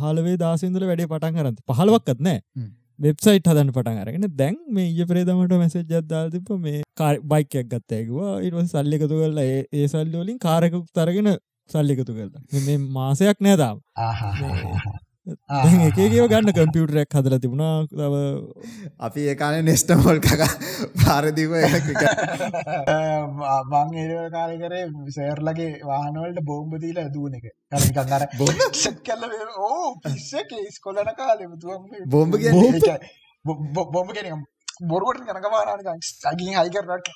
පහලවේ දාසින්දල වැඩේ පටන් කරන්න පහලවක්කත් නෑ. වෙබ්සයිට් හදන්න පටන් අරගෙන දැන් මේ ඊය ප්‍රේදමට මැසෙජ් ජද්දාල් තිප මේ බයිකයක් ගත්තයකවා ඉට සල්ලිකතු කරලා ඒ- ඒ සල්ලෝලින් කාරකුක් තරගෙන සල්ලිකතු කරලා. මේ මාසයක් නෑදාම් එකකව ගන්න කම්පියුටරක් හදල තිබුණා. තව අපි ඒකාන නෙස්ටමොල් කක. පාරදිව මං ඒ කාලය කරේ සේර්ලගේ වාහනවලට බෝම්බදීල දුවන එක. කර සෙට් කල්ල ඕ ස්කොලන කාලෙ බෝම්බ බොම්බ? කෙන බොරුවට කනක වාරානික සගින් හයිකරට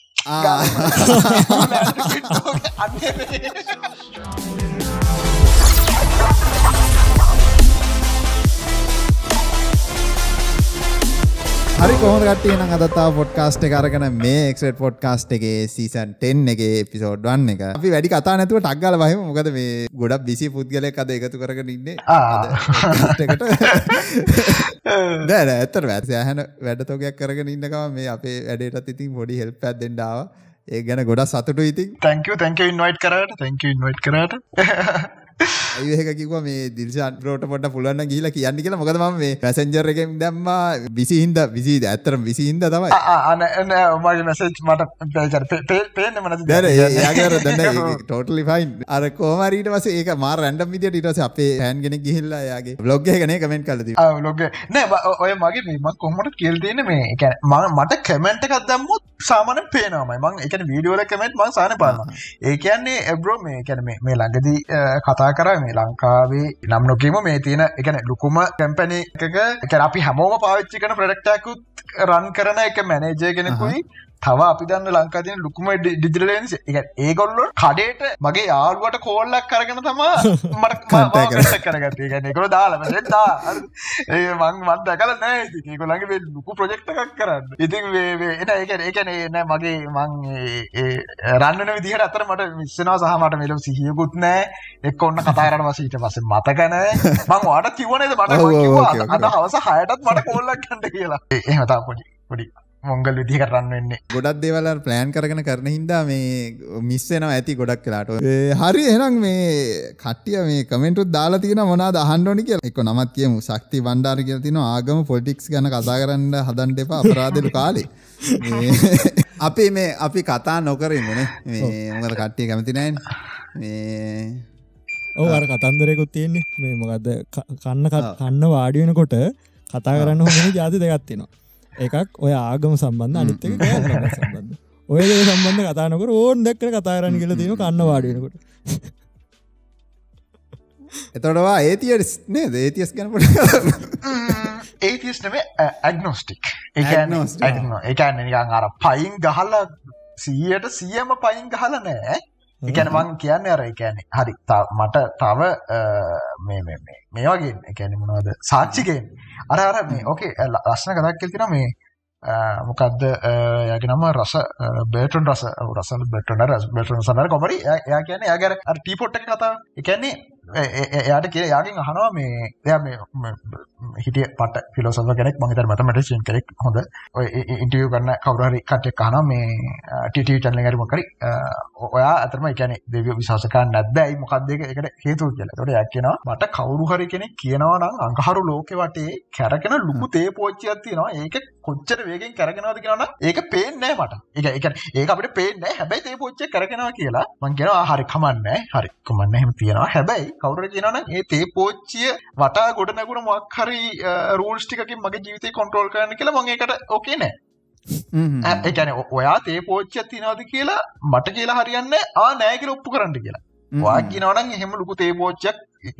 හරි කොහොම කට්ටිය නම් අදත්තාව පොඩ්කාස්ට් එක අරගෙන මේ එක්සෙට් පොඩ්කාස්ට් එකේ සීසන් 10 එකේ එපිසෝඩ් 1 එක. අපි වැඩි කතා නැතුව ටක් ගාලා වහිමු. මොකද මේ ගොඩක් බිසි පුද්ගලයෙක් අද එකතු කරගෙන ඉන්නේ. අද එකට. නෑ නෑ ඇත්තට වැත් සෑහෙන වැඩ තෝගයක් කරගෙන ඉන්න ගමන් මේ අපේ වැඩේටත් ඉතින් පොඩි හෙල්ප් එකක් දෙන්න ආවා. ඒ ගැන ගොඩක් සතුටුයි ඉතින්. තැංක තැංක ඉන්වයිට් කරට තැංක ඉන්වයිට් කරට අයි ඒක කිව්වා මේ දිල්ෂාන් බ්‍රෝට පොඩ්ඩක් පුළුවන් නම් ගිහිල්ලා කියන්න කියලා. මොකද මම මේ පැසෙන්ජර් එකෙන් දැම්මා. බිසි හින්දා බිසි ඇත්තටම බිසි හින්දා තමයි. මගේ මැසේජ් මට පේන්න මන දැර ඒයාගර දන්න ටෝටලි ෆයින් අර කෝමරීට වස ඒක මාර රැන්ඩම් විදිට ඉටස අපේ හැන් ගෙනෙක් ගිහිල්ලා යාගේ බ්ලොග් එකනේ කමෙන්ට් කලද ලොග නෑ ඔය මගේ මේම කොහමට කෙල් තියෙන මේ මට කමෙන්ට් එකක් දැම්මුත් සාමන පේනවාමයි. මං එක වීඩියෝල කමෙන්ට් මං සාන පාන ඒ කියන්නේ එබ්‍රෝ මේ කැන මේ ළඟදී අ, කතා කර මේ ලංකාවේ නම් නොකීම මේ තියෙන එකන ලුකුම කැම්පැන එකක එක අපි හැමෝම පාවිච්චි කන ප්‍රඩක්ටයකුත් රන් කරන එක මැනේජය කෙනෙකුයි තව අපි දන්න ලංකාතින ලුකුම ඩිජිටලෙන්ස් එක ඒගොල්ලො කඩේට මගේ යාළුවට කෝල්ලක් කරගෙන තමා මට Contact කරගන්න. කරගත ගන එකකො දාලම දෙදා ඒ මං මත් දැකල නෑ ඒකොළඟ වේ ලුකු ප්‍රජෙක්්ක් කරන්න. ඉතින් එන ඒක ඒකන නෑ මගේ මං ඒ- ඒ රන්නන විදිහට අතර මට විස්සනවා සහ මට මෙලම් සිහියකුත් නෑ. එක් ඔන්න කතාරට වසීට පස මතකන මං වාට කිවනද මට ඔව්, ඔව්, කිවා okay, okay. අද හවස හයටත් මට කොල්ලක් කන්න කියලා. එහෙමතා පොඩි පොඩි මොංගල් විදිහ කරන්න වෙන්නේ. ගොඩක් දේවල් ප්ලෑන් කරගෙන කරන හින්දා මේ මිස්සෙනවා ඇති ගොඩක් කලාට හරි එනම් මේ කට්ටිය මේ කමෙන්ටුත් දාලා තියෙන මොනාද අහන්න ඕනි කියලා. එක්ක නමත් කියමු. ශක්ති බණ්ඩාර කියලා තියෙනවා. ආගම පොලිටික්ස් ගැන කතා කරන්න හදන්න එපා අපරාධලු කාලේ. මේ අපි මේ අපි කතා නොකරමුනේ. මේ මොකද කට්ටිය කැමති නෑනේ මේ ඕ අර කතන්දරයකුත් තියෙන්නේ. මේ මොකක්ද ක- කන්න කන්න වාඩියෙනකොට කතා කරන්න හොම ජාති දෙගත්තිනවා එකක් ඔය ආගම සම්බන්ධ අනිත්තක සම්බන්ධ. ඔය සම්බන්ධ කතානකර ඕන් දැක්කන කතාරන්න කියල තියෙන කන්න වාඩියෙනකොට එතොටවා ඒතියට නේ දේතියස් ගැනපට ඒතිස් නෙවේ ඇගනෝස්ටික් Agnostic. එකන්න නිකන් අර පයින් ගහල සීයට සියම පයින් ගහල නෑ එකන මං කියන්න අර එකැනෙ හරි තා- මට තව මේ මේ මේ මේ වගේ එකැන මොනවද? සාච්චිකයෙන් අර අර මේ ඕකේ ලස්සන කදක් කෙල්තින මේ අ, මොකක්ද යගේ නම රස බේටන් රස. රසල් බෙටන රස් බෙටන සනර කොමරි එයා කියන යාගර ටීපොට් එක කතා එකන්නේ එයාට කිය යාගෙන් අහනවා මේ එයා මේ හිටිය පට ෆිලෝසොෆ කෙනෙක් මහිතර මැතමටිෂන් කෙනෙක් හොඳ. ඔය ඉන්ටියව කරන්න කවරහරි කටෙක් කන මේ ටිට චල්ලගරම කරි ඔයා අතරම එකන දෙව විශසකා නැද්දයි මොකක්දක එකට හේතු කියල. තොට යක්කෙනවා මට කවරු හරි කෙනෙක් කියනවා නම් අංකහරු ලෝක වටේ කැරකෙන ලුකු තේ පෝච්චියක් තියෙනවා. ඒක කොච්චර වේගෙන් කැරගෙනවාද කියනවා ඒක පේන්නෑ මට. එක එක ඒක අපිට පේන්න හැබැයි තේ පෝච්චය කරගෙනවා කියලා. මං කියනවා හරි කමන්න හරි කමන්න එහෙම තියෙනවා. හැබැයි කවුරු කියනවනම් ඒ තේ පෝච්චිය වටා ගොඩ නැගුණ මොකක් හරි රූල්ස් ටිකකින් මගේ ජීවිතේ කන්ට්‍රෝල් කරන්න කියලා මම ඒකට ඕකේ නෑ. ඔ- ඔයා තේ පෝච්චියක් තියනවාද කියලා මට කියලා හරියන්නේ ආ නෑ කියලා ඔප්පු කරන්න කියලා. කියනවා නම් එහෙම ලොකු තේ පෝච්චියක්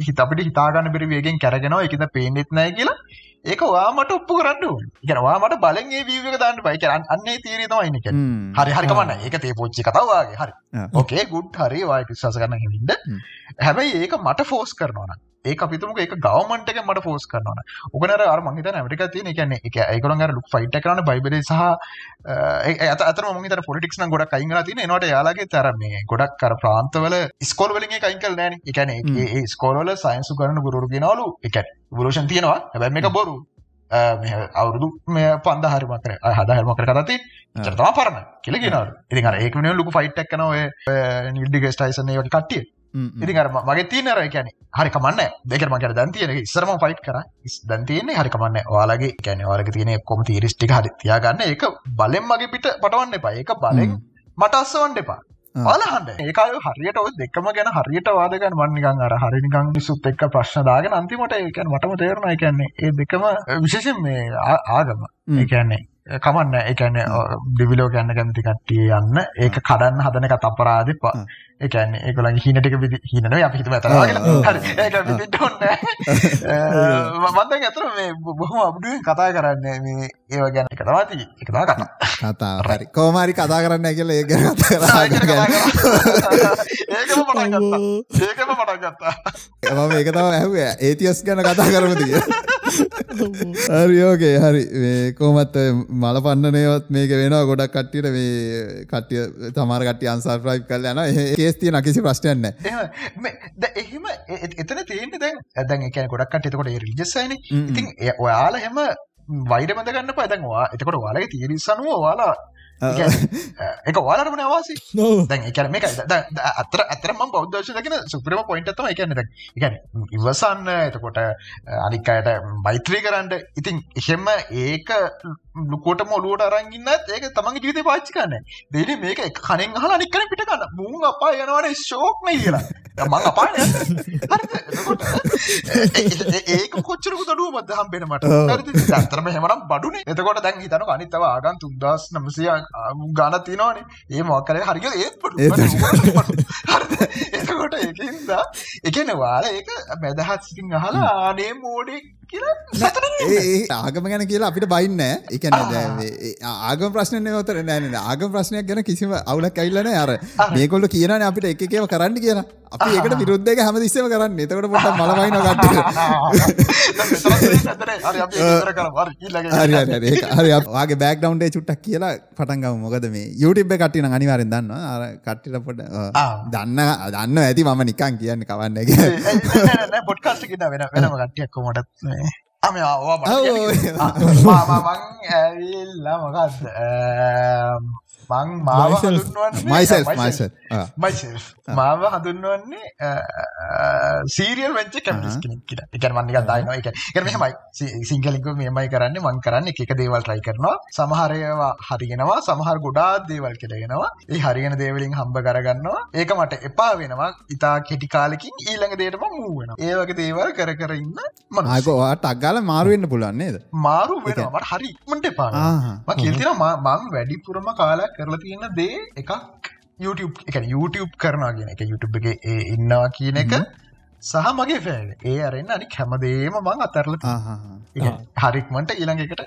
හිත අපිට හිතා ගන්න බැරි වේගෙන් කැරගෙනවා. ඒකද පේන්නෙත් නෑ කියලා ඒක ඔයා මට ඔප්පු කරන්න ඕනේ. ඒ කියන්නේ ඔයා මට බලෙන් ඒ එක දාන්න බෑ. ඒ කියන්නේ අන්න- අන්න ඒ තීරිය තමයි ඉන්නේ කියන්නේ. හරි හරි කමන්න ඒක තේ පෝච්චි කතාව වාගේ. හරි. ඕකේ ගුඩ් හරි. වාට විශ්වාස කරන්න හිමින්ද හ්ම්. හැබැයි ඒක මට ෆෝස් කරනවන ඒ අපිතුමක ඒක ගවමන්ට එක මට ෆෝස් කරනවන උගනර අර මහිත ඇමටික තියන කියන්නේ එක ඒකරන් අර ලුක් ෆයිට කරන බයිබල සහ ඇත අතර මහිත පොලිටික්ස් නම් ගොඩක් අයිංගල තින නට යාලගේ තර මේ ගොඩක් කර ප්‍රාන්තවල ස්කෝල්වලින් කයිකල් නෑන. එකන ඒ ස්කෝලල සයින්සු කරන ගුරුගෙනවලු එක ගුරෝෂන් තියෙනවා. හැබැ එක බොරු. අවුරුදු මේ පන්ද හරිමකර හදහරමකර කතති චරතම පරණ කියල ගෙනව ඉතින් අර ඒක ලුක ෆයිට් එක්කන ඔය නිල්ඩි ගෙස්ටයිසන ම- මගේ තියෙන අර ඒ කියන්නේ හරි කමන්නේ. දෙකම මම කියන්නේ දැන් තියෙන එක ඉස්සරම ෆයිට් කරා. ඉස්- දැන් තියෙන්නේ හරි කමන්නේ. ඔයාලගේ ඒ කියන්නේ ඔයාලගේ තියෙන ඔක්කොම තීරිස් ටික හරි තියාගන්න. ඒක බලෙන් මගේ පිට පටවන්න එපා. ඒක බලෙන් මට අස්සවන්න එපා. ආ. බලහන්න. ඒක අය හරියට ඔය දෙකම ගැන හරියට වාද ගන්න. මම නිකන් අර හරි නිකන් මිනිස්සුත් එක්ක ප්‍රශ්න දාගෙන අන්තිමට කියන්නේ මටම තේරුණා. ඒ කියන්නේ ඒ දෙකම විශේෂයෙන් මේ ආගම. ඒ කියන්නේ කමන්න. කියන්නේ ඩිවිලෝ කියන්න කැමති කට්ටිය යන්න. ඒක කඩන්න හදන එකත් අපරාධේ. ප- ආ. ඒ කියන්නේ ඒගොල්ලන්ගේ හීන ටික හීන නෙවෙයි අපි හිතමු ආ, කියලා. හරි ඒක විදිහට ඕනේ. මම දැන් අතර මේ බොහොම අමුඩුවෙන් කතා කරන්නේ මේ ඒව ගැන එක තමයි තියෙන්නේ. ඒක තමයි කතා. කතා හරි කෝමාරි කතා කරන්න කියලා ඒ ගැන කතා කරා ඒක. ඒකම පටන් ගත්තා. ඒකම පටන් ගත්තා. මම ඒක තම ඇහුව ඒතියස් ගැන කතා කරමතිය හරි ඕකේ හරි කෝමත් මල පන්නනයවත් මේක වෙනවා ගොඩක් කට්ටියට මේ කට්ටිය තමාර කට්ටිය අන්සර් ප්‍රයිප් කරලා යනවා ඒ කේස් තියෙන කිසි ප්‍රශ්නයක් නැහැ එහෙම එතන තියෙන්නේ දැන් දැන් ඒ කියන්නේ ගොඩක් කට්ටිය එතකොට ඒ රිලිජියස් අයනේ. ඉතින් ඔයාලා එහෙම වෛර බඳ ගන්න එපා. දැන් ඔයා එතකොට ඔයාලගේ තීරිස් අනුව ඔයාලා ඒ කියන්නේ ඒක ඔයාලටම නවාසි. නෝ දැන් දැන් දැන් අතර අතර මම බෞද්ධ දර්ශන දකින සුප්‍රීම පොයින්ට් එක තමයි ඒ කියන්නේ දැන් ඒ කියන්නේ ඉවසන්න එතකොට අනික් අයට මෛත්‍රී කරන්න ඉතින් එහෙම ඒක ලුකෝටම ඔලුවට අරන් ඉන්නත් ඒක තමන්ගේ ජීවිතේ පාවිච්චි කරන්නේ දෙයිනේ මේක එක කණෙන් අහලා අනික් කණෙන් පිට ගන්න. මූන් අපාය යනවනේ ෂෝක් නේ කියලා. දැන් මං ඒ- ඒක කොච්චර කුදඩුවමද හම්බෙන මට. ඔව්. හරිද ඉතින් ඇත්තටම එහෙමනම් බඩුනේ. එතකොට දැන් හිතනකො අනිත් තව ආගම් 3900 ගාන තියෙනවනේ ඒ මොකක් කරේ හරි කියලා ඒත් බඩු ඒත් මට උගන්නන්න බඩු. හරිද එතකොට ඒකින්ද ඒ කියන්නේ ඔයාලා ඒක මැදහත් සිටින් අහලා ආනේ මෝඩේ ආගම ගැන කියලා අපිට බයින්න ඒ ආගම ප්‍රශ්න නෙවෙයි උතර නෑ නෑ නෑ. ආගම ප්‍රශ්නයක් ගැන කිසිම අවුලක් ඇවිල්ලා නෑ. අර මේගොල්ලෝ කියනවානේ අපිට එක එකව කරන්න කියලා. අපි ඒකට විරුද්ධ එක හැමතිස්සෙම කරන්නේ. එතකොට පොඩ්ඩක් මල වයින්නවා කට්ටිය හරි වාගේ බෑග්ග්‍රවුන්ඩ් එක චුට්ටක් කියලා පටන් ගමු මොකද මේ YouTube එක කට්ටිය නම් අනිවාර්යෙන් දන්නවා. අර ඔව්. ආ. දන්න දන්න ඇති මම නිකන් කියන්නේ කවන්නේ නෑ පොඩ්කාස්ට් එකේ වෙන වෙනම කට්ටියක් කොහොමදත් මේ ආ මේ මම මං මං මාව. හඳුන්වන්නේ myself myself. ආ. myself. මාව හඳුන්වන්නේ සීරියල් වෙන්චර් කැපිටලිස්ට් කෙනෙක් කියලා. ඒ කියන්නේ මම නිකන් දානවා. ඒ කියන්නේ ඒ කියන්නේ මෙහෙමයි. සි- සිංහලෙන් කිව්වොත් මෙහෙමයි කරන්නේ. මම කරන්නේ එක එක දේවල් try කරනවා. සමහර ඒවා හරියනවා. සමහර ගොඩාක් දේවල් කෙරෙනවා. ඒ හරියන දේ වලින් හම්බ කරගන්නවා. ඒක මට එපා වෙනවා. ඉතා කෙටි කාලෙකින් ඊළඟ දේට මම මූව් වෙනවා. ඒ වගේ දේවල් කර කර ඉන්න මනුස්සයෙක්. ආයක ඔයාට අක්ගාල මාරු වෙන්න පුළුවන් නේද මාරු වෙනවා. මට හරි ඉක්මනට එපා. මම කියලා තියෙනවා මම මම වැඩිපුරම කාලයක් කරලා තියෙන දේ එකක් YouTube කියන්නේ YouTube කරනවා කියන එක YouTube එකේ ඒ ඉන්නවා කියන එක සහ මගේ ෆෑන් ඒ අරෙන්න තියෙනවා. ආහා. ඒ කියන්නේ හරික්මන්ට ඊළඟ එකට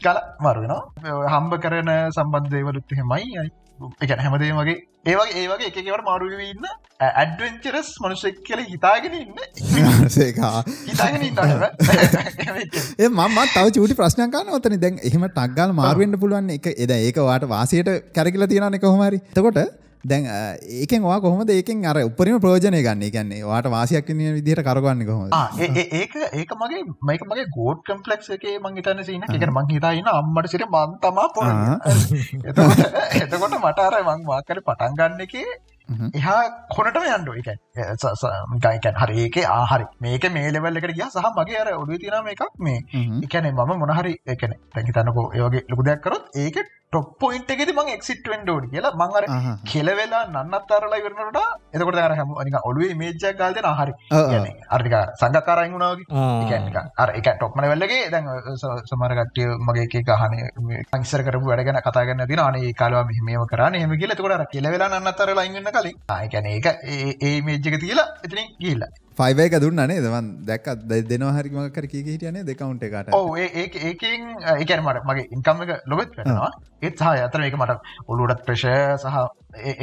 ගල මාරු වෙනවා. ඔය හම්බ කරන සම්බන්ධ දේවලුත් එහෙමයි. අනිත් ඒ කියන්නේ හැමදේම වගේ ඒ වගේ ඒ වගේ එක එකවට මාරු වෙවි ඉන්න ඇඩ්වෙන්චරස් මිනිස්සෙක් කියලා හිතාගෙන ඉන්න සේකා. ඒ මම තව චූටි ප්‍රශ්නයක් ගන්න ඔතන දැන් එහෙම ටක් ගාලා මාරු වෙන්න පුළුවන් එක එද ඒක වාට වාසියට කැරකිලා තියෙනවනේ කොහොම හරි එතකොට දැන් ඒකෙන් ඔයා කොහොමද ඒකෙන් අර උපරිම ප්‍රයෝජනය ගන්න? කියන්නේ ඔයාට වාසියක් වෙන විදිහට කරගන්නේ කොහොමද? ඒක ඒක මගේ මේක මගේ ගෝඩ් කම්ප්ලෙක්ස් එකේ මං හිතන්නේ සීන එක. ඒ කියන්නේ මං හිතා ඉන්න අම්මට සිට මං තමා පොරන්නේ. එතකොට මට අර මං වාක්කරේ පටන් ගන්න එකේ. එහා කොනටම නිකන් ඒ කියන්නේ හරි ඒකේ ආ හරි. මේකේ මේ ලෙවල් එකට ගියා සහ මගේ අර ඔළුවේ තියෙන මේකක් මේ කියන්නේ මම මොන හරි ඒ කියන්නේ දැන් හිතන්නකෝ ඒ වගේ ලොකු දෙයක් කරොත් ඒකේ টොප් පොයින්ට් එකේදී මං එක්සිට් ඕනේ කියලා මං අර ආහා. කෙලවෙලා නන්නත්තරලා ඉවරනකොට එතකොට දැන් අර හැම නිකන් ඔළුවේ ඉමේජ් එකක් ගාලා දෙනවා හරි. ඔව්, ඔව්. කියන්නේ අර එකේ දැන් ඔය ස- සමහර කට්ටිය මගේ එක එක මං ඉස්සර කරපු වැඩ ගැන කතා කරන්න තියෙනවා. අනේ ඒ කාලේ මම මෙහෙම මේව කරානේ එහෙම කියලා. එතකොට අර කෙලවෙලා නන්නත්තරලා අයින් වෙන්න කලින් ආ ඒ කියන්නේ ඒක ඒ එක තියලා එතනින් ගිහිල්ලා. ෆයිව එක දුන්නා නේද? මම දැක්කා දෙ- දෙනවා හරි මොකක් හරි කී කී හිටියා නේද account එකට. ඒක ඒකෙන් ඒ කියන්නේ මට මගේ ඉන්කම් එක ලොවෙත් වෙනවා. ඒත් සහ අතර මේක මට ඔලුවටත් ප්‍රෙෂර් සහ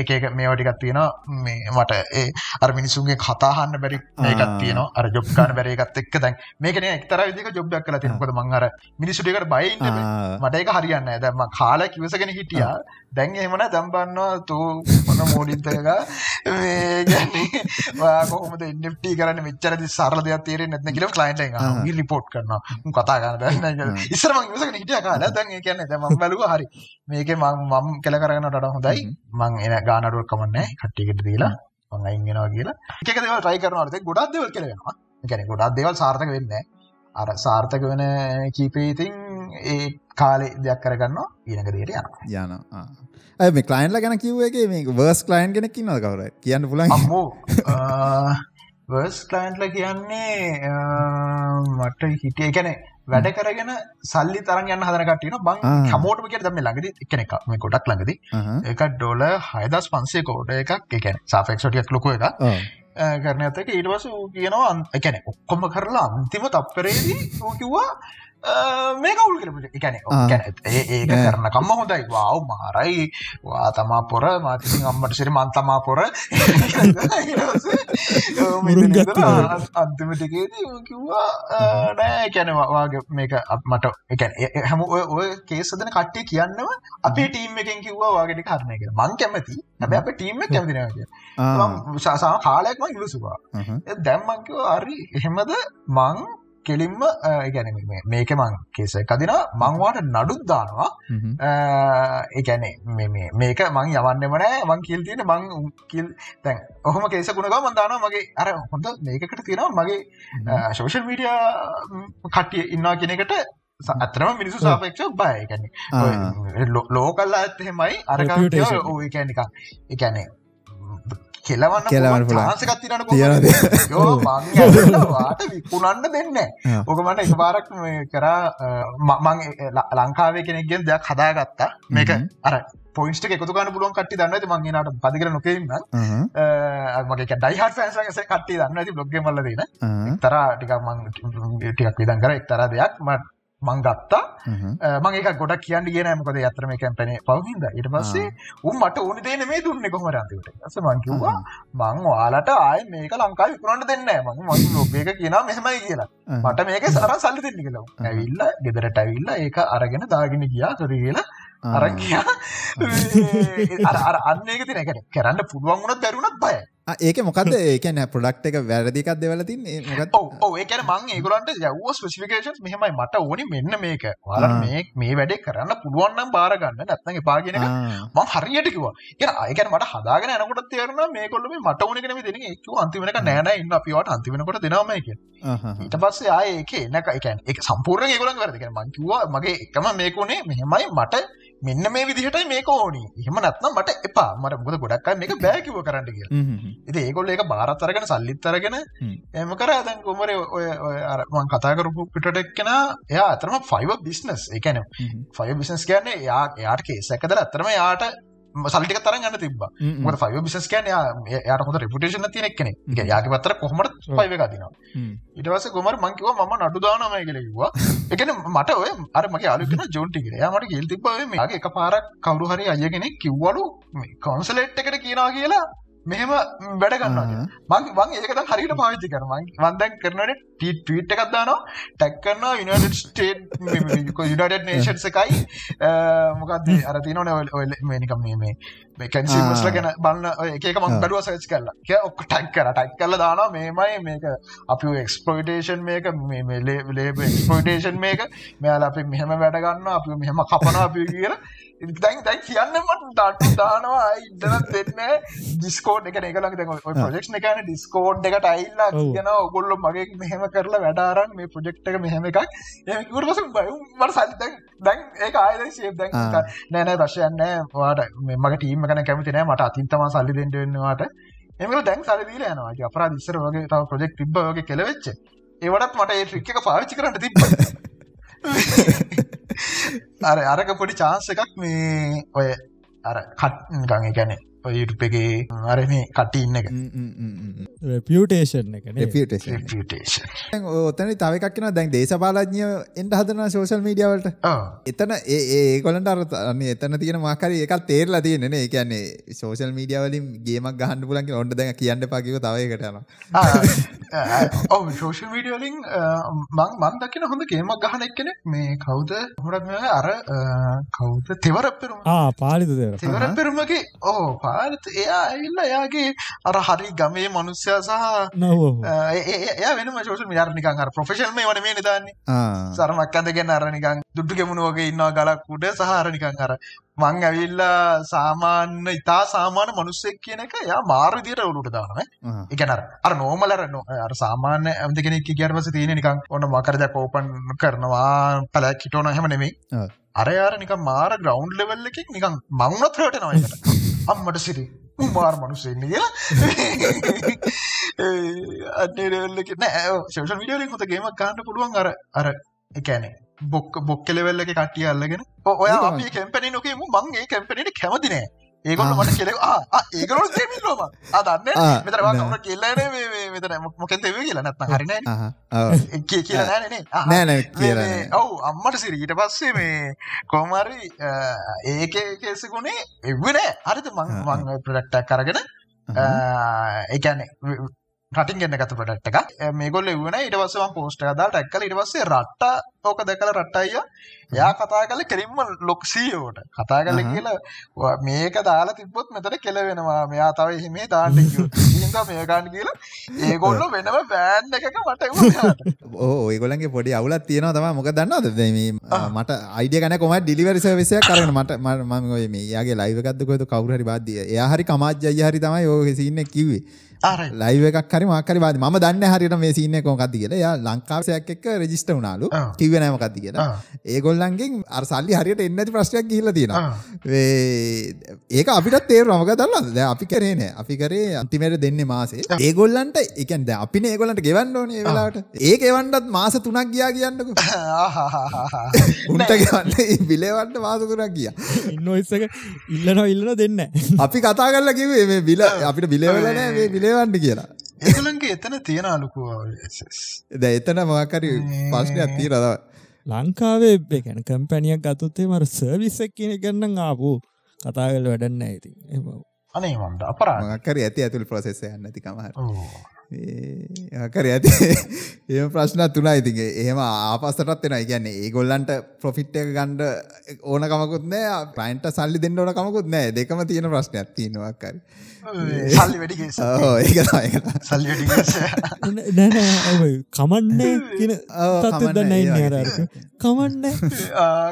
එක එක මේවා ටිකක් තියෙනවා. මේ මට ඒ අර මිනිසුන්ගේ කතා අහන්න බැරි මේකක්. තියෙනවා. අර ජොබ් ගන්න බැරි එකත් එක්ක. දැන් මේක නේ එක්තරා විදිහක ජොබ් එකක් කරලා තියෙනවා. මොකද මං අර මිනිස්සු ටිකට බය ඉන්නේ මේ. මට ඒක හරියන්නේ නැහැ දැන් මං කාලයක් ඉවසගෙන හිටියා. දැන් එහෙම නැහැ දැන් බන්නවා තෝ මොන මොඩින්ද එක. මේ කියන්නේ ඔයා කොහොමද NFT කරන්නේ? මෙච්චර දි සරල දෙයක් තේරෙන්නේ නැත්නම් කියලා ක්ලයන්ට් එකෙන් අහනවා. report කරනවා. උන් කතා කරන්න බැහැ. ඉස්සර මං ඉවසගෙන හිටියා කාලයක් දැන් ඒ කියන්නේ දැන් මම බැලුවා හරි මේකේ මම මම කෙල කරගෙනට වඩා හොඳයි. මං එන ගාන අඩුවක් කමන්නේ කට්ටියකට දීලා මං අයින්ගෙනවා කියලා. එක දෙවල් ට්‍රයි කරනවාට ගොඩක් දෙවල් කෙලවෙනවා ගැන ගොඩක් දෙවල් සාර්ථක වෙන්න අර සාර්ථක වෙන කීපේඉතින් ඒ කාලේ දෙයක් කරගන්න ඊනක දේට යන යන ඇ මේ කලයින්ල ගැන කිව්වගේ මේ වර්ස් කලයින් ගෙනෙක් ඉන්නද කවර කියන්න පුලන් අම්මෝ. වර්ස් කලයින්ට්ල කියන්නේ මට හිටිය ගැන වැඩ කරගෙන සල්ලි තරන් යන්න හදන කටින බං හමෝටම කියට දම ළඟද එකනෙක් මේ ගොඩක් ළඟද. එක ඩොල හයදස් පන්සේ කෝඩ එකක්. එකන සාෆෙක්ෂටියක් ලොක එක කරන ඇතක ඊටවස කියනවා එකැන ඔක්කොම කරලා අන්තිම තප්පරේදී කිව්වා මේ කවුල් කරපට එකැන ඒක කරන කම්ම හොඳයි වාව් මාරයි වා තමා පොර මාතිසින් අම්මට සිරි මන්තමා පොර අන්තිමටිකේදී කිව්වා නෑ කැනවාගේ මේක මට එකැන හැම ඔය කේසදන කට්ටේ කියන්නව අපේ ටීම් එකෙන් කිව්වා වාගෙට කරණය කර මං කැමති හැබ අප ටීම් කැමතිනගේ ශාසා කාලයක්ම ඉලුසුවා දැම්මංකිව අරි එහෙමද මං කෙලින්ම ගැන මේක මං කේස කදින මංවාට නඩුත් දානවා. ඒකැනේ මේක මං යවන්නමනෑ මං කිල් තියෙන මං කිල් තැන් ඔහොම කේස ගුණග මන්දානවා මගේ අර හොඳ මේකට තියෙනවා මගේ ශෝෂල් මීඩිය කට්ටිය ඉන්නා කෙනෙකට අතරම මිනිසු සාපේක්ෂ බයගැන්නේ ලෝකල්ලා ඇත්තහෙමයි ඕ එකනික එකැනේ කෙලවන්න කෙලවන්න හන්සකත් තිරන වාට විකුණන්න දෙන්න ඕක මට එක පාරක් කරා මං ලංකාවේ කෙනෙක්ගෙන් දෙයක් හදාගත්තා. මේක අර පොයිස්ට එකතු ගන්න පුළුවන් කට්ටි දන්නද මංගේනට පදිකර නොකෙන්න මගේ ඩයිහට ෆෑන්ස කට්ටි දන්න ඇති බ්ලොග්ග මල්ල දෙන. තර ටික මං ටිකක් විදන් කර. එක්තර දෙයක්. මට මං ගත්තා. මං එක ගොඩක් කියන්න කියන මොකද අතරම කැම්පන පවහිද ඊට පස්සේ උන් මට ඕන දේන මේ දුන්න කොමරන්තිට ස මංකිවා මං වාලට ආය මේක ලංකා විකුණට දෙන්න මං මං ලොබ්බේක කියන මෙහෙමයි කියලා. මට මේක සර සල්ලි දෙන්න කියලා. ඇවිල්ල ගෙදරට ඇවිල්ල ඒක අරගෙන දාගෙන ගියා. කර කියලා අරගිය අර අන්න එක තින එකට කරන්න පුළුවන් වුණත් දැරුණත් බය ඒක මොකද ඒකන පොඩක්් එක වැරදිකක් දෙවල තින්නේ. මොකත් ඕ ඒකන මං ඒගලන්ට යව ස්පිකේෂන් මෙහමයි මට ඕනි මෙන්න මේක. වාල මේ වැඩේ කරන්න පුළුවන්නම් බාරගන්න නැත්නගේ පාගෙන ම හරියට කිව කිය අයකන මට හදාගෙන යනකොට තේරන මේ කොල්ල මට ඕනකන දෙන එක අන්තිමනක නෑන ඉන්න අපිවට අන්තිමනකොට දෙනමයක ඊට පස්සේ ආය ඒක එන්නක එක සම්පූර්ණ ගලන් කරදක මංකිවා මගේ එකම මේකුණේ මෙහෙමයි මට මෙන්න මේ විදිහට මේක ඕනි. එහෙම නැත්නම් මට එපා. මට මොකද ගොඩක් අය මේක බෑ කිව්ව කරන්න කියලා. ඉතින් ඒගොල්ලෝ ඒක බාරත් අරගෙන සල්ලිත් අරගෙන එහෙම කරා. දැන් කොමරේ ඔය ඔය අර මම කතා කරපු පිටට එක්කෙනා එයා අතරම ෆයිබර් බිස්නස් ඒ කියන්නේ ෆයිබර් බිස්නස් කියන්නේ එයා එයාට කේස් එකක් දාලා අතරම එයාට සල්ටික තරන් ගන්න තිබ මට ෆයිව බිසස් කෑන යාට හොඳ රපුටේෂන තියනෙක් කෙනෙ යාගේ පත්තර කොහමට පයිව ගතිනවා ඉටවස ගොමර මංකිව ම නඩු දානමය කියලෙවා එකන මට ඔය අර මගේ අලුකෙන ජෝන්ටිකර යාමට ගෙල් තිබ මේගේ එක පාරක් කවරු හරි අයගෙන කිව්වලු කොන්සලෙට් එකට කියනා කියලා මෙහෙම වැඩ ගන්නවා මං මං ඒකද හරියට පාවිච්චි කරනවා. මං දැන් කරනකොට ටීට් ට්වීට් එකක් දානවා. ටැග් කරනවා යුනයිටඩ් ස්ටේට් යුනයිටඩ් නේෂන්ස් එකයි. මොකක්ද අර තියෙනවනේ ඔය මේ නිකම් මේ මේ මේ කන්සියුමර්ස්ලා ගැන බලන ඔය එක එක මං බැලුවා සර්ච් කරලා. ඔක්කො ටැග් කරා. ටැග් කරලා දානවා මේමයි මේක අපි ඔය එක්ස්ප්ලොයිටේෂන් මේක මේ මේ ලේබර් එක්ස්ප්ලොයිටේෂන් මේක. මෙයාලා අපි මෙහෙම වැඩ ගන්නවා අපි මෙහෙම කපනවා අපි කියලා දැන් දැන් කියන්න මට ටටු දානවා. ඉන්ටනත් දෙන්න ඩිස්කෝඩ් එක එකලඟ දැන් ඔය ප්‍රොජෙක්ට් එක යන ඩිස්කෝඩ් එකට ඇවිල්ලා කියනවා ඔයගොල්ලෝ මගේ මෙහෙම කරලා වැඩ අරන් මේ ප්‍රොජෙක්ට් එක මෙහෙම එකක්. එහෙම කිව්වට පස්සේ මට සල්ලි දැන් දැන් ඒක ආයෙ දැන් ෂේප් දැන් නෑ නෑ ප්‍රශ්නයක් නෑ. ඔයාට මගේ ටීම් එක ගැන කැමති නෑ. මට අතින් තමයි සල්ලි දෙන්න වෙන්නේ ඔයාට. එහෙම දැන් සල්ලි දීලා යනවා. අපරාධ ඉස්සර වගේ තව ප්‍රොජෙක්ට් තිබ්බ වගේ කෙලවෙච්ච. ඒවටත් මට ඒ ට්‍රික් එක පාවිච්චි කරන්න තිබ්බා අර අරක පොඩි චාන්ස එකක් මේ ඔය අර කට් ගඟ ගැන යුටප් එක අර මේ කට ඉන්න එක පියටේෂන් එක ඔතන තවකක්න දැන් දේශපාලඥය එන්ට හදන සෝෂල් මීඩියවලට එතන ඒ කොලට අරන්න එතන තියෙන මාකර එකක් තේරලා තියෙන ඒ කියන්නේ සෝෂල් මීඩියවලින් ගේමක් ගහන්න පුලන්ගේ ඔොට දැන් කියන්න පකිව තවයකටන ඔව ශෝෂල් මීඩියලින් මං මන් දකින හොඳ ගේමක් ගහන එක්කෙන මේ කවුද? හොරත් අර කවුද? තෙවර පෙරුම පාලිත තෙවර පෙරුමගේ ඕ පා පාරත එයා ඇවිල්ල එයාගේ අර හරි ගමේ මනුස්්‍යය සහ එය වෙන ෝෂ මියාර නිකන් අර ප්‍රොෆෙෂල් මේ වන මේ නිදන්නේ ආ. සරමක් අදගෙන අරනිකං දුට්ටු ගෙමුණුවගේ ඉන්නවා ගලක් උඩ සහරනිකං අර මං ඇවිල්ලා සාමාන්‍ය ඉතා සාමාන්‍ය මනුස්සෙක් කියන එක යා මාර්විදියට ඔලුට දානම. එකනර අර නෝමලර නො- අර සාමාන්‍ය ඇමති කෙනෙක් කියරවස තියෙන නිකං ඔන්න මකරදයක් ඕපන් කරනවා පැලැක් හිටෝන හැම නෙමෙයි ඔව්. අරයාර නික මාර ග්‍රවන්් ලෙවල්ල එකක් නිකං මංුණත් රට නවකට අම්මට සිරි මාර් මනුස්සෙන්නේ කියලා. අන්නේරල්ලක නෑ ශෂ විඩියලින් හොත ගේම කාන්න පුළුවන් අර අර එකැනේ බොක්ක බොක්කෙලවෙල්ල එක කටිය අල්ලගෙන. ඔය කැම්පැනි නොකේ මංගේ කැම්පැනිට කැමතිනෑ ඒගොල මට කෙල ඒකරො තේමිල්ලොම අදන්න මෙතර නෑ. වාකමට කියල්ලන මෙතර මොකෙන් තෙව කියලා. නැත්ත හරින ආහා. ඔව්. අම්මට සිරි. ඊට පස්සේ මේ කොහමරි ඒක කෙසකුණේ එවනෑ හරිත මං ප්‍රඩක්ටක් කරගෙන ආහා. රටින් ගන්න ගත ප්‍රඩක්ට එක මේගොල්ල වන ඉට පස්සම පෝස්ට දා ටැක්කල ඉට පස්සේ රට්ට ඕක දැකල රට්ටයිය එයා කතා කල කෙරින්ම ලොක්සීෝට කතා කල. කියලා මේක දාලා තිබොත් මෙතට කෙලවෙනවා. මෙයා තව හිමේ තාන්න මේකාන්න කියලා. ඒගොල්ල වෙනම බෑන්් එකක මට. ඕ ඒගොලන්ගේ පොඩි අවුලත් තියෙනවා තම මොක දන්නද. මට අයිඩිය කන කොම ඩිලිවරි සවිසය කරන මට මම යාගේ ලයිවකත්දකොතු කවුරහරි බාදදිය එයා හරි කමාජ්ජය හරි තමයි යෝ සින්න කිවේ ලයිව එකක් හරි මාකරි බාද ම දන්න හරිට මේ සින්න කොකක්ති කියලා. යා ලංකාවසයක් එක් රජිස්ට වනාලු ආ. කිවනෑමකක්ති කියලා. ඒගොල්ලන්ගෙන් අර සල්ලි හරියට එන්නති ප්‍රශ්යක් කියල. ඒ- ඒක අපිට තේර රමක දල්ලද අපි කරේන අපි කරේ අන්තිමයට දෙන්න මාසේ. ඒගොල්ලන්ට එකන්ද අපින ඒගොලන්ට ගෙවන්න ඕනේ ඒ වෙලාට ඒක එවන්ටත් මාස තුනක් ගියා කියන්නක. උන්ට ගවන්න බිලේවන්ට මාස තුනක් ගිය. ඉන්න ඔස්සක ඉල්ලනවා ඉල්ලන දෙන්න අපි කතා කරල කිවේ මේ බිල අපිට බිලවලනෑ මේ බිලේවන්ට කියලා. ඒගොලන්ගේ එතන තියෙන අලුකු ද එතන මොකරි පශ්නයක් තී රදව ලංකාවේ ගැන කම්පැනියක් ගතුත්තේ මර සර්විස්සක් කියන ගන්න ආපු කතාගල වැඩන්න ඇති අනේ මන්ද අපරා මොකර ඇති ඇතුළ ප්‍රසෙස යන්න තිකමහර කර ඇති ඒ ප්‍රශ්න තුනා ඉතිගේ එහෙම ආපස්සටත් වෙන කියන්නේ ඒගොල්ලන්ට ප්‍රොෆිට් එක ගණ්ඩ ඕනකමකුත් නෑ ප්‍රයින්ට සල්ලි දෙන්න ඕන කමකුත් නෑ දෙකම තියෙන ප්‍රශ්නයක් තියෙනවාක්කර සල්ලි ඒක සල්ලි නැන කමන්න කියන ඔව්, තත්ත කමන්න,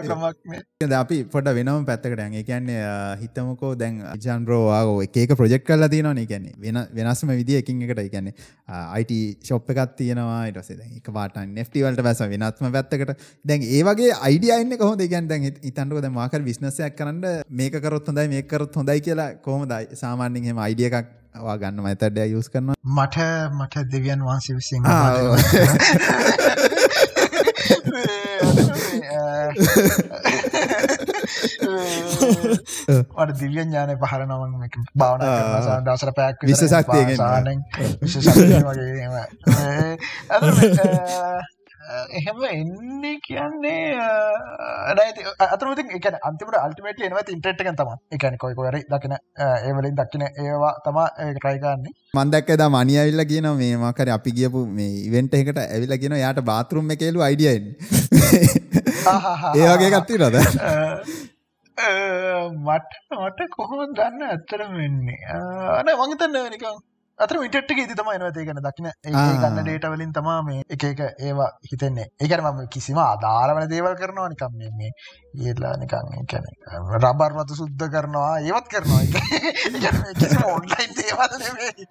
කමක්නේ අපි පොඩ වෙනම පැත්තකට ඇ කියන්නේ හිතමකෝ දැන් ජන් බ්‍රෝවාගෝ එකක ප්‍රජෙක්් කල්ලා තියෙනවා කියන්නේ වෙන වෙනස්ම විදි එකින් එකට. කියන්නේ අයිට ශොප් එකත් තියෙනවා. ඉටස එක පාට නෙෆ්ටිවලට වැස වෙනත්ම පැත්තකට. දැන් ඒවගේ අයිඩියයින්න කොහොද ගැන් දැන් ඉතන්ටක ද මාකර විශ්නසයක් කරන්න මේක කරොත් හොඳයි මේ කරොත් හොඳයි කියලා කොහොමදයි සාමාන්‍යෙන් හෙම අයිඩිය එකක් වා ගන්න මතඩ යුස් කරනවා මට මට දෙවියන් වහන්සේ විසින්. මට දිවිය ඥානය පහර නවන් ආ. දසර පැක් විශ්ව ශක්තියකින්. එහෙම එන්නේ කියන්නේ නති අතරමති එක අන්තිමට අල්ටිමේට එනවත් ඉන්ට්‍රට් එක තම එකන කොයි කොර දකින ඒවලින් දක්කින ඒවා තමා ට්‍රයිකාන්නේ මන්දක්කද මනි ඇවිල්ල කියන මේ මකර අපි ගියපු මේ ඉවෙන්ට එකට ඇවිල්ල කියන යාට බාතරුම් එකේලු අයිඩියයින් ඒ වගේ කත්ති රද මට මට කොහොම දන්න ඇත්තරම වෙන්නේ අන වගතන්න නිකම් අතර මිටට්ක ඉති තම එනවතේ ගැන දකින. ගන්න ඩේට වලින් තමා මේ එක එක ඒවා හිතෙන්නේ. ඒකන මම කිසිම ආධාරවන දේවල් කරනවා නිකම් මේ මේ ඒලා නිකං කැන රබර් වතු සුද්ධ කරනවා ඒවත් කරනවා. ඒ කියන්නේ කිසිම ඔන්ලයින් දේවල් නෙමෙයි.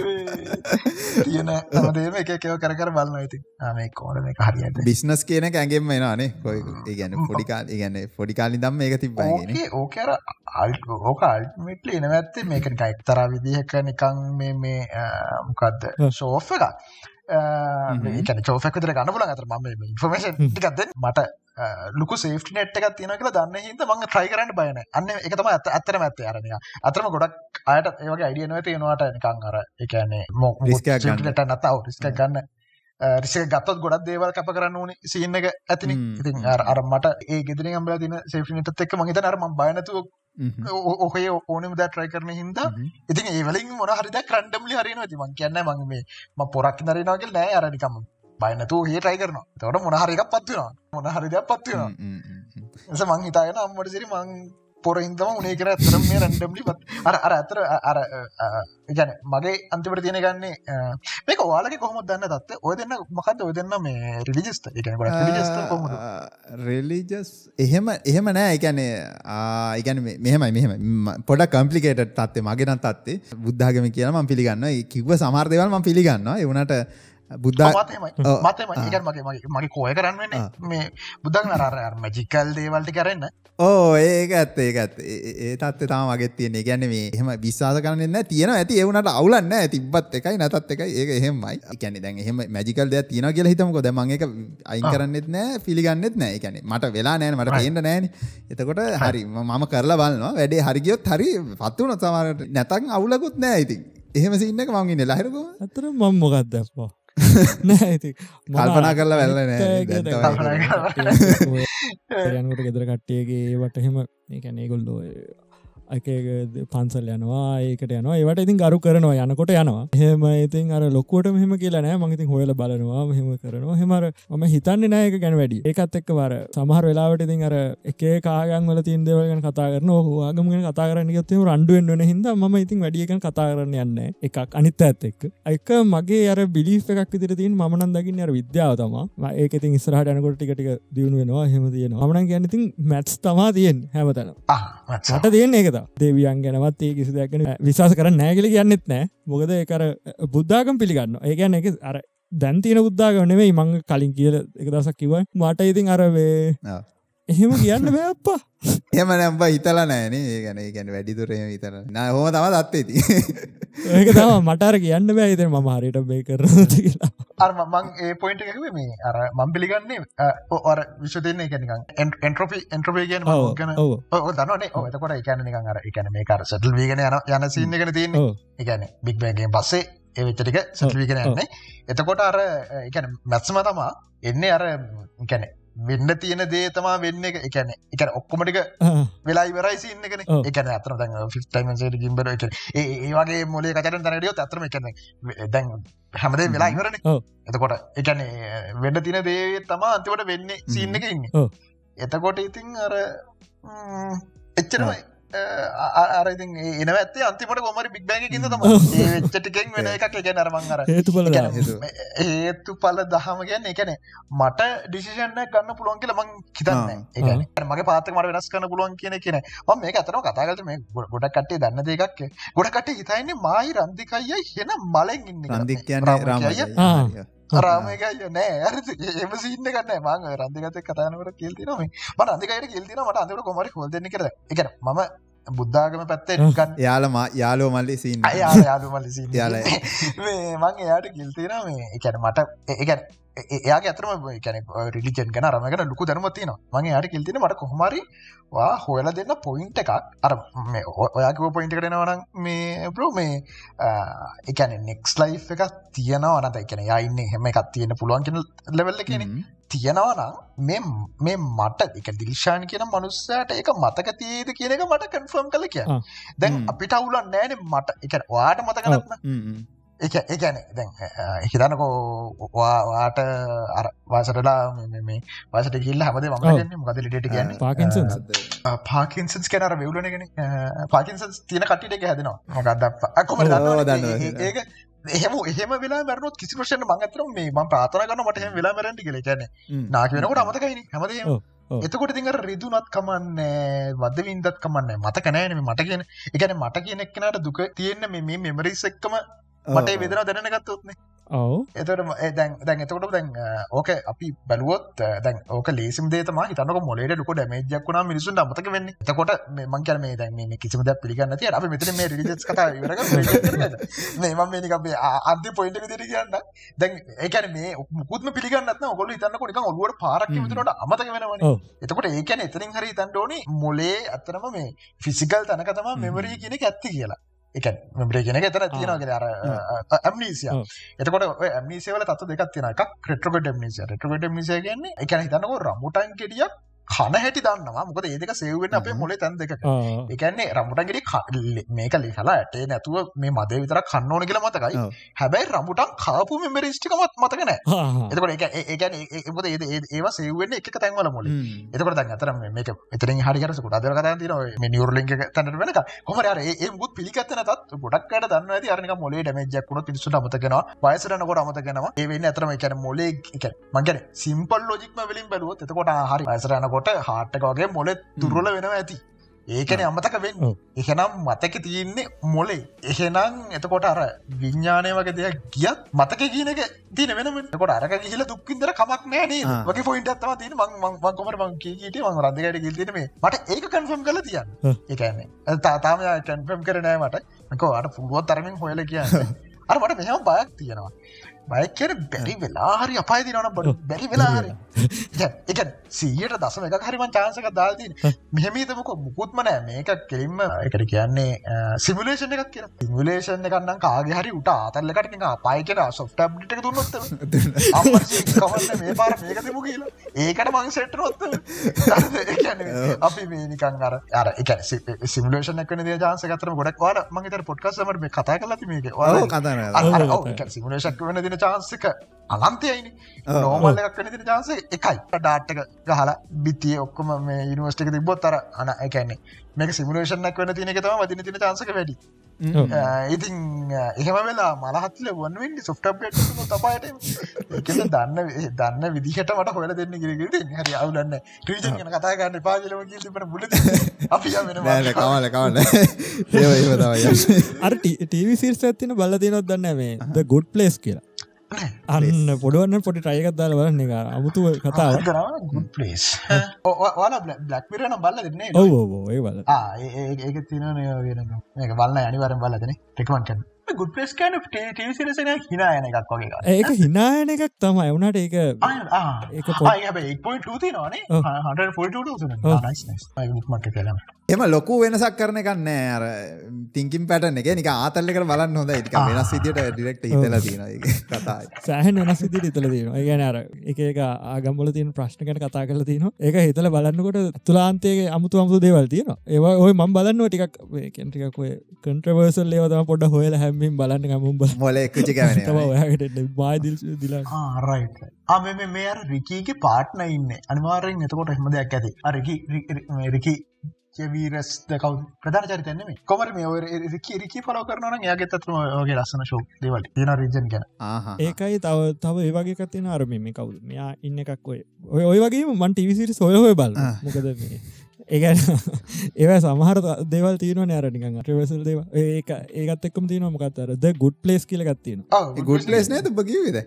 තියෙන හැමදේම එක එකව කර කර බලනවා. ඉතින් ආ මේක කොහොමද මේක හරියට. බිස්නස් කියන ඇගෙන්ම එනනේ කොයි ඒ ගැන පොඩිකාල් ගැන පොඩිකාලි දම් ඒක තිබ්බගෙන ඕකේ ඕක අර අල්ට් ඕක අල්ටිමේට්ලි එනවා. ඇත්තේ මේක නිකන් එක්තරා විදිහක නිකන් මේ මේ මොකද්ද? හ්ම්. ෂෝෆ් එකක්. ඒ කියන්නේ ෂෝෆ් එක විතර ගන්න පුළුවන්. අතර මම මේ ඉන්ෆර්මේෂන්. ටිකක් දෙන්න. මට ලොකු සේෆ්ටි net එකක් තියෙනවා කියලා දන්න හින්දා මම try කරන්න බය නැහැ. අන්න ඒක තමයි ඇත්ත- ඇත්තටම ඇත්තේ අර නිකන්. අතරම ගොඩක් අයට ඒ වගේ idea නැති වෙනවාට නිකන් අර ඒ කියන්නේ මො- මො- Risk එකක් safety ගන්න. රිස්ක ගත්තොත් ගොඩක් දේවල් කැප කරන්න ඕනේ සීන් එක ඇතිනේ. ඉතින් අර අර මට ඒ ගෙදරින් හම්බලා තියෙන සේෆ්ටි net එකත් එක්ක මම හිතන්නේ අර මම බය නැතුව ඔහේ ඕනෙම දා try කරන හින්දා ඉතින් ඒ වලින් මොන හරි දෙයක් රැන්ඩම්ලි හරියනවා ඉතින් මං කියන්නේ මං මේ මම පොරක් කියලා නෑ අර නිකම් බය නැතුව ඔහේ try කරනවා. එතකොට මොන හරි එකක් පත් වෙනවා මොන හරි දෙයක් පත් වෙනවා එතකොට මං හිතාගෙන අම්මට සිරි මං පොරහින්දම උනේ කර ඇතරම මේ රැන්ඩම්ලි පත් අර අර ඇතර අර ගැන මගේ අන්තිපට තියෙන ගන්නේ මේක වාලක කොහොම දන්න තත්ත ඔය දෙන්න මකද ඔය දෙන්න මේ රිලිජස්ට රෙලිජස් එහෙම එහෙම නෑ. එකනේ ඒගැන මෙහමයි මෙහම පොඩ කම්පලිකේට තත්ේ මගෙනත් අත්තේ බුද්ධාගම කියලම පිළිගන්න කිව්ව සමාර්දවල්ම පිළිගන්න එවනට බුද්ධ මතම මගේ මගේ කෝය කරන්න මේ බුද්ධක් නරර මැජිකල් දේවල්ටි කරන්න ඕ ඒක ඇත් ඒ තත්ත තම මගේ තියෙන ගැන මේ එහම විශවාස කරන්න තියෙන ඇති එවුණට අවුලන්න තිබත් එකයි නැතත් එකයි. ඒක එහෙමයි එකැන දැන් එහෙම මැජිකල් දෙයක් තියෙන කියලා හිතමකො. දැමන් එක අයින් කරන්නෙත් නෑ පිළිගන්නෙත් නෑ එකැන මට වෙලා නෑන මට පේන්න නෑන එතකොට හරි මම කරලා බලන්නවා වැඩේ හරිගියොත් හරි පත්වන සමාරට නැතක් අවුලකුත් නෑ ඉතින් එහෙම සින්න එක මංගන්න ලහිරකෝ. අතර මම් මොකක්ද? ඇස්වා නෑ කල්පනා කරලා වැල්ල නෑ. යනකට ගෙදර කට්ටියගේ වට එහෙම ඒැන ඒගොල්ලෝ එක පන්සල් යනවා ඒකට යනවා. ඒවට ඉතින් ගරු කරනවා යනකොට යනවා. හෙම ඉතින් අර ලොකුවට මෙහම කියලා නෑ. මගතින් හොයල බලනවා මෙහෙම කරනවා. හෙමර ම හිතන්න නෑක ගැන වැඩි ඒකත් එක්ක වර සමහර වෙලාවට ඉතින් අර එකේ කාගන් වල තින්දවලගෙන කතා කරන ආගමගෙන කතා කරන්න ගත්තම රන්ඩුවෙන් වන හිද ම ඉතින් වැඩියකන කතා කරන්න යන්න එකක් අනිත් ඇත් එක්ක. එක මගේ අර බිලි එකක් විදිර තින් මනන් දකින්න අර විද්‍යාව තම. ඒක ඉතින් ඉස්රහට යනකොට ටිකටික දියුණු වෙනවා. හෙම තියෙන මන ගැනතින් මැට්ස් තමා තියෙන් හැමතන මට තියෙන් ඒකත දෙවියන් ගැනවත් ඒ කිසි දෙයක්ගෙන විශවාස කර නෑගල කියන්නෙත් නෑ. මොකද එකර බුද්ධාගම් පිළිගන්න ඒගැන එක අර දැන්තින බුද්ධාග නෙවෙයි මං කලින් කියල එක දසක් කිව මට ඉතින් අරවේ එහෙම කියන්න බෑප්පා එම නැම්බ හිතලා නෑනේ ඒගැන ගැන වැඩිදුරේ හිතල නා. හොම තම දත්තේති ඒක තම මටර කියන්න බෑයිත ම හරිට බේ කර කියලා. අර මං ඒ පොයින්ට එකව මේ අර මං පිළිගන්නේ ඔර විශ්ව දෙන්න එකනිකන් එන්ට්‍රොපි එන්ට්‍රපේ කියන ගැන. දනේ ඔතකොට එකන නිකන් අර එකන මේ කර සටල් වීගෙන යන යන සින්න එකන තියන්න. එකන බික් බෑගේ පස්සේ ඒවිච්චටික සටල්විගෙන යන්නේ. එතකොට අර එකන මැත්සම තමා එන්නේ අර ගැන වෙන්න තියෙන දේ තමා වෙන්න එක. එකන එක ඔක්කොමටික වෙලා ඉවරයිසි ඉන්නකන එකන. අතර දැන් ෆිස්ටයිමසට ගිම්බර එක ඒවාගේ මොලේ කචරන තනඩියෝ අතරම එකන දැන් හැමදේ වෙලා ඉවරන. එතකොට එකන වෙන්න තින දේ තමා අන්තිවට වෙන්නේ සින්න එක ඉන්න. එතකොට ඉතින් අර එච්චරමයි අරති එන ඇත්තේ අන්තිමට කොමරි බික් බෑග කිද තම චටිකෙන් වෙන එකක් එක නරමං අර හේතුඵල හේතු පල දහම. ගැන්න එකන මට ඩිසිෂන්න ගන්න පුළුවන් කියල මං හිතන්න. ඒ මගේ පාත මට වෙනස් කන්න පුළුවන් කියන කියන ම මේ අතන කතාගලට මේ ගොඩ කටේ දන්න දෙකක් ගොඩ කට හිතයින්නේ මයි රන්දිකයිය හෙන මලෙන් ඉන්න රන්දික් කියන්න රාමය රාමයකය නෑ එම සින්න කන්න මං රන්දිගත කතානකට කෙල්තිනම මට අන්දිකට කෙල්තින මට අඳට කොමරි හොල් දෙන්න කර එක මම බුද්ධාගම පැත්තේ යාලම යාලෝ මල්ලි සින්න යාලු මල්ලි යාල මං එයාට ගිල්තින මේ. එකැන මට එකැන එයාගේ ඇතරම කැන රිලිජන් ගැන රමගෙන ලොකු දැනමතින මගේ යාට කිල්තින මට කොහමරි වා හොයල දෙන්න පොයින්ට එකක්. අර ඔයාකිව පොයින්ට කරෙනවන මේ ප්‍රෝ මේ එකන නෙක්ස් ලයි් එකක් තියෙනවා. නත එකන යයින්න හෙම එකක් තියෙන පුළුවන්ගෙන ලෙවල්ල කියෙන තියෙනවනම් මේ මට එක දිල්ශාන කියන මනුස්සයට එක මතක තියේද කියන එක මට කන්ෆර්ම් කල කිය දැන් අපිට අවුලන් නෑන මට. එක වාට මතකනත්න එක එකන දැන් හිතනකෝ වාට අරවාසටලා මේ වාසට කිල්ල හමද ම මකද ලිට කියන්න? පාකින්සන්ස් පාකින්සන්ස් කැනර වෙවලනගෙන පාකින්සන්ස් තියෙන කටිට එක හැදෙනවා. මොකක්ද? අකොම ඒක එහෙම එහෙම වෙලා මරනොත් කිසි ප්‍රශ්න මං අතරම මේ මම ප්‍රාර්ථනා කරනවා මට එහෙම වෙලා මරන්න කියලා. කියන්නේ නාකි වෙනකොට අමතකයිනේ හැමදේම. එතකොට අර රිදුනත් කමන්නේ වද වින්දත් කමන්නේ මතක නෑනේ මේ මට කියන. කියන්නේ මට කියන එක්කනට දුක තියෙන මේ මේ මෙමරිස් එක්කම මට වෙදෙන දැන ගත්තොත්නේ ඔව එතට දැන් දැන් එතකොට දැන් ඕක අපි බැලුවොත් දැන් ඕක ලේසිම් දේතම හිතනක මොලට ලොක ඩමේජක් වුණා මිනිසුන් අමතක වෙන්න. එතකොට මං කර මේ දැන් මේ කිසිම දෙයක් පිළිගන්න තිය අපි මෙතන මේ රිලිජස් කතා මේ මම මේ නිකම් අන්ති පොයින්ට් විදිහට කියන්න දැන් ඒ කියන්නේ මේ මුකුත්ම පිළිගන්නත් නැහැ ඔයගොල්ලෝ හිතන්නකො නිකන් ඔළුවට පාරක් විදිහට අමතක වෙනවනේ. එතකොට ඒ කියන්නේ එතනින් හරි හිතන්න ඕනේ මොලේ අතරම මේ ෆිසිකල් තැනක තමයි මෙමරි කියන ඇත්ති කියලා එක කෙන එතර තියෙනගෙන අර ඇම්නිසිය එතකොට ඇමිසේවල තත් දෙක් තින එක ක්‍රටගට මිසිය රටගට මිසිය ගන්න එක හිතනක රමුටන් කෙටියක් කන හැටි දන්නවා. මොකද ඒ දෙක සේව් වෙන්නේ අපේ මොලේ තැන් දෙකක. ආ. ඒ කියන්නේ රම්බුටන් ගෙඩි ක- මේක ලිහලා ඇටේ නැතුව මේ මදේ විතරක් කන්න ඕන කියලා මතකයි. හැබැයි රම්බුටන් කාපු මෙමරිස් ටික මත මතක ආ. එතකොට ඒ කියන්නේ ඒ- ඒ- මොකද ඒ- ඒ- ඒවා සේව් වෙන්නේ එක තැන්වල මොලේ. එතකොට දැන් අතර මේක එතනින් හරි හරි කොට අදල කතාවක් තියෙනවා මේ නියුරෝලින්ක් එක තැනට වෙනකම් කොහොමද අර ඒ මුකුත් පිළිගත්තේ නැතත් ගොඩක් අයට දන්නවා ඇති. අර නිකන් මොලේ ඩැමේජ් එකක් වුණොත් මිනිස්සුන්ට අමතක වෙනවා. වයසට යනකොට අමතක වෙනවා. ඒ වෙන්නේ අතරම ඒ කියන්නේ මොලේ කියන්නේ මං කියන්නේ සිම්පල් ලොජික්ම වලින් බැලුවොත් එතකොට හරි වයසට යනකොට හાર્ට් එක වගේ මොලේ දුර්වල වෙනවා ඇති. ඒකනේ අමතක වෙන්නේ. එහෙනම් මතක තියෙන්නේ මොලේ එහෙනම් එතකොට අර විඤ්ඥානය වගේ දෙයක් ගියත් මතක කියන එක තින වෙන කොට අරක ගිහිල දුක්කින්දර කමක් නෑ නේ ආ. වගේ පොයින්ට ඇත්තම තින මං කොමට මං කීට මං රදකට ගිල්තින මේ මට ඒක කන්ෆම් කල තියන්න. හ්ම්. ඒකන්නේ තාතාම කැන්ෆම් කරනෑ මට. මකෝ අට පුුවත් තරමින් හොයල කියන්න. අර මට මෙහම බයක් තියෙනවා. බයක් කියන බැරි වෙලා හරි අපායි දිනවන බඩු. බැරි වෙලා හරි එක සීයට දසම එක හරිමන් චාන්සක දාල්තින මෙහමීතමක මුකුත්ම නෑ. මේක කෙලින්ම එකට කියන්නේ සිමලේෂන් එකක් කිය සිමලේෂන් එකන්නම් කාගේ හරි උට ආතල්ලකට පායි කියෙන සොෆ්ට ්ට එක කමන්න මේ පාර මේක තිබු කියලා. ඒකට මං සෙට්රොත්ත අපි මේ නිකන් අර අර එක සිමලේෂන් එක්න ද ජාන්ස කතර ගොඩක් වාට මගේ පොට්කසමට මේ කතා කලති මේක. සිමලේෂක් වෙන දින චාන්සක අලන්තයයිනි ඔව්, නෝමල්ල එකක් වෙන දින චාන්ස එකයි. ඩාට්ක ගහලා බිතිය ඔක්කොම මේ යනිවස්ටික තිබොත් අර අන එකන්නේ මේක සිමලේෂන්ක් වෙන තිනක තම වදින තින චාන්සක වැඩි. ඉතින් එහෙම වෙලා මලහත්ල වන්වෙන්ඩ සොෆ්ටප් තපායට එකන දන්න දන්න විදිහට මට හොල දෙන්න ගිරගට හරි අවුලන්න ්‍රීජන් ගැන කතා ගන්න පාජලම කිල්තිපට බුල අපි වෙන නෑ නෑ කවල කවන්න ඒව ඒව තමයි. යන්නේ. අර ටීවි සිර්ස ඇතින බල තිනොත් දන්න මේ. ද ගුඩ් පලේස් කියලා අන්න පොඩුවන්න පොටි ටයකත් දාල බලන්න එක අමුතුව කතාව පලේස් වාල බ්ලක් පිරන බල්ල දෙන්නේ ඔව ඔව ඒ බල ඒක තින බලන්න අනිවරම් බලදන ටෙකමන් කන්න ගුඩ් පලේස් කන ටීසිරසන හිනා යන එකක් වගේ ඒක හිනායන එකක් තමයි. එවුනට ඒක ඒක පො- මට කලම එම ලොකු වෙනසක් කරන එකන්නෑ අර තිංකින් පැටන එක. නික ආතල්ලකට බලන්න හොඳ ඉතික වෙනස් විදිට ඩිරෙක්ට හිතලා තියෙන සෑහන් වෙනස් විදිට ඉතල තියෙන ඒගැන අර එක එක ආගම්බල තියෙන ප්‍රශ්නකට කතා කරල තියෙන ඒක හිතල බලන්නකොට තුලාන්තයගේ අමුතු අමුතු දේවල් තියෙන ඒවා ඔය මම් බලන්න ටිකක් කෙන්ටිකක් ඔය කන්ට්‍රවර්සල් ඒවතම පොඩ හොයල හැමින් බලන්න ගමුම් මොල තම ඔයාට බාදිල් දිලා රයිට ආ මේ අර රිකීගේ පාට්න ඉන්න. අනිවාරෙන් එතකොට හෙම දෙයක් ඇති. අරකි රිකි චවීරස්ද කව ප්‍රධාන චරිතන්නේ කොමර මේ ඔය රිකි රිකි පලෝ කරන යාගේ තත්ම ඔගේ ලස්සන ශෝ දේවල්. තින රිජන් ගැන. ආහ. ඒකයි තව තව ඒවගේ කතින අරම මේ කවුද? මෙයා ඉන්න එකක් ඔය. ඔය වගේ මන් ටිවිසිරි සොය හොය බල. මොකද මේ ඒගැන ඒව සමහර දේවල් තියන නෑරනික ටවසල් දේව ඒක ඒකත් එක්කම තියන මොකත්තර ද ගුඩ් පලේස් කියල ගත්තින ගුඩ් ලෙස් නෑ තුබ කිව්විද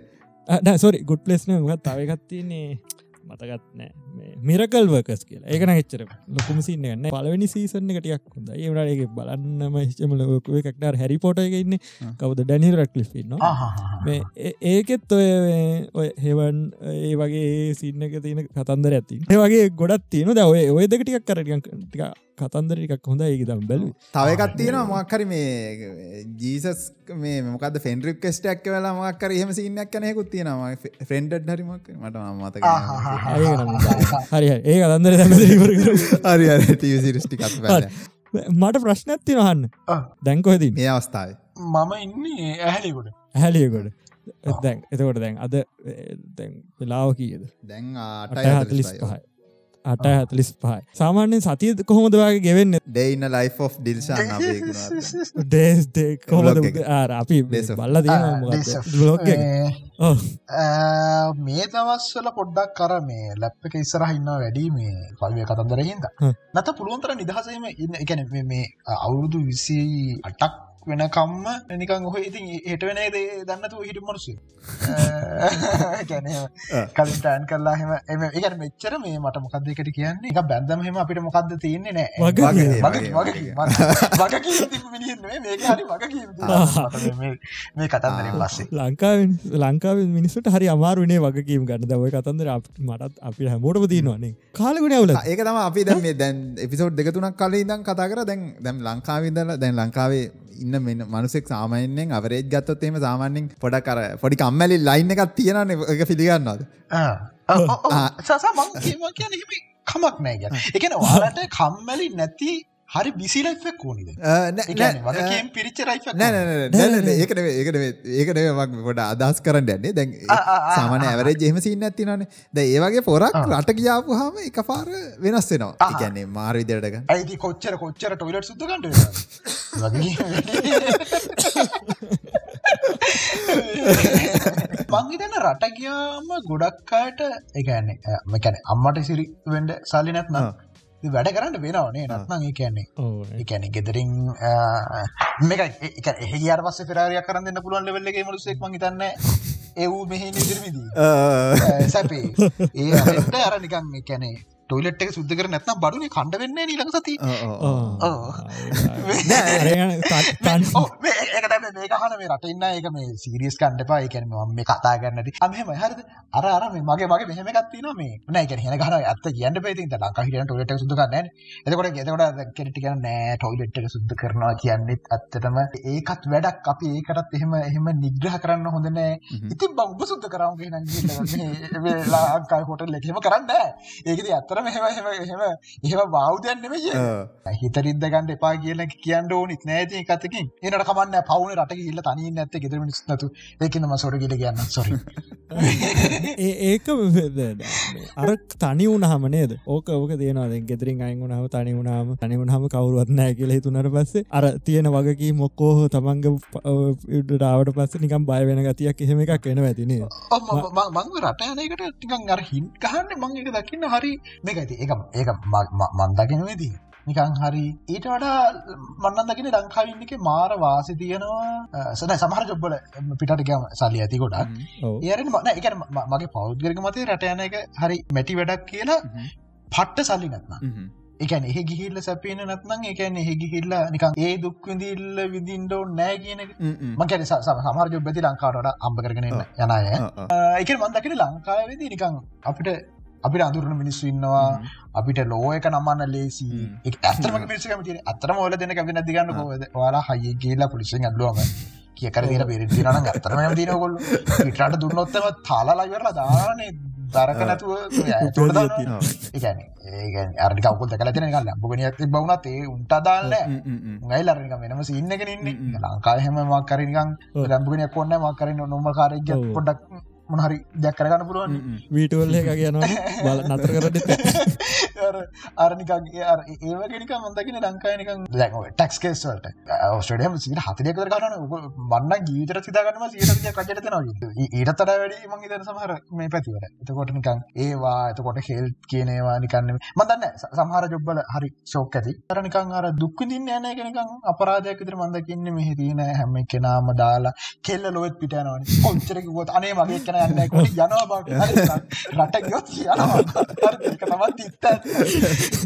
සොරි ගුඩ් පලේස්න මොකත් තවගත්තින්නේ මතගත් නෑ. මිරකල් වර්කස් කියලා. ඒකන එච්චර ලොකුම සින්න ගන්න පලවෙනි සීසන එකටයක් හොඳ ඒවටඒ බලන්නම හිචමල එකක්ටර් හැරි පෝට එක ඉන්න. කවද? ඩැනි ඒ- ඒකෙත් ඔය ඔය හෙවන් ඒ වගේ සින්න එක තියෙන කතන්දර ඇති ඒ වගේ ගොඩත් තියෙන ද ඔය ඔය දෙකටික් කරටික ටික කතන්දරටික් හොඳ ඒක දම් බැලු තව එකක් තියෙනවා මොක්හරි මේ ජීසස් මේ මොකද ෆෙන්ඩරික් කෙස්ටක් වෙලා මක්කර එහෙම සින්නක් කනයකුත් තියෙනවා. ෆෙන්ඩ් හරිමක් මට මතක හරි හරි ඒ කතන්දර හරි බැල මට ප්‍රශ්නත් තිනහන්න දැන්කොහදී මේ අවස්ථාව. මම ඉන්නේ ඇහැලිකුට හැලියකොට දැන් එතකොට දැන් අද දැන් වෙලාව කියද? දැන් ආට හතලිස් පහයි අට හතලිස් පහයි. සාමාන්‍යයෙන් සතිය කොහොමද වගේ ගෙවෙන්න? දෙයින්න ලයි් දේස් දේ කොහොමද අපි බල්ල ලෝක මේ දවස්වල පොඩ්ඩක් කර මේ ලැප් එක ඉස්සරහ ඉන්න වැඩි මේ පල්ුව කතන්දර හිද හ්ම්. නැත පුළුවන්තර නිදහසීම ඉන්න එකන මේ අවුරුදු විසි අටක් වෙනකම්ම නිකං ඔහ ඉතින් හෙට වෙන දේ දන්නතු හිට මරුසු කැන කලින් ටෑන් කරලා හෙම එම එක මෙච්චර මේ මට මොකක්දකට කියන්නේ? එක බැන්දම හෙම අපිට මොකක්ද තියන්නේ නෑ. මේ කතන්දරින් පස්සේ. ලංකාවෙන් ලංකාව මිනිස්සට හරි අමාරුනේ වගකීම ගන්න. දවයි කතන්දර මටත් අපි හැමෝටම තියනවානේ කාලගුණ ඇවල ඒක තම අපි දැම් මේ දැන් එපිසෝඩ් දෙකතුනක් කල ඉදම් කතා කර. දැන් දැම් ලංකාවිදල දැන් ලංකාවේ ඉන්න මෙන්න මනුසෙක් සාමයෙන්ෙන් අවරේජ් ගත්තොත් එම සාමාන්‍යෙන් පොඩ කර පොඩි කම්මැලි ලයින් එකක් තියෙනන එක පිළිගන්නවාද? සසා මං කියම කියන හිමි කමක් නෑ ගැන එකන වාලට කම්මැලි නැති හරි බිසිලයිෆක් ඕනිද වගේම් පිරිච්ච රයිෆ නෑ ඒකට ඒකට ඒකට වක් කොට අදහස් කරන්න යන්නේ දැන් සාමන ඇවර ජෙම සින්න ඇතිනනේ ද ඒවගේ පොරක් රට කියාපු හම එක පාර වෙනස් වෙනවා ගැන්නේ මාර විදිරටක ඇයිති කොච්චර කොච්චර ටොයිලට සුද්ද මංහිතන රට ගියාම ගොඩක්කාට එකන්නේ මැකැන අම්මට සිරි වෙන්ඩ සල්ලි නැත්නම් වැඩ කරන්න වෙනවනේ නත්නම් ඒ කියන්නේ එකැන ගෙදරින් මේක එහයාර පස්ස පෙරාරයක් කරන්න දෙන්න පුළුවන් ලෙවල්ලගේ මලුසෙක් මහිතන්න එව් මෙහි නිදිරමිදී සැපේ. ඒ අර නිකන් කැනේ ටොයිලට් එක සුද්ද කර නැත්නම් බඩුනේ කණ්ඩ වෙන්නේ ඊළඟ සතිය. ඒක තමයි මේක අහන මේ රටේ ඉන්න ඒක මේ සීරියස් ගන්න එපා. ඒ කියන්නේ මම මේ කතා කරන්නදී අම එහෙම හරිද? අර අර මේ මගේ මගේ මෙහෙම එකක් තියෙනවා මේ. නෑ ඒ කියන්නේ හෙන ගහනවා ඇත්ත කියන්න බෑ ඉතින් ලංකාව හිටියන ටොයිලට් එක සුද්ද කරන්නේ නෑනේ. එතකොට එතකොට කෙනෙක් කියන්නේ නෑ ටොයිලට් එක සුද්ද කරනවා කියන්නේ ඇත්තටම ඒකත් වැඩක් අපි ඒකටත් එහෙම එහෙම නිග්‍රහ කරන්න හොඳ නෑ. ඉතින් බං ඔබ සුද්ද කරාම ගිහින් මේ ලංකාවේ හොටල් එකේ එහෙම කරන්නේ නෑ. ඒකදී ඇත්තටම මෙහෙම එහෙම එහෙම. එහෙම බෞද්ධයන් නෙමෙයි හිතරින්ද ගන්න එපා කියලා කියන්න ඕනිත් නෑ ඉතින් එකතකින් එනට කමන්නේ පවුනේ රට ගිහිල්ලා තනියෙන් නැත්තේ ගෙදර මිනිස්සු නැතු. ඒකින්ද මම සොර ගිහලා කියන්න සෝරි ඒක අර තනි වුණාම නේද? ඕක ඕක තියෙනවා. දැන් ගෙදරින් අයින් වුණාම තනි වුණාම තනි වුණාම කවුරුවත් නැහැ කියලා හිතුනට පස්සේ අර තියෙන වගකීම් මොකෝ තමන්ගේ ඉඩට ආවට පස්සේ නිකන් බය වෙන ගතියක් එහෙම එකක් එනවා ඇති නේද? මම රට යන එකට නිකන් අර හින් ගහන්නේ මම ඒක දකින්න හරි මේක ඇති ඒක ඒක මන්දගෙන වෙදී නිකං හරි ඊට වඩා මන්නන් දකින ලංකාවින්න එක මාර වාසි තියෙනවා. සන සමහර ජොබ්බල පිටට ගම සල්ලි ඇති ගොඩක්. ඒරෙන් මන එක මගේ පෞද්ගරක මතේ රට යන එක හරි මැටි වැඩක් කියලා පට්ට සල්ලි නැත්නම්. එකන එහ ගිහිල්ල සැපේන නත්නම් එකන එහ ගිහිල්ල නිකන් ඒ දුක්විදිල්ල විදින්ඩෝ නෑ කියන මකැන සමහර ජොබ්බති ලංකාවට අම්බ කරගෙන යනය එක මන්දකින ලංකාවේදී නිකං අපිට අපිට අඳුරන මිනිස්සු ඉන්නවා. අපිට ලෝයක නමන්න ලේසි. ඇතරම මිනිස්සකම තින අතරම ඔල දෙන කැපි නැතිගන්න කොද වාලා හය කියලා පුලිසිෙන් අඩුවම කියකර දීර පිරිදිරන අතරම දිනකොල් පිටට දුන්නොත්තම තාලා ලයිවරලා දානේ දරක නැතුව ඒ අරිකවකුල් දෙකල තින ගන්න ලම්බගෙන ඇති බවුණත් ඒ උන්ට දාන්න ගයි ලරනික වෙනම සින්නගෙන ඉන්න. ලංකාහෙම මක්කරනිකං ලම්බගෙන කොන්න මක්කරන්න නොම කාරය පොඩක් මොනහරි දෙයක් කරගන්න පුළුවන්. වීටවල්ල එක කියනවා. බල නතර කරට අරනිකගේ ඒවගෙනක මන්දකින ලංකායනික ටක්ස් කේස්වලට ඔස්ටඩියම සිට හතිය කර ගන්න බන්න ගීතර සිදාගන්නම සිට කටට නවා ඊට තර වැඩි මගේ තන සමහර මේ පැතිවර එතකොට නිකං ඒවා එතකොට හෙල් කියනවා නිකන්න මදන්න සමහර ජොබ්බල හරි ශෝක ඇති. අරනිකං අර දුක්විදින්න යන එකනිකං අපරාධයක් විතර මන්දකින්න මෙහිතින හැම කෙනාම දාලා කෙල්ල ලොවත් පිටනවන කොච්චරකිවොත් අනේ මගේ කන යන්න යනවා බට රට ගොත් යනවා තිත්ත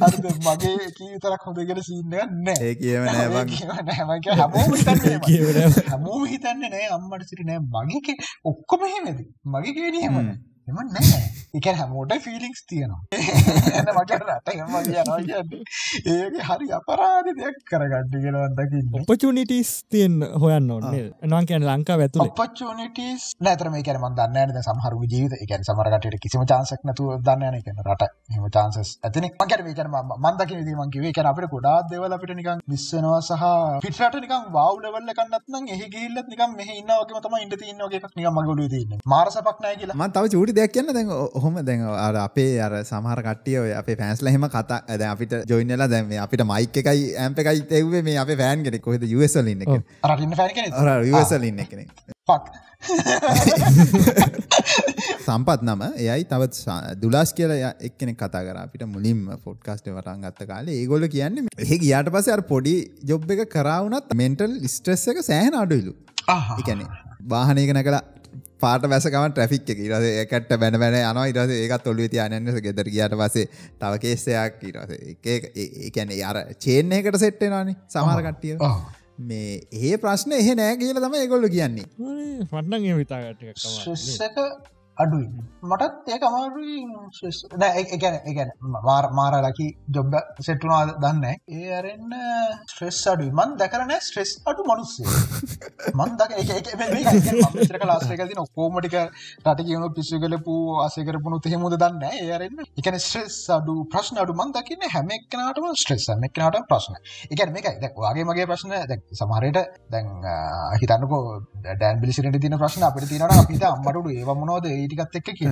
හරි මගේ කීතරක් හොඳගෙන සින්න නෑ. ඒ කියව නෑමක හැමෝම හැමෝම හිතන්න නෑ. අම්මට සිරි නෑ. මගේ ඔක්කොම හෙමද මගේ කියනීම එම නෑ එක හැමෝට ෆිලික්ස් තියෙනවා. ඒක හරි අපරාධ දෙයක් කරගඩ්ඩි ගෙනවන්දකින්න ඔපචනිටස් තියෙන් හොයන්න ඕන්නේ නන් කියන ලංකා ඇතු ඔපචනිටස් නෑතරම එකන මන් දන්න සමහරු ජීවිත. එකන සමරකට කිසිම චාන්සක් නතු දන්න එක රට. හම චාන්සස් ඇතින. මකට මේකන මන්දක දීමන්ගේ කන අපට ගොඩා දෙවල අපිට නිකන් විස්සනවා සහ පිටට නිකන් වවුලවල්ල කන්නත්න එහි ගිල්ලත් නිකම් මෙහ ඉන්නවගේ තම ඉට තින්නගේ එකක් නිකම ගොඩ තින්න මාරසපක්නය කියලා. තව චූටි දෙයක් කියන්න දැන් ඔහොම දැන් අර අපේ අර සමහර කට්ටිය ඔය අපේ ෆෑන්ස්ලා එහෙම කතා දැන් අපිට ජොයින් වෙලා දැන් මේ අපිට මයික් එකයි ඇම්ප් එකයි තෙව්වේ මේ අපේ ෆෑන් කෙනෙක්. කොහෙද US වල ඉන්න කෙනෙක්? අර ඉන්න ෆෑන් කෙනෙක්? අර US වල ඉන්න කෙනෙක්. සම්පත් නම එයයි තවත් දුලාස් කියලා එක්කෙනෙක් කතා කර. අපිට මුලින්ම ෆොඩ්කාස්ට් වටන් ගත්ත කාලේ ඒගොල්ලෝ කියන්නේ එහෙ ගියාට පස්සේ අර පොඩි ජොබ් එක කරා වුණත් මෙන්ටල් ස්ට්‍රෙස් එක සෑහෙන අඩුයිලු. ඒ කියන්නේ වාහනයක නැගලා පාට වැසකම ට්‍රෆික් එක. ඉරස ඒකට බැන බැන යන ඉරස ඒකත් ඔොල්ලු තියනන්න ගෙදර කියට පසේ තව කේස්සයක් ඉරස ඒකැන අර චේන්නයකට සෙට්ටෙනවානි සමහරකට්ටිය මේ ඒ ප්‍රශ්න එහෙ නෑ කියල තම ඒගොල්ලු කියන්නේ. පට්නගේ විතාගට අඩුයි. මටත් ඒක අමාරුයි. එකැන එකැන මාර මාරලකි ජොබ්බ සෙට්ටුනාද දන්න ඒ අරන්න ස්ට්‍රෙස් අඩුයි. මන් දැකරන ස්ට්‍රෙස් අඩු මනුස්සේ. මන් දක ක ලාස්ටකති ඔක්කෝමටික රට කියනු පිස්සු කලපු අසකරපුුණු තෙමුද දන්න ඒරන්න එකන ස්ට්‍රෙස් අඩු ප්‍රශ්න අඩු මන් දකින්න හැමක්නටම ස්ට්‍රෙස් මක්නට ප්‍රශ්න. එක මේක දක්වාගේ මගේ ප්‍රශ්න. සමහරයට දැන් හිතන්නකෝ ඩැන් බිලිසිට තින ප්‍රශ්න අපට තිනට අපිට අම්මටු ඒවමනෝද ඒටිකත් එක්ක කිය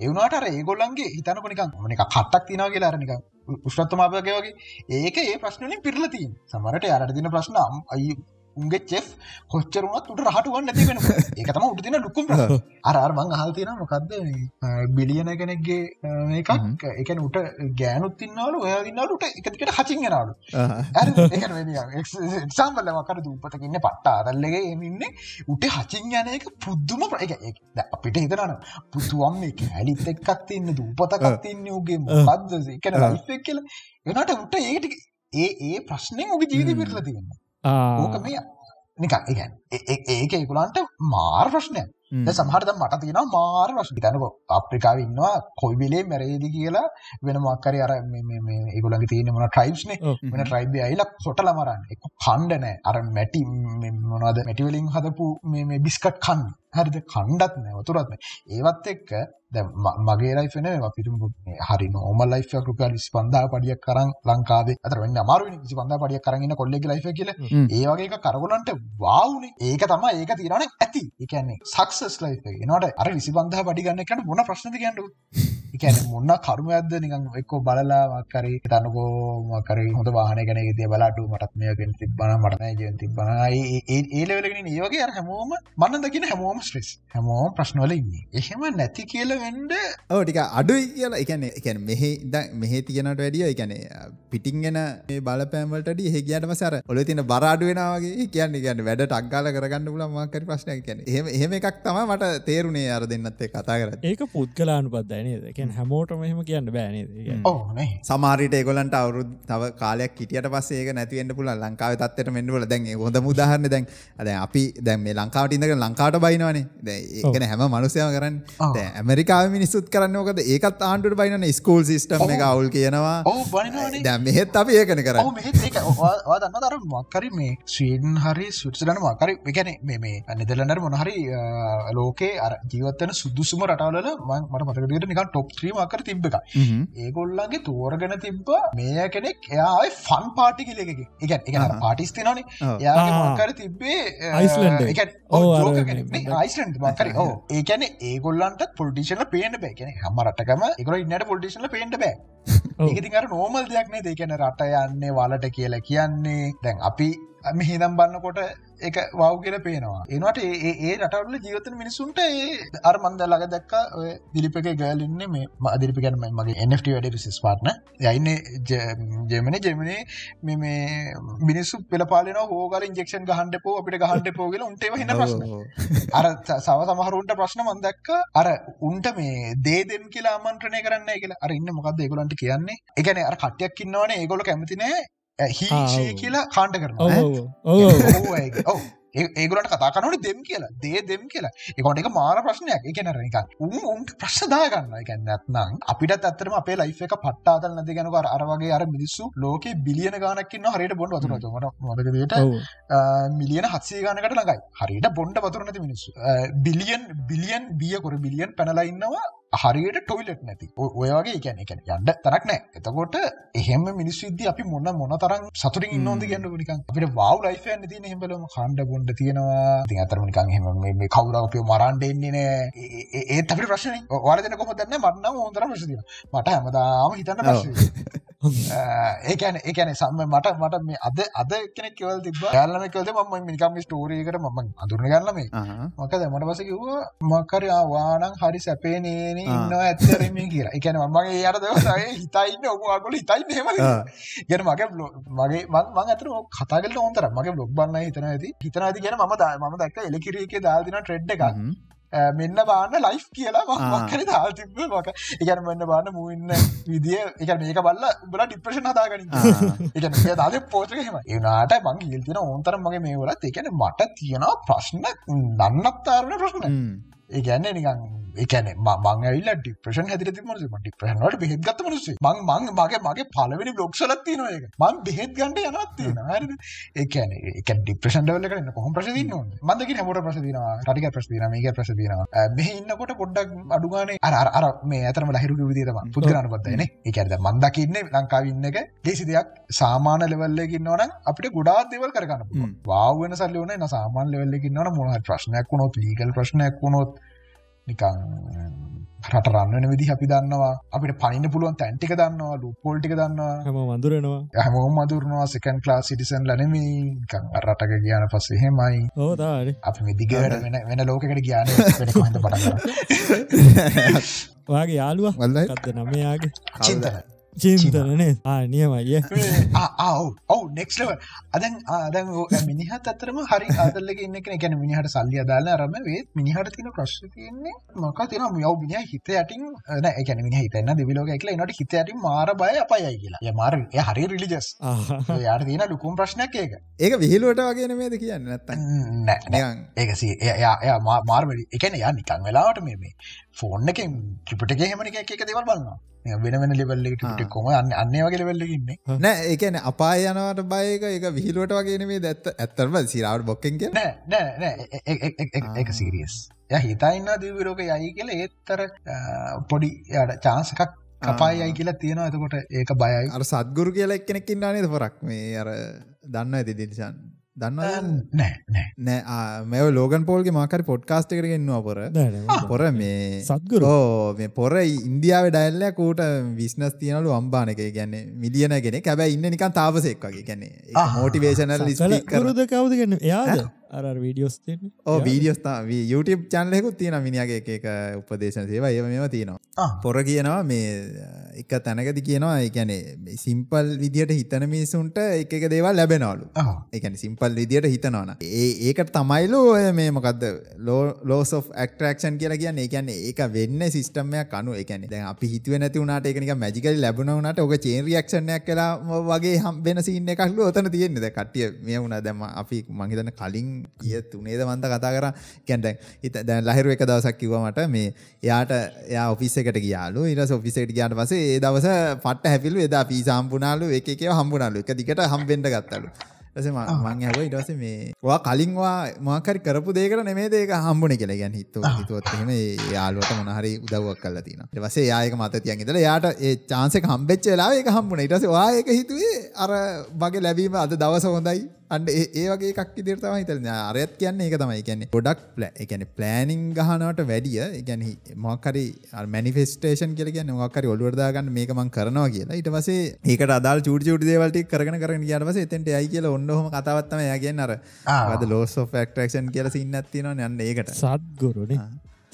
ඒවුණට ඒගොල්ලන්ගේ හිතනක නිකක් මනික කට්ටක් තිනාව කියලා අරනික උෂ්ත්‍රත්තුමාපයගේ වගේ. ඒක ඒ ප්‍රශ්නලින් පිරලතිී සමරට අරට තින ප්‍රශ්න අයි උන්ගේ චෙෆ් කොච්චරුවත් උට රහටුවන්න නැති වෙන ඒකතම උට තින ලුකුම් අරර් මං හල් තියෙන මොකක්ද බිලියන කෙනෙක්ගේ මේකක්. එකන උට ගෑනුත් තින්නවලු ඔය දින්නලුට එකතිකට හචින්ගෙනලු සම්බල මකර දූපතකන්න පට්ටා අදල්ලගේ එමින්න උට හචින් යන එක පුද්දුම ප්‍ර අපිට හිතනන පුතුවම් එක ඇලිත් එක්කත් තින්න දූපතකත් තින්න උගේ මොකක්ද එකන ලයිෆ් එක් කියල. එනට උට ඒට ඒ ඒ ප්‍රශ්නය ඔගේ ජීවිත පිරල තියන්න ඕක මේ නික ඒගැන් ඒක ඒකුලන්ට මාර් ප්‍රශ්නය සමහරද මට තියෙන මාර ප්‍රශ්න. තනක අප්‍රිකාව ඉන්නවා කොයිබිලේ මැරේදි කියලා වෙන මක්කර අර ඒගුලගේ තියෙන මොන ට්‍රයිස්න වෙන ට්‍රයිබ අයිල සොටල මරන්න. එක කණ්ඩනෑ අර මැටි මොනද මැටිවලින් හදපු මේ බිස්කට් කන්න හරිද? කණ්ඩත් නෑ වතුරත්න ඒවත් එක්ක මගේ ලයිෆන පිටම හරි නෝම ලයිෆ රුපියල් විස්පන්දා පඩියක් කරන් ලංකාවේ. අතර වෙන්න අමාරු විස්පන්දා පඩියක් කරගෙන කොල්ලෙක් ලයිෆ කියල. ඒවගේ කරගලන්ට වාවුනේ. ඒක තම ඒක තිරන ඇති. එකන්නේ සක්සස් ලයිෆ නට අර විසිබන්ධ පඩිගන්න එකට මොන ප්‍රශ්න ගැඩු එකන මොන්න කරුමයක්ද නිකන් එක්කෝ බලලා මක්කරේ තනකෝ මකරේ හොඳ වාහන ගැන ද බලාට මටත් මේකෙන් තිබ්බන මටනය ජයෙන් තිබ්බන ඒලවලගෙන ඒවගේ අර හැමෝම මන්න දකින හැමෝම ස්ට්‍රෙස් හැමෝම ප්‍රශ්නවල ඉන්නේ. එහෙම නැති කියල වෙන්ඩ ඕටික අඩුයි කියලා. එකන එකන මෙහි ද මෙහි තියනට වැඩිය එකන පිටිංගෙන මේ බලපෑමට හෙ කියටම සර ඔල තින බරාඩුවෙනවාගේ කියන්න කියන්න වැඩ ටක්ගාල කරගන්න පුල මකර ප්‍රශ්නය කියන එහෙම එහෙම එකක් තම මට තේරුණේ අර දෙන්නත්තේ කතා කර ඒක පුද්ගලානු පත්දනේද කියැන හැමෝටම එහෙම කියන්න බෑනේද ඕනේ සමාරිට ඒගොලන්ට අවුරුත් තව කාලයක් කිටියට පස්සේ නැතිවෙන්න පුල ලංකාව තත්වට මෙන්නවල දැන් හොඳ මුදාහරන්න දැන් අද අපි දැන් මේ ලංකාවට ඉඳක ලංකාට බයිනවනේ ඒකන හැම මනුසයම කරන්න. ඇමරිකාව මිනිස්සුත් කරන්න ෝකද ඒකත් ආණ්ඩුට බයින ස්කූල් සිිටම් එක අවුල් කියනවා. දැ මෙහෙත් අපි ඒකන කර දන්න දර මක්කරි මේ ස්වීඩන් හරි සුට්සලන මකරි එකන මේ අනිදලනට මොනහරි ලෝකේ අර ජීවත්තන සුදුසුම රටවල මට මතකට නික ටොප් ත්‍රීම අකර තිබ්බ එක ඒගොල්ලන්ගේ තෝරගෙන තිබ්බ මේ කෙනෙක් එයායි ෆන් පාටි කියල එක. එක එක පාටිස් තිනනේ යාකර තිබ්බේ අයිස්ලන්ඩ් යිස්ලන්ඩ් මකර ඕ ඒකැන ඒගොල්ලන්ට පොල්ටිෂන පේන බෑ. කියන හම රටකම එකගොල ඉන්නට පොල්ටිෂන පේට බෑ. ඒකතිර නෝමල් දෙයක්නේ දෙකැන රට යන්නේ වලට කියලා කියන්නේ. දැන් අපි මෙහිදම් බන්නකොට එක වව් කියල පේනවා. එනට ඒ රටවල ජීවතන මිනිසුන්ට ඒ අර මන්ද ලග දක්ක ඔය දිලිපක ගෑලන්න මේ අදිරිපිකන මගේ NFT වැඩ රිසිස් පාටන යයින්න ජෙමන ජෙමනේ මෙ මේ මිනිස්සු පෙළපාලන හෝගල ඉන්ජෙක්ෂන් ගහන්ඩපෝ අපිට ගහන්ඩ පෝගල උන්ටේ හින ප්‍රශ්න. අර සව සමහරුන්ට ප්‍රශ්න මන්දක්ක අර උන්ට මේ දේදෙන් කියලා අමන්ත්‍රණය කරන්න කියලා. අර ඉන්න මොකක්ද ඒගොලන්ට කියන්නේ? එකන අර කට්ටයක් ඉන්නවන ඒගොල කැමතිනෑ හීෂය කියලා කාණ්ඩ කරනවා. ඒගලට කතා කනට දෙම් කියලා. දේ දෙම් කියලා. එකොට එක මාර ප්‍රශ්නයක්. එක නරක උන්ට ප්‍රශ්දාගන්න එක නැත්නම් අපිට ඇත්තරම අපේ ලයිෆ එක පට්ටාදල් නැති ගැනක අරවගේ අර මිනිස්සු ලෝක බිලියන ගානක්කින්න හරියට බොඩ වතුර මදකට මිලියන හත්සේ ගානකට ළඟයි. හරියට බොන්ඩ වතුර නැති මිනිස්සු. බිලියන් බිලියන් බියකොර බිලියන් පැනලයින්නවා හරියට ටොයිලට් නැති. ඔයගේ එකැන එක යන්න තරක් නෑ. එතකොට එහෙම මිනිස් විද්‍ය අපි මොන්න මොන තරම් සතුරින් ඉන්නෝද කියන්න නිකන්. අපිට වව් ලයිෆ තින හෙබලම කණ්ඩ ගොඩ තියෙනවා. ති අතරමනිකන් හෙම මේ කවුරක්පිය මරන්ඩ එන්නේ නෑ. ඒත් අපි ප්‍රශ්න වාරදන කොම දන්න? මටන්න හොඳර ප්‍රශතින මට හැමදාම හිතන්න ප්‍රශ ඒකන ඒකන සම්ම මට මට මේ අද අද කෙනෙක් කෙවල් තිබ යාලම කවද ම මිකම ස්ටෝරීකට ම අදුරන ගන්නම මොකද මට පස කිව්ව මකර වානං හරි සැපේ නේන ඉන්න ඇත්තරම කියලා එකන මගේ යට දවසය හිතයින්න ඔකුගොල හිතයි හෙම ගැන මගේ මගේ මං අතර කතාගල ඔොන්තර මගේ බ්ලොග් බන්න හිතන ඇති. හිතනති ගැන ම ම දක් එලකිරේ දාල්දින ට්‍රෙඩ් එකක්. මෙන්න බාන්න ලයිෆ් කියලා මක්කර දාල් තිබ මක ඉගැන මෙන්න බාන්න මුවන්න විදිිය. එක මේක බල්ල උබල ඩිප්‍රශන් හදාගනින්. එක දාද පෝටක හෙම ඒනාට මං ඉල්තින ඕන්තර මගේ මේ වලත් එකන මට තියෙනවා ප්‍රශ්න දන්නත්තාරණ ප්‍රශ්න ඒ කියන්නේ නිකන් ඒ කියන්නේ මම මම ඇවිල්ලා ડિප්‍රෙෂන් හැදිලා තිබ්බ මිනිස්සු. මම ડિප්‍රෙෂන් වලට බෙහෙත් ගත්ත මිනිස්සු. මම මම මගේ මගේ පළවෙනි බ්ලොග්ස් වලත් තියෙනවා ඒක. මම බෙහෙත් ගන්න යනවා තියෙනවා. හරිද? ඒ කියන්නේ ඒ කියන්නේ ડિප්‍රෙෂන් ලෙවල් එකට එන්න කොහොම ප්‍රශ්න තියෙන්න ඕනේ? මම දකින හැමෝටම ප්‍රශ්න තියෙනවා. රටික ප්‍රශ්න තියෙනවා මේක ප්‍රශ්න තියෙනවා. මෙහි ඉන්නකොට පොඩ්ඩක් අඩු ගානේ අර අර අර මේ ඇතරම ලහිරු කිව්ව විදිය තමයි. පුදුර අනුබද්ධයනේ ඒ කියන්නේ දැන් මම දකින්නේ ලංකාවේ ඉන්න එක ලේසි දෙයක් සාමාන්‍ය ලෙවල් එකේ ඉන්නවා නම් අපිට ගොඩාක් දේවල් කරගන්න පුළුවන්. වාව් වෙන සල්ලි ඕනේ නැත්නම් සාමාන්‍ය ලෙවල් එකේ ඉන්නවා නම් මොනවා ප්‍රශ්නයක් වුණොත් ලීගල් ප්‍රශ්නයක් වුණොත් නිකන් රට රන් වෙන විදිහ අපි දන්නවා. අපිට පනින්න පුළුවන් තැන් ටික දන්නවා ලූපෝල් ටික දන්නවා. හැම වඳුරනවා හැමෝම අදුරනවා සෙකන්ඩ් ක්ලාස් සිටිසන් ලනෙමේ නිකන් අර රටක ගියාන පස්සේ එහෙමයි. ඕ තාරි අපි මේ දිගට වෙන වෙන ලෝකෙකට ගියානේ. වෙන කොහෙන්ද පටන් ගන්නේ? වාගේ යාළුව. කත්ද නමයාගේ චින්තන චින්තනනේ ආනියමයිය ඔව. නෙක්ලව අදන් ආදන් මිනිහත් අතරම හරි අදල්ලක ඉන්න ගැන මිනිහට සල්ලි අදාල රම වේත් මිනිහට තින ප්‍රශ්න තියන්නේ මක තින යව මිනි හිත යටින් එකන මිනි හිතන්න දෙවිලෝක එකල නට හිත යටින් මාර බය අපයයි කියලා. මාර හරි රිලිජස් යාට තියෙන ලුකුම් ප්‍රශ්නයක් ඒක. ඒක විහිලුවට වගේ මේද කියන්න නැත්තන් නෑ නිකන් ඒකසි එයා මාර්වැඩි එකන යා නිකන් වෙලාවට මේ ෆෝන් එක ටිපට හෙමනික එක දෙවල් බලන්න වෙන වෙන ලෙවල්ල ටිට කොම අන්න වගේ ලෙවල්ලඉන්නේ නෑ ඒකන අපාය යනවට බයක එක විහිලුවට වගේ මේ දැත්ත ඇත්තරම සිරාවට බොක්කෙන් කිය නෑ නෑ නෑ. එක සීරියස් ය හිතයින්න දීවිරෝක යයි කියල. ඒත්තර පොඩි යට චාන්සකක් කපායි යයි කියලා තියෙනවා. එතකොට ඒක බයයි. අර සත්ගුරු කියලා එක්කෙනෙක් ඉන්නනේ පොරක් මේ අර දන්න ඇති දිනිසන් දන්න. නෑ නෑ. මේ ලෝගන් පෝල්ගේ මාකරි පොඩ්කාස්ට කරගෙන්වා පොර. පොර මේ සත්ගුරු ඕ මේ පොර ඉන්දියාව ඩැල්ල කූට විස්නස් තියනලු අම්බානක ගැන මිලියන ගෙන කැබැ ඉන්න නිකන් තාවසෙක් වගේ. ගැන්නේ මෝටිවේශනල් කරුද කවුද ගන්න එයාද අර වීඩියෝස් ඕ වීඩියෝස්තා YouTube චන්ලෙකුත් තියෙන මිනිියගේ එක උපදේශන සේවා ඒ මෙම තියෙනවා. පොර කියනවා මේ එක තැනකති කියනවා එකැනේ සිම්පල් විදියට හිතන මිනිසුන්ට එක දේවල් ලැබෙනවලු. එකන සිම්පල් විදියට හිතනවන ඒ ඒකට තමයිලු ඔය මේ මොකක්ද ලෝස් of ක්ටරක්ෂන් කියලා කියන්න ඒකන්න ඒක වෙන්න සිස්ටමයක් අනු එකන දැ අපි හිතුව නැති වුණට එකනික මැජිකල් ලැබුණවනට ඔක චේන් රියක්ෂණයක් කලා වගේ හම් වෙන සින්න එකක්ලු ඔතන තියෙන්නේ. කටිය මේ වුණ. දැම අපි මහිතන කලින් කිය තුනේද මන්ත කතා කර. කැන්ට හිත දැන් ලහිරු එක දවසක් කිවමට මේ එයාට එයා ඔෆිස් එකට ගියාලු. ඉරස ඔෆිසට ගයාට පසේ ඒ දවස පට හැපිලු. එදා පිසාම්පුනාලු එක හම්බුනාලු. එක දිකට හම්බෙන්ඩ ගත්තලු. ස මං ඇව ඉටස මේ වා කලින්වා මාකරි කරපු දේකට නෙමේ ඒක හම්බුණ කියලා. ගැන් හිත්තු හිතුවත්ම යාලුවට මොනහරි උදවක් කල තින වසේ යායක මත තියන් ඉතල යාට ඒ චාන්සක හම්බෙච්ච වෙලා එක හම්බුණ. ඉටස වායක හිතුවේ අර බගේ ලැබීම අද දවස හොඳයි අන්ඩ ඒ වගේ එකක් දිර්තම හිතන අරයත් කියන්නේ ඒක තමයි. කියන්නේ ගොඩක් එකන ප්ලෑනිං ගහනට වැඩිය ගැන මොකරි මනිෆෙස්ටේෂන් කියල මොකරි ඔලුවරදාගන්න මේක මං කරනවා කියලා. ඉට පසේ ඒකට අදාල් චුට චුට දේවලට කරන කරන කියට පස එතට යයි කියල ඔන්නහම කතාවත්තම යගෙන් අර අද ලෝස් ෆක්ටරක්ෂන් කියල සින්නත්තින යන්න ඒකට. සත්ගුරුණ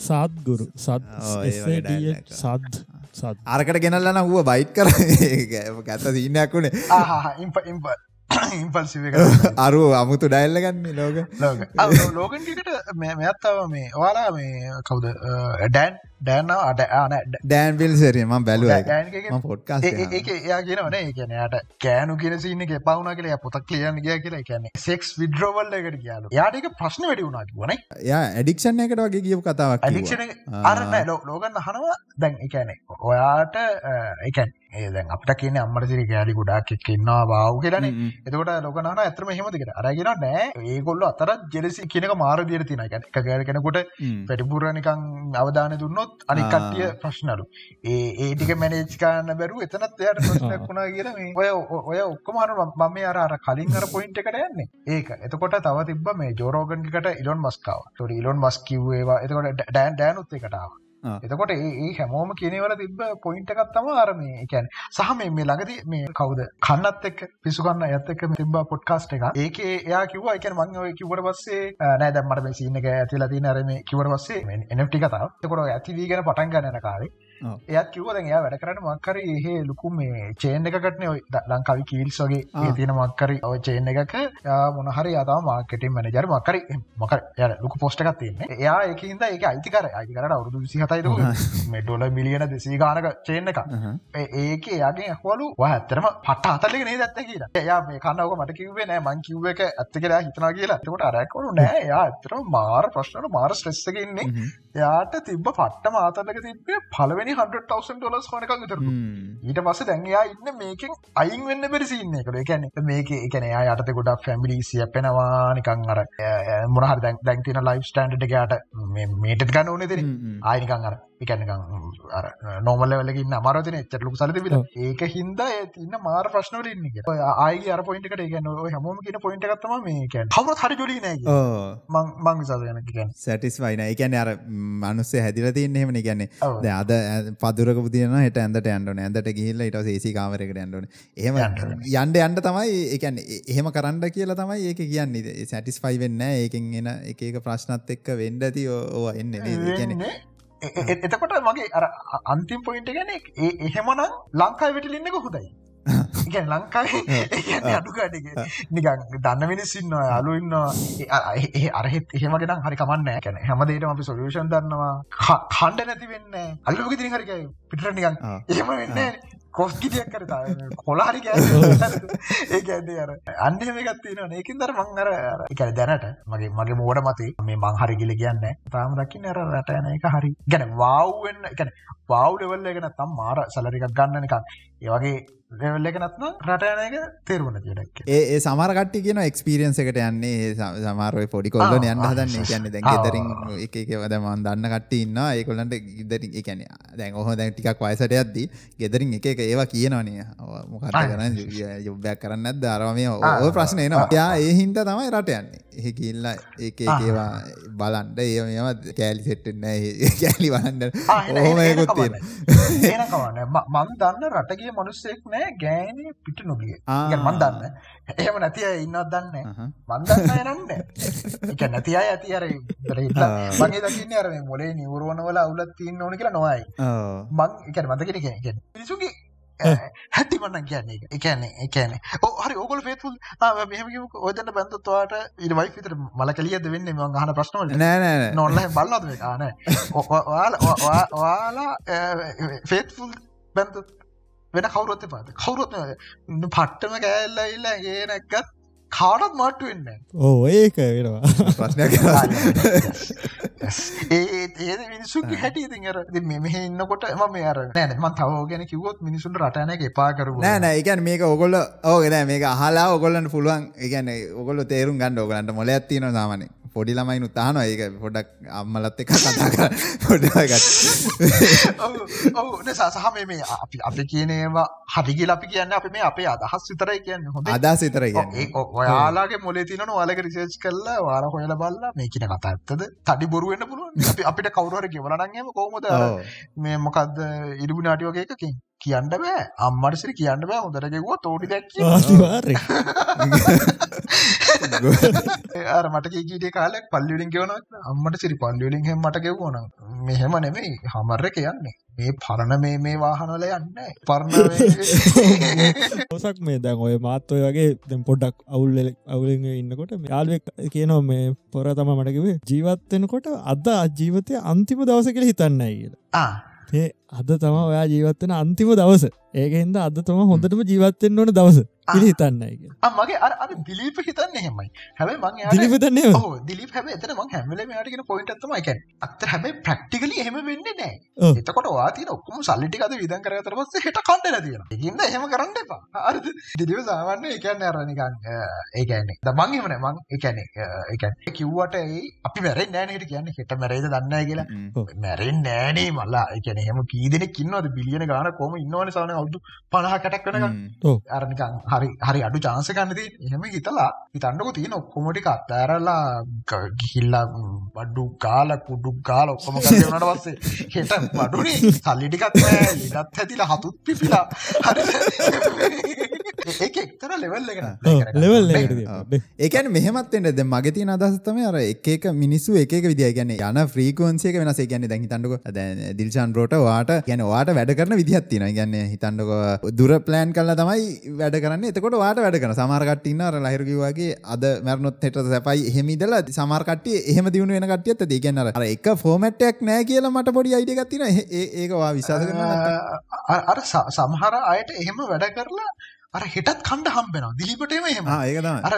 සත්ගුරු සත් සද් සත් අරකට ගෙනල්ලන හුව බයිට් කර. ගැත සිීනයක් වුණේ ඉම්ප ඉම්ප ඉම්පල්සිව අරු අමුතු ඩයිල්ලගන්න ලෝක. ලෝකන්ට මෙයත්තාව මේ ඔයාලා මේ කවුද? ඩෑන් ඩෑන්න අඩ ආන ඩෑන් විල් සෙරීම බැලුව පොට්කා ඒක එයා කියනවන කියන යට කෑනු කියෙන සින්න එක පවුණ කියල පොතක් ලියන්න ගිය කියලා කියන්නේ සෙක්ස් විද්‍රෝවල්ල එකට කියලු යාටක ප්‍රශ්න වැඩි වුණට වන යා ඇඩික්ෂන් එකට වගේ කියපු කතාවක් ඇඩික්ෂන අරන්න ලෝගන්න හනවා දැන් එකන ඔයාට එකන් ඒදැන් අපට කියන අම්මට සිරි ගෑලි ගොඩක් එක් ඉන්නවා බාව් කියලන. එතකොට ලොකනන ඇතරම හෙමතිකට අරගෙන නෑ ඒගොල්ල අතර ජෙලසි කියනක මාර දිර තින එක ගෑල කෙනකොට පැටිපුරනිකං අවධාන දුන්නොත් අනි කට්ටිය ප්‍රශ්නලු. ඒ ඒටික මැනේජ් කාන්න බැරු එතනත් එයට ප්‍රශ්නයක් වුණා කියල ඔය ඔය ඔක්කමහන මම අර කලින් අර පොයින්ට එකට යන්නේ. ඒක. එතකොට තව තිබ මේ ජෝරෝගන්කට ඉලොන් මස්කාව ටොට ඉලොන් මස්කිව්ේවා එතකොට ඩෑන් ඩෑනුත් එකටාව එතකොට ඒ හැමෝම කියනවල තිබ පොයින්ට එකත් තම අරම එකැන සහ මේ මේ ළඟද මේ කවුද? කන්නත් එක් පිසුකන්න ඇත් එක තිබ පොඩ්කාස්ට එක ඒක එයා කිව එක මං ඔය කිවට පස්සේ නෑ දැම්මට මේ සින්න එක ඇතිලා තින අරම කිවට පස්සේ එනටි කතාව. තකොට ඇතිවීගෙන පටන් ගන්නන කාරේ ඔව්. එයත් කිව්ව දැන් එයා වැඩ කරන්න මොකක් හරි එහෙ ලොකු මේ චේන් එකකටනේ ලංකාවේ කීල්ස් වගේ. ඒ තියෙන මොකක් හරි ඔය චේන් එකක එයා මොන හරි එයා තමයි මාකටිං මැනේජර් මොකක් හරි මොකක් හරි එයා ලොකු පෝස්ට් එකක් තියෙන්නේ. එයා ඒකින්ද ඒක අයිතිකර අයිතිකරට අවුරුදු 27යි දුක මේ ඩොලර් මිලියන 200 ගානක චේන්. ඒ- ඒක එයාගේ ඇහවලු ඔය ඇත්තටම පට අතල්ලක නේද ඇත්ත? කියලා. එයා මේ කන්න ඕක මට කිව්වේ නෑ. මං කිව්ව එක ඇත්ත කියලා හිතනවා කියලා. එතකොට අර ඇක්වලු නෑ. එයා ඇත්තටම මාර ප්‍රශ්නවල මාර ස්ට්‍රෙස් එකේ ඉන්නේ. හ්ම්. එයාට තිබ්බ පට්ටම ආතල්ලක තිබ්බේ පළවෙනි 100000 ඩොලර්ස් වනකම් විතරලු හ්ම්. ඊට පස්සේ දැන් එයා ඉන්නේ මේකෙන් අයින් වෙන්න බැරි සීන් එකලු. ඒ කියන්නේ මේකේ එයා යටතේ ගොඩක් ෆැමිලිස් යැපෙනවා නිකන් අර අ, මොන හරි දැන් දැන් තියෙන ලයිෆ් ස්ටෑන්ඩඩ් එක යාට මේ මේටත් ගන්න ඕනේ දෙනේ. හ්ම්, හ්ම්. ආයි නිකන් අර ඒ කියන්නේ අර නෝමල් ලෙවල් එකේ ඉන්න අමාරුව තියෙන එච්චර ලොකු සල්ලි තිබිලා. ඒක හින්දා ඒ තියෙන මාර ප්‍රශ්න වල ඉන්නේ කියලා. ඔය ආයිගේ අර පොයින්ට් එකට ඒ කියන්නේ ඔය හැමෝම කියන පොයින්ට් එකක් තමයි මේ කියන්නේ. කවුරුත් හරි ජොලි නෑ කියන්නේ. ඕ මං මං විශ්වාස කරන කියන්නේ. සැටිස්ෆයි නෑ. ඒ කියන්නේ අර මිනිස්සේ හැදිලා තියෙන්නේ එහෙමනේ. කියන්නේ ඔව්. දැන් අද පදුරක පුදිනවා හෙට ඇඳට යන්න ඕනේ. ඇඳට ගිහිල්ලා ඊට පස්සේ AC කාමරයකට යන්න ඕනේ. එහෙම යන්න. යන්න තමයි ඒ කියන්නේ එහෙම කරන්න කියලා තමයි ඒක කියන්නේ. සැටිස්ෆයි වෙන්නේ නැහැ. ඒකෙන් එන එක එක ප්‍රශ්නත් එක්ක වෙන්න ඇති ඕවා එන්නේ නේද? ඒ කියන්නේ එතකොට මගේ අර අන්තිම පොයින්ට ගැන ඒ එහෙමනම් ලංකායි වෙටලින්න හොදයි ඉගැන් ලංකායි ආ. අඩුකාටික නිකන් දන්න මිනිස්සින්න අලු ඉන්න අරහෙත් එහෙමගෙන හරි කමන්න කැන හැමදේට අපි සොලියෂන් දන්නවා. කණ්ඩ නැති වෙන්න අල්ලුක තිරි හරික පිටර නිකන්. එහෙම වෙන්න කොස්කිටියක් කරතා කොලාහරි ඒ ඇද අර අන්නෙම ගත්තින ඒකින් දර මං අර අර ඒ කියන්නේ දැනට මගේ මගේ මෝඩ මතේ මේ මං හරි ගිල කියන්න තාම දකින්න අර රට යන එක හරි. ගැන වාව් වෙන්න ගැන වාව් ලෙවල් එක නැත්තම් මාර සැලරි එකක් ගන්න නිකන් ඒ වගේ ලෙවල් එක නැත්නම් රට යන එක තේරුම් නැති වැඩක් ඒ කට්ටිය කියන එක්ස්පීරියන්ස් එකට යන්නේ ඒ ස- සමහර ඔය පොඩි කොල්ලෝ ආ, යන්න හදන්නේ. කියන්නේ දැන් ආ, ගෙදරින් ආ. එක එක දැන් මම දන්න කට්ටිය ඉන්නවා. ඒගොල්ලන්ට ගෙදරින් ඒ කියන්නේ දැන් ඔහොම දැන් ටිකක් වයසට යද්දි ගෙදරින් එක එක ඒවා කියනවනේ. ආ. කරන්නේ? එකක් කරන්නේ ආ, ඔය ප්‍රශ්න එනවා. ආ. යා ඒ හින්දා තමයි රට යන්නේ. එහෙ ඒක එක. ඒවා බලන්න ඒ මේවා කෑලි සෙට් වෙන්නේ නැහැ. කෑලි බලන්න. ආ, එහෙනම්- ඔහොම එහෙනම් ඒකුත් දන්න රටගේ මනුස්සෙක් නෑ ගෑනේ පිට නොගිය ආ. මන් දන්න එහෙම නැති අය ඉන්නත් දන්න අහහ. මන්දන්න යනන්න එක නැති අය ඇති අර ආ. මගේ දකින්න අර මේ මොලේ නිවරෝණ වල අවුලක් තියෙන්න ඕන කියලා ඔව්. මං එක මතකෙන කියෙන මිනිසුගේ හැටි මන්න කියන්නේ එක එකන්නේ එකන්නේ ඕ හරි ඕගොල ෆේතුල් මෙහම ඔයදන්න බැන්තත්වාට ඉට වයි විතර මල කලියද වෙන්න ම ගහන ප්‍රශ්නවල නෑ නෑ නෑ. නොල්ල බලන්නද ආන ඔයාලා ෆේත්ෆුල් බැන්ත වෙන කවුරොත්ත පාත කවුරොත් පට්ටම කෑල්ල ඉල්ල ඒ නැක්ගත් කාඩත් මාට්ටු වෙන්න ඕ ඒක වෙනවා. ප්‍රශ්නයක් ඒ ඒ මිනිසුගේ හැටි ඉතින් අර ඉතින් මේ මෙහෙ ඉන්නකොට මම මේ අර නෑ නෑ. මම තව ඕක ගැන කිව්වොත් මිනිසුන්ට රට යන එක එපා කරුවා නෑ නෑ. ඒ කියන්නේ මේක ඔයගොල්ලෝ ඔව් නෑ මේක අහලා ඔයගොල්ලන්ට පුළුවන්. ඒ කියන්නේ ඔයගොල්ලෝ තේරුම් ගන්න ඔයගොල්ලන්ට මොලයක් තියෙනවා සාමාන්‍යයෙන් පොඩි ළමයිනුත් අහනවා. ඒක පොඩ්ඩක් අම්මලත් එක්ක කතා කරලා පොඩ්ඩක් ඔව් ඔව්. නේ සහ සහ මේ අපි අපි කියන ඒවා හරි කියලා අපි කියන්නේ අපි මේ අපේ අදහස් විතරයි කියන්නේ හොඳයි අදහස් විතරයි ඔයාලාගේ මොලේ තියෙනවනේ ඔයාලගේ රිසර්ච් කරලා ඔයාලා හොයලා බලලා මේ කියන කතා ඇත්තද? තඩි බොරු වෙන්න පුළුවන්. අපි අපිට කවුරු හරි කියවලා නම් එහෙම කොහොමද? මේ මොකද්ද? ඉරුමිනාටි වගේ එකකින් කියන්න බෑ. අම්මට සිරි කියන්න බෑ. හොඳට ගෙවුවා තෝඩි දැක්කේ. අනිවාර්ය අර මට කී කීටේ කාලයක් පල්ලි වලින් ගෙවනවා අම්මට සිරි පල්ලි වලින් හැම මට ගෙවුවා නම් මෙහෙම නෙමෙයි හමර එක යන්නේ මේ පරණ මේ මේ වාහන වල යන්නේ. පරණ ඔසක් මේ දැන් ඔය මාත් ඔය වගේ දැන් පොඩ්ඩක් අවුල් අවුලින් ඉන්නකොට යාලුවෙක් කියනවා මේ පොර තම මටකිවේ ජීවත්වෙනකොට අද ජීවතය අන්තිම දවස කියල හිතන්නයි කියලා ආ ඒ අද තම ඔයා ජීවත්වෙන අන්තිම දවස. ඒකෙන්ද අද තම හොඳටම ජීවත්වෙන් ඕන දවස. කියල හිතන්නයි මගේ අර අර දිලීප හිතන්නේ එහෙමයි. හැබැයි මං දිලිපතන්නේ ඔව් දිලීප් හැබැයි එතන මං හැම වෙලේම එයාට කියන පොයින්ට් එක තමයි කියන්නේ. අත්තර හැබැයි ප්‍රැක්ටිකලි එහෙම වෙන්නේ නැහැ. ඔව්. එතකොට ඔයා තියෙන ඔක්කොම සල්ලි ටික අද වියදම් කරගත්තට පස්සේ හෙට නැති වෙනවා. ඒකින්ද එහෙම කරන්න එපා. අර නිකන් අ, ඒ කියන්නේ දැන් මං එහෙම නෑ මං ඒ කියන්නේ කිව්වට ඒ අපි මැරෙන්නේ නැහැ නේ හෙට කියන්නේ හෙට මැරෙයිද දන්නේ නැහැ කියලා. හ්ම්. මැරෙන්නේ නැහැ නේ මල්ලා. ඒ කියන්නේ එහෙම කී දෙනෙක් ඉන්නවද බිලියන ගාණක් කොහොම ඉන්නවනේ සාමාන්‍ය අවුරුදු 50 60ක් වෙනකන්. හ්ම්. අර නිකන් හරි හරි අඩු chance ගන්න තියෙන. එහෙම හිතලා හිතන්නකෝ තියෙන ඔක්කොම ටික අත්හැරලා ක- ගිහිල්ලා බඩු ගාලා කුඩු ගාලා ඔක්කොම කරගෙන උනාට පස්සේ හෙට බඩුනේ සල්ලි ටිකක් නැහැ. ඊටත් හැදිලා හතුත් පිපිලා. හරිද? ලෙවල් ඒකන මෙහමත්ෙන්ට ද මගේ තින අදහස්තම අර එක මිනිස්සු එක විදි ගැන යන ්‍රීකෝන්සියක වෙනස. ගැන දැ හිතන්නක දිල්ෂන් රෝට වාට ගැන වාට වැඩ කරන විදිහත්තින ගැන්න හිතන්නක දුර ප්ලෑන් කල්ල තමයි වැඩ කරන්න. එතකොට වාට වැඩ කන සමාරකට්ටින්න අර ලහිරකිවගේ අද මැරනොත් හෙට සැපයි. හෙමිදල සමාර්කට්ටිය එහෙම දියුණු වෙන කටියත් දෙගන්නර අර එක ෆෝමට්ටක් නෑ කියලා මට පොඩි අයිඩගත්තින ඒකවා විශාද කරන අර සමහර අයට එහෙම වැඩ කරලා අර හෙටත් කණ්ඩ හම්බෙනවා. දිලිපටේම එහෙම අර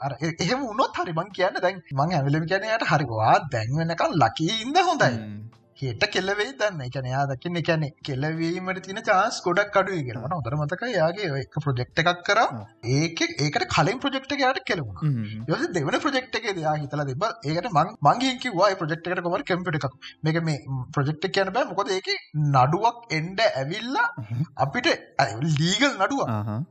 අර එහෙම උනොත් හරි මං කියන්න දැන් මං ඇවිලම කියනයට හරිවා දැන් වෙනකම් ලකී ඉන්න හොඳයි හෙට කෙල්ලවෙයි දන්න. එක නයා දකින්න කැනෙ කෙල්ලවීමට තින චාස් ගොඩක් අඩුව ගෙනවන හොදර මතක යාගේ එක ප්‍රජෙක්් එකක් කර. ඒක ඒකට කලින් ප්‍රජෙක්් යට කෙලවුණ. යස දෙවන ප්‍රජෙක්් එක දයා හිතල දෙබ ඒකට මං මංගේකිවා ප්‍රජෙක්් එකට කොමර කැම්පිට එකක්? මේක මේ ප්‍රජෙක්් කියන බෑ. මොකද ඒක නඩුවක් එන්ඩ ඇවිල්ලා අපිට ලීගල් නඩුව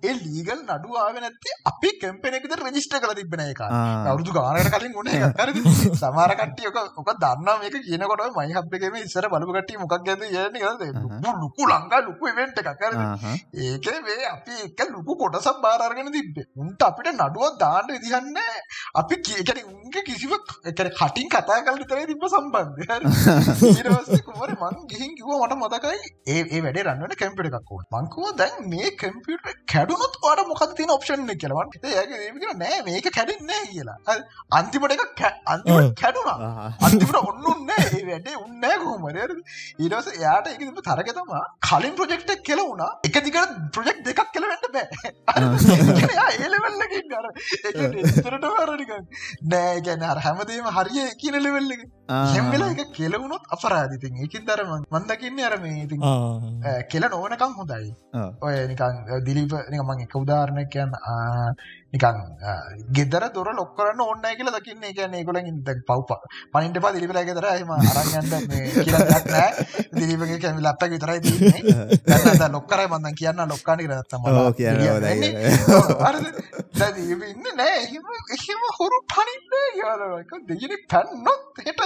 ඒ ලීගල් නඩුවාව නැති අපි කැම්පෙන එකද රජිස්ට කල. තිබෙන එක අවුදු ගානට කලින් ගුණ සමාරකට්ටියක ඔක දන්න මේක කියනකොට මයි හබ්බකම ඉස්සර බලපු කට්ටිය මොකක් ගැද කියන්නේ ලොකු ලංකා ලොකු ඉවෙන්ට් එකක් හරි ඒකේ මේ අපි එක ලොකු කොටසක් බාර අරගෙන තිබ්බේ. උන්ට අපිට නඩුවක් දාන්න විදිහක් නැහැ. අපි කියන්නේ උන්ගේ කිසිම කියන්නේ කටින් කතා කරලා විතරයි තිබ්බ සම්බන්ධය. හරි. ඊට පස්සේ කුමාර මං ගිහින් කිව්වා මට මතකයි ඒ ඒ වැඩේ රන් වෙන කම්පියුටර් එකක් ඕන. මං කිව්වා දැන් මේ කම්පියුටර් කැඩුනොත් ඔයාලට මොකද තියෙන ඔප්ෂන් එක කියලා. මං ඒකේ ඒක කිව්වා නෑ මේක කැඩෙන්නේ නෑ කියලා. අන්තිමට එක අන්තිමට කැඩුනා අන්තිමට ඔන්නුන්නේ ඒ වැඩේ උන්නේ නෑ කොහොමද ඊටස එයාට එක තරග තමා කලින් ප්‍රජෙක්්ට කෙල වුණා. එක දිකට ප්‍රජෙක්් දෙකක් කෙලවෙන්න බෑ. ඒලෙවල්ලකින් ගර එකතරට වරනික නෑ ගැන හැමදීම හරිය කියන ලෙවෙල්ල හෙම්වෙලා එක කෙලවුණොත් අපරාධිතින් එකින් දරම මන්දකින්න අරම ඉති කෙල නොවනකම් හොඳයි. ඔය නිකන් දිලිප නිකමං එක උදාරණයක් කියන්න නිකන් ගෙදර දොර ලොක් කරන්න ඕන්නයි කියලා දකින්නේ. කියන්නේ ඒගොල්ලන් දැන් පව් පනින්න එපා දිලිපලා ගෙදර. එහෙම අරන් යන්න මේ කියලා දෙයක් නැහැ. දිලිපගේ කැමි ලැප්ටොප් විතරයි තියෙන්නේ. දැන් දැන් ලොක් කරයි මම දැන් කියන්න ලොක් කරන්න කියලා නැත්තම් ඔව් කියනවා දැන් හරිද දැන් ඉන්නේ නෑ එහෙම එහෙම හොරු පනින්නේ කියලා ඒක දෙයිනේ පන්නොත් හෙට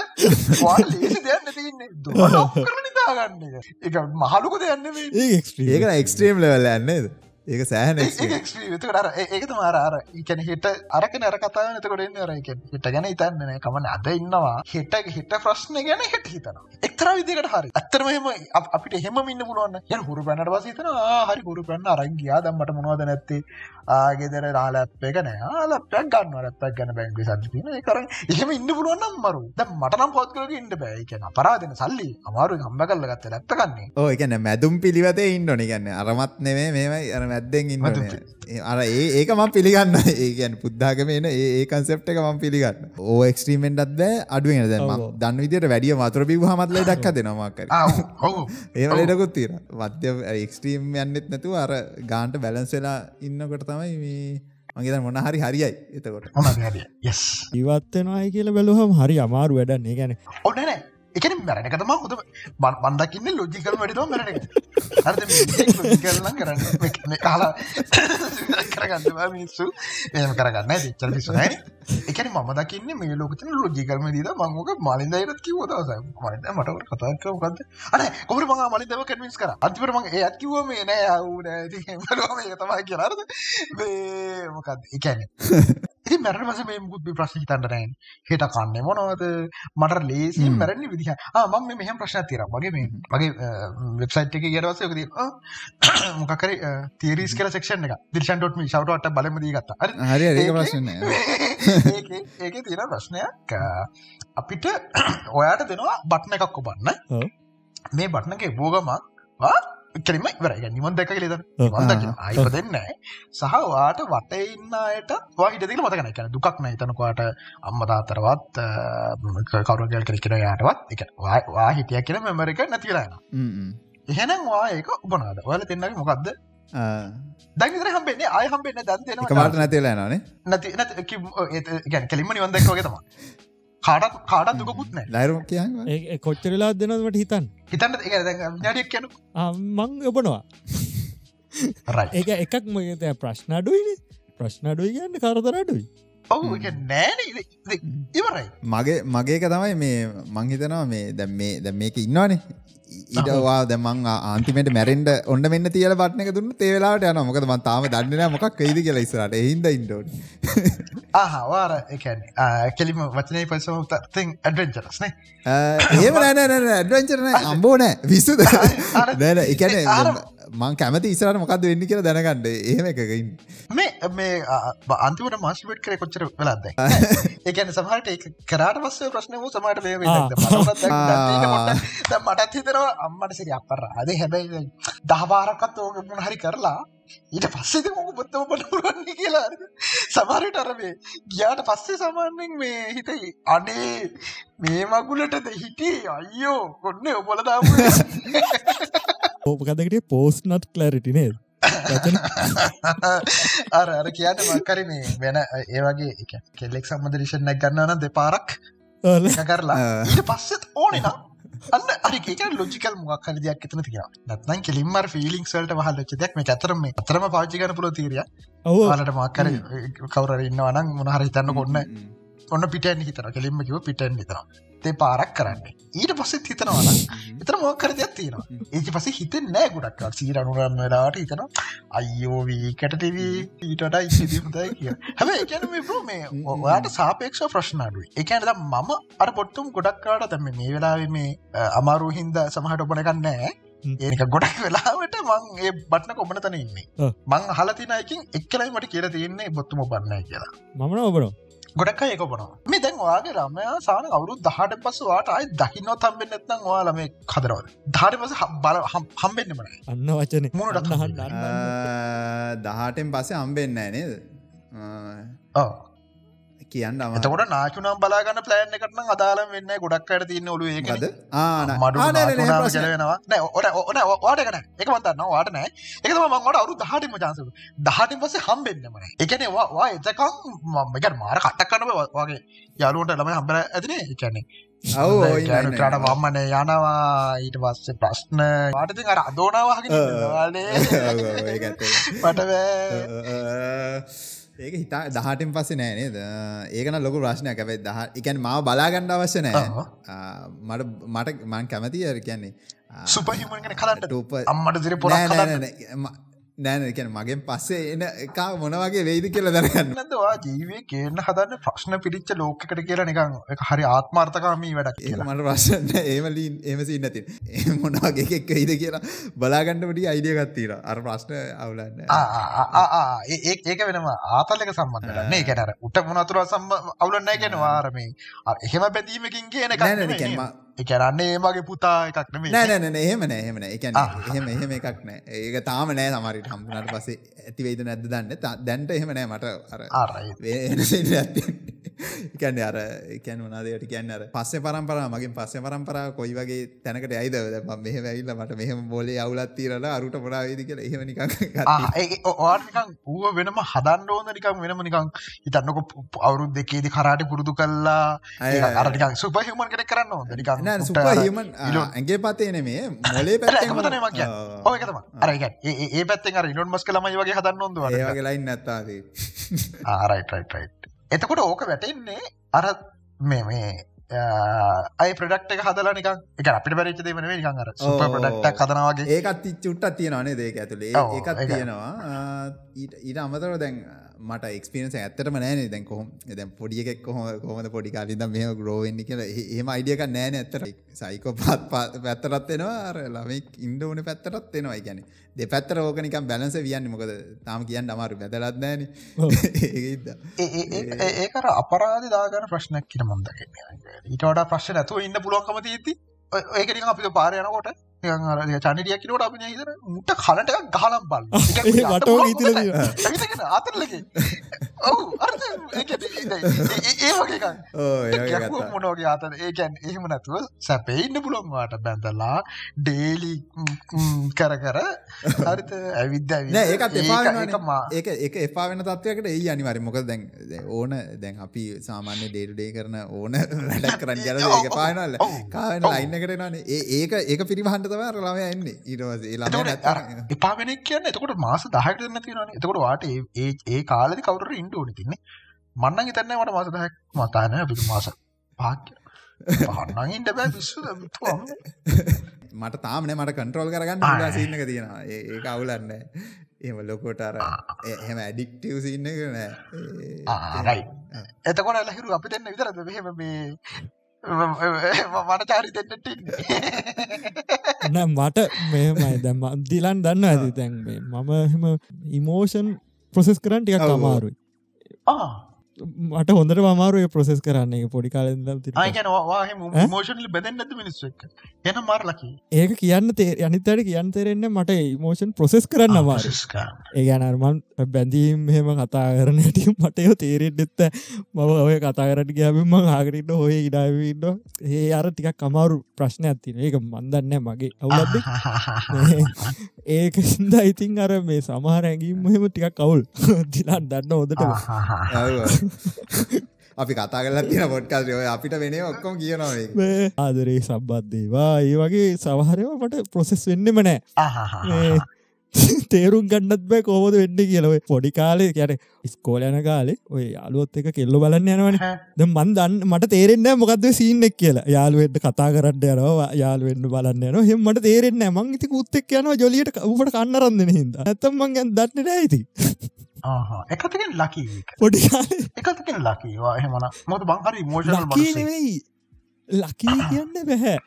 වාල් ලේසි දෙයක් නෙතින්නේ දොර ලොක් කරලා නිදාගන්න. එක ඒක මහලුක දෙයක් නෙමෙයි. ඒක එක්ස්ට්‍රීම් ලෙවල් යන්නේ නේද ඒක සෑහන ඒක මාර අර ඉකැන හිට අරක නර කතා නතකොට රක හිට ගැන ඉතන්නන කමන අද ඉන්නවා. හිට හිට ප්‍රශ්න ගැන හිට හිතනවා. එක්තර විදිකට හරි. ඇත්තරමම අපිට හෙම ඉන්න පුළුවන් ය හුරු පැනට පසිතන හරි හුරු පැන්න අරංගයා දම්මට මොනවද නැත්තේ ආගෙදර රාලැප් එක නෑ. ආලප්යක් ගන්න රැප්පක් ගැන බැංගි සල්ලින කර එහෙම ඉන්න පුළුවන්නම් මරු. ද මටනම් පොත්කරක ඉන්න බෑ. කියන පරාදන සල්ලි. අමාරු හම්බ කල්ල ගත්ත ලැප්පකන්නේ ඕ එකන මැදුම් පිළිවතේ ඉන්න නිගන්න අරමත් නෙවේ මේමයි අර මැද්දෙන් ඉන්න අර ඒ ඒක මම පිළිගන්න ඒගැන් පුද්ධාගමන ඒ කන්සෙප් එක මම පිළිගන්න ඕ එක්ස්ට්‍රීමෙන්ටත් බෑ. අඩුවෙන දැම දන්න විදිට වැඩිය මතුර බිව හමත්ල දක් දෙනවාකර ඒ ලෙඩකුත් තීර මධ්‍ය එක්ස්ට්‍රීම් යන්නෙත් නැතුව අර ගාන්ට බැලන්ස් වෙලා ඉන්නකොට තමයි මේ මගේ මොන හරි හරියි එතකොට. ඉවත්වෙනවායි කියල බැලුහම හරි අමාරු වැඩන්නේ ගැන ඔන්නනෑ එකන මැරණ එකතම හොද බන්දකින්න ලොජිකල් වැඩිතම මැරණ කරලන් කරන්න. කාලා කරගන්න මිනිස්සු. එම කරගන්න චල් පිසු හැ එකන ම දකින්න මේ ලෝකතන ලොජිකල්ම දීද මංගක මලින් දයිරත් කිව දස මට මට කතාක ගද අන කොර මඟ මලි දව කැමිස් කර අතිපර මගේ ඒත් කිව මේ නෑ අවුන තමයි කියලාරද මොකක්ද එකැන ඉති මැරණ පස මේ මුකුත් ප්‍රශ්න හිතන්නරෑන් හෙට කන්නේ මොනවද? මට ලේසි මැරණ විදිහ. මම මෙහම ප්‍රශ්න තිර වගේ මේ මගේ වෙබ්සයිට් එක ගරවස යකද මොකකර තේරීස් කල සක්ෂන් එක දිර්ෂන්ටොටම ශවටට බලම දී ගත්ත. හරි. ඒක ප්‍රශ්න ඒක තියෙන ප්‍රශ්නයක් අපිට ඔයාට දෙනවා බට්න එකක් ඔබන්න. මේ බට්නක බෝගමක් කෙරීම වර නිමන් දැක ලෙද අයිප දෙන්න සහ වාට වටේ ඉන්න අයට හිටදිල මතකන එක දුකක් නෑ තනකවාට අම්මතාතරවත් කවරුගල් කරිකෙන යාටවත් එක වා හිටිය කියෙන මෙමරික නැතිලාන්න එහෙනම් වා ඒක උපනාද ඔයාල දෙන්නගේ මොකක්ද දැන්තර හම්බෙන්නේ අය හම්බෙන්න දන් දෙන මට නැතිලා නේ නැති ගැන කෙලිම නිවන් දැක්වගේ තම කාඩත් කාඩත් දුකුත් නෑ ලයිරු කිය කොච්චරලා දෙනවට හිතන් හිතන්න? ඩක් කියන මං ඔබනවා. ඒක එකක් මගත ප්‍රශ්න අඩුයින. ප්‍රශ්න අඩුයි ගන්න කරදර අඩුයි ඔවු නෑන. ඉවරයි. මගේ මගේක තමයි මේ මංහිතනවා මේ දැ මේ දැ මේක ඉන්නවානේ. ඊටවා දැමං ආන්තිමට මැරෙන්ඩ ඔන්න මෙන්න තියල පට්නක දුන්න තේලාට යන මොකද ම තාම දන්නන මොකක් කයිද කියලා ඉස්රට හිද ඉන්ඩෝන් ආහවාර එකැන් කෙලිම වචනය පසම තින් ඇඩවෙන්චරස්නේ ඒම නෑනෑ ඇඩවෙන්චරන අම්බෝනෑ විස්සුද දැන එකන මං කැමති ඉස්රට මොකක්ද වෙන්න කියලා දැනගන්නඩ ඒම එකකින් මේ මේ අන්තිමට මාස්ිට කර කොච්චර වෙලක්ද? ඒකන සමහට කරට පස්ස ප්‍රශ්න වූ සමට වේ මටත් හිතරවා අම්මට සිරි අපර අද හැබැයි දහවාරකත් ඕක මුණ හරි කරලා ඊට පස්සෙද මොක බොත්තම පටුරන්නේ කියලා සමහරට අරවේ ගියාට පස්සේ සමාන්‍යෙන් මේ හිතයි අනේ මේ මගුලටද හිටිය? අයියෝ කොන්න ඔබොලදාම ඕපකදකට පෝස් නත් කලරිටි නේද? අර අර කියන්න මක්කර මේ වෙන ඒවගේ එක කෙල්ලෙක් සම්බදරිෂණ ගන්නවන දෙපාරක් කරලා ඊට පස්සෙත් ඕනෙන අන්න අරික ලොජිකල් මොක් කල දෙයක් එතන තිය නත්න කෙලින්මර ෆිලික් සල්ට හල දෙයක්. මේ ඇතරම අතරම පාචිකන පුල තීරිය ඔලට මක්කර කවර ඉන්නවනම් මොනහර හිතන්න කොන්න ඔන්න පිටන් හිතර කෙලින්ම කිව පිටන් හිතර තේ පාරක් කරන්න. ඊට පස්සෙත් හිතනවන එතර මොකර දෙයක් තියෙනවා. ඒක පස හිත නෑ ගොඩක් සීරනුරන්න වෙලාට හිතන අයෝවී කැටටවී ඊටට ඉසිදීමතයි කිය හැබ එකන මේ ඔයාට සාපේක්ෂ ප්‍රශ්නාඩුව එකන මම අර පොට්තුම් ගොඩක්කාට තම මේ වෙලාව මේ අමාරු හින්ද සමහට ඔබනකන්නෑ ඒක ගොඩක් වෙලාවට මං ඒ බට්න කොමන තන ඉන්නේ. මං හලතිනයකින් එක්කලයි මට කියර තියන්නේ බොත්තුම බන්න කියලා. මමන ඔබනවා ගොඩක් ඒක බනවා මේ දැන් ඔයාගේ ළමයා සාන අවුරු දහට පස්ස වාට අයි දකින්නෝ තම්බෙන් නැත්නම් ඔයාලා මේ කදරවල දහට පස්ස බල හම්බෙන්න මන අන්න වචන. මුණට දහටෙන් පස්සේ හම්බෙන්න නේද? ඔව් කියන්න එතකොට නාචුනම් බලාගන්න ප්ලෑන් එකටන අදාලම් වෙන්න ගොඩක් අයට තියන්න ඔලු ඒකද මඩු වෙනවා නෑ. ඔට ඕන වාට කන එක මතන්න වාට නෑ. එකම මට අවරු දහටම ජාසු දහටින් පස හම්බෙන්න්නමන එකනවා එතකම් මක මාර කට්ටක් කනව වගේ යාලුවට ළම හම්බල ඇතිනේ. එකන්නේ ට වම්මන යනවා. ඊට පස්සේ ප්‍රශ්න. වාටති අර අදෝනාවහගෙන පටවෑ ඒක හිතා දහටෙන් පස්සේ නෑ නේද? ඒකන ලොක ප්‍රශ්නයක්. ඇැයි දහ එකන් මාව බලාගණ්ඩ අවශ්‍ය නෑ. මට මට මන් කැමති අර කියන්නේ. සුපහිමගෙන කලට අම්මට දිරි පොර නෑනකැන මගෙන් පස්සේ එන එක මොනවගේ වෙයිද කියල දැනගන්නදවා ජීවේ කියන්න හදන්න ප්‍රශ්න පිරිච්ච ලෝකට කියලා නිකං හරි ආත්මාර්ථකාමී වැඩක් කියලා. මට ප්‍රශ්න ඒමලින් එමසි නැති. ඒ මොනවගේ එක් ඉද කියලා බලාගන්නට අයිඩියගත්තීර අර ප්‍රශ්න අවුලන්න ඒක වෙනම ආතල්ලක සම්බන්ධන්නේ කැනර උට මොනතුර සම්බ අවුලන්නෑ ගැනවාරමේ එහෙම බැදීමකින් කියන කැනම එකරන්නේ ඒමගේ පුතා එකක් නෙම නෑනන එහෙම නෑ එහෙමන එක එහෙම එහෙම එකක් නෑ. ඒක තාම නෑ සමරිට හම්බුනට පසේ ඇතිවෙයිද නැද්ද දන්න. දැන්ට එහෙම නෑ මට අර ඇති එකන්න අර එකැන වනාදයට කියන්න අර පස්සේ පරම්පර මගින් පස්සේ පරම්පර කොයි වගේ තැනකට ඇයිද? මෙහ ඇල්ල මට මෙහම බොලේ අවුලත් තීරල අරුට පොඩාවේද කියලා එහෙමනික ඕනිකං ඌව වෙනම හදන්න ඕන නිකම් වෙනම නිකං හිතන්නක අවුරුත් දෙකේදි කරාට පුරුදු කල්ලා අරනිකං සුපහිමන් කර කරන්න ඕ නිකං නෑ සුපහිමන් ඇගේ පතේ නෙමේ මොලේ පැත්තම ඕකතම අරග ඒ පැත්තෙන් අර ඉනොන් මස් කලමයි වගේ හදන්න ඔොන්ද ඒගේ ලයින් නැත්තාදී. ආරයිටයිටයි එතකොට ඕක වැටෙන්නේ අර මේ මේ අයි ප්‍රඩක්් එක හදලා නික එක අපිට පරිච්ච දෙමන නිකන් අර සුප ප්‍රඩක්ටක් හදනවාගේ ඒකත් චුට්ටත් තියෙනවානේ දේක ඇතුළේ ඒකත් තියෙනවා. ඊට අමතර දැන් මට එක්ස්පිරන්ස ඇත්තටම නෑනේ දැන් කොහොම දැන් පොඩි එකෙක් කොහොම කොහොමද පොඩි කාලේ ඉඳන් මෙහෙම ග්‍රෝ වෙන්නේ කියලා. එහෙම අයිඩියා එකක් නෑනේ ඇත්තට සයිකෝපාත් පැත්තටත් එනවා. අර ළමෙක් ඉන්න ඕනේ පැත්තටත් එනවා. ඒ කියන්නේ දෙපැත්තට ඕක නිකන් බැලන්ස් වියන්නේ. මොකද තාම කියන්න අමාරු බැදලත් නෑනේ. ඒක අර අපරාධ දාගන්න ප්‍රශ්නයක් කියලා මම දකින්නේ. ඊට වඩා ප්‍රශ්න නැතුව ඉන්න පුළුවන්කම තියෙද්දි ඒක නිකන් අපිට චනිටියක් කිනට අපි හිතර මුට කලට ගහලම් බල ඔවු ඒ මොනෝගේ අතර ඒකැන් එහෙම නැතුව සැපෙයින්න පුළොන්වාට බැඳලා ඩේලි කර කර හරිත ඇවිද්ද ඒකත් ඒක එක එපා වෙන තත්වයකට ඒ අනිවරි මොක දැන් ඕන දැන් අපි සාමාන්‍ය ඩේටුඩේ කරන ඕන වැඩක් කරන්න ජල ඒක පානල් කාවෙන ලයින්න කරනන ඒක ඒක පිරිවහන්ට තම ළමය එන්නේ. ඊටවස ළම එපාවෙන කියන්න එතකොට මාස දහකට තියෙනන එතකොට වාට ඒ කාලදි කවුර ඉන්ඩ ඕන තින්නේ. මන්නන් හිතන්නේ මට මාස දහයක් මතාන අපිට මාස පාක්‍ය පහන්නන් ඉන්න බෑ පිස්සු මට තාමන මට කන්ට්‍රෝල් කරගන්න ආ. ලා සින්න තියෙනවා. ඒ අවුලන්න එම ලොකොට අර එහෙම ඇඩික්ටව සින්න නෑ. ආරයි එතකොට ලහිරු අපි දෙන්න විතරද? මෙහෙම මේ මට චාරි දෙන්නට. නෑ මට මෙමයි දැම දිලන් දන්න ඇති. තැන් මම හෙම ඉමෝෂන් ප්‍රසෙස් කරන්න ටික ඔව්. අමාරුයි. ආ මට හොඳට මමාරුව ප්‍රසෙස් කරන්නේ. පොඩි කාලෙද ආයකන වාහම මෝෂන්ලි බැදෙන් නැති මිනිස්සු එක්ක? එන මාර ලකි ඒක කියන්න තේ අනිතට කියන්න තෙරෙන්න මට ඉමෝෂන් ප්‍රසෙස් කරන්න අමාරු ඒ ගැනර්මන් බැඳීම් මෙහෙම කතා කරන ඇට මටයෝ තේරෙන් එත්ත මම ඔය කතා කරට ගැබිම ආගරට හොය ඉඩවින්න ඒ අර ටිකක් අමාරු ප්‍රශ්න ඇතින ඒක මන්දන්න මගේ අවුලද ඒක සින්ද ඉතින් අර මේ සමහර ඇගීම් මෙහෙම ටිකක් කවුල් දිලන් දන්න හොදට අපි කතා කල තින පොඩ්කාස්ය ඔය අපිට වෙන ඔක්කොම කියනවා ඒක. මේ ආදරේ සබ්බත්දේවා ඒ වගේ සවහරව මට ප්‍රොසෙස් වෙන්නෙම නෑ. මේ තේරුම් ගන්නත් බෑ කෝමද වෙන්න කියලව පොඩි කාලේ කියන ස්කෝල යන කාලේ ඔය යාලුවොත් එක කෙල්ල බලන්න යනවන. ද මන් දන්න මට තේරෙන්න මොකක්ද සීන්නෙක් කියලා. යාලුවෙන්ට කතා කරන්න යනවා යාලුවෙන්න්න බලන්න යන හෙම මට තේරෙන්න මං ඉති උත්තෙක් යනවා ජොලියට උපට කන්නරන්න හිද ඇතම් මංගන් දන්න නෑයිති එකතකෙන් ලකී පොඩි එකතකෙන් ලකීවා එහෙමන මොද බංහරි නෙවෙයි. ලකී කියන්න බැහැ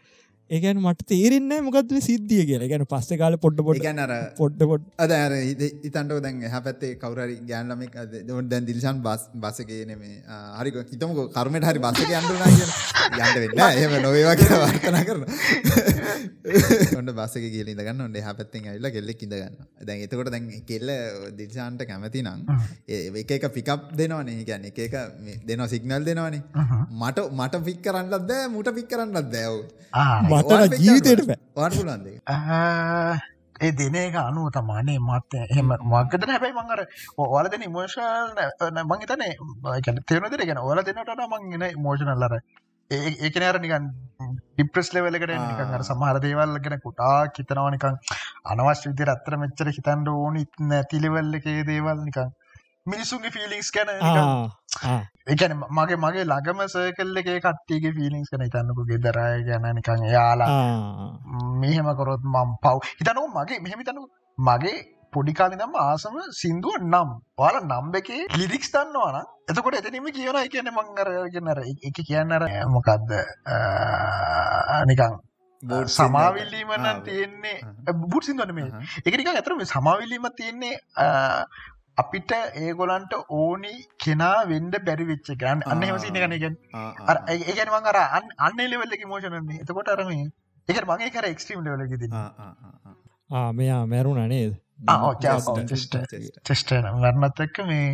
ඒගැන මට තේරෙන්න මොකක්ද සිද්ධිය කියලා. ගැන පස්ස කාල පොඩ්ඩ පොඩ් අර පොඩ්ඩ පොඩ් අද අර ඉතන්ට දැන් හ පැත්තේ කවරරි ගෑන්ලමක් දොට දැන් දිල්ෂන් බස් බසගේ නෙමේ හරික හිතමක කර්මට හරි අන්ඩුනා කිය යන්න වෙන්න එහම නොවේවා කිය වර්තන කරන ඔොට බස්සක කියල ඉදගන්න ඔොඩ හ පැත්තෙන් ඇල්ල කෙල්ලෙක් ඉඳගන්න. දැන් එතකොට දැන් කෙල්ල දිල්ෂාන්ට කැමති නම් ඒ එක එක පිකප් දෙනවනේ. ගැන එක එක දෙනවා සිගනල් දෙනවානේ. මට මට පික් කරන්නත් දෑ මුට පික් කරන්නත් දෑව් මට ජීවිතයට පුලන්දේ ඒ දිනක අනුව තමානේ මත් එහම මක්කද හැබයි මංගර ඕල දෙන මෝෂල් මං තනේ තේන දෙර ගැන ඕල දෙනට මංගෙන මෝෂනල්ලර ඒකනර නිකන් ඩිප්‍රස් ලෙවලකට නිකන් අර සමහර දේවල් ගෙන කුටා හිතනවා නිකන් අනවශ්‍ය විදිහට අත්තර මෙච්චර හිතන්න ඕනි නැති ලෙවල් එකේ දේවල් නිකන් මිනිසුන්ගේ ෆීලිංස් ගැන ඒකන මගේ මගේ ළඟම සර්කල් එකේ කට්ටියගේ ෆීලිංස් කන හිතන්නකු. ගෙදරය ගැන නිකන් යාලා මෙහෙම කොරොත් මම් පව්. හිතනු මගේ මෙහෙමිතනු මගේ පොඩිකාලි නම් ආසම සිින්දුව නම්. වාල නම්බ එකේ ලිරික්ස් දන්නවාන එතකොට එතනීම කියන එකන මංගරගෙනර එක කියන්නර මොකක්ද නිකං සමාවිල්ලීමන තියෙන්නේ බුට සිදුවන මේ එකනික ඇතරම සමාවිල්ලීම තියෙන්නේ අපිට ඒගොලන්ට ඕනි කෙනා වෙන්ඩ බැරි වෙච්ච ගන්න අන්න හමසි කනගෙන් ඒගැනවන් අර අන්න ලෙවල්ලක මෝෂනන්නේ එතකොට අරම එක මගේ කර එක්ස්ට්‍රීම් ලෙවලකි මෙයා මැරුණ නේද? චෙස්ටන වරණත් එක්ක මේ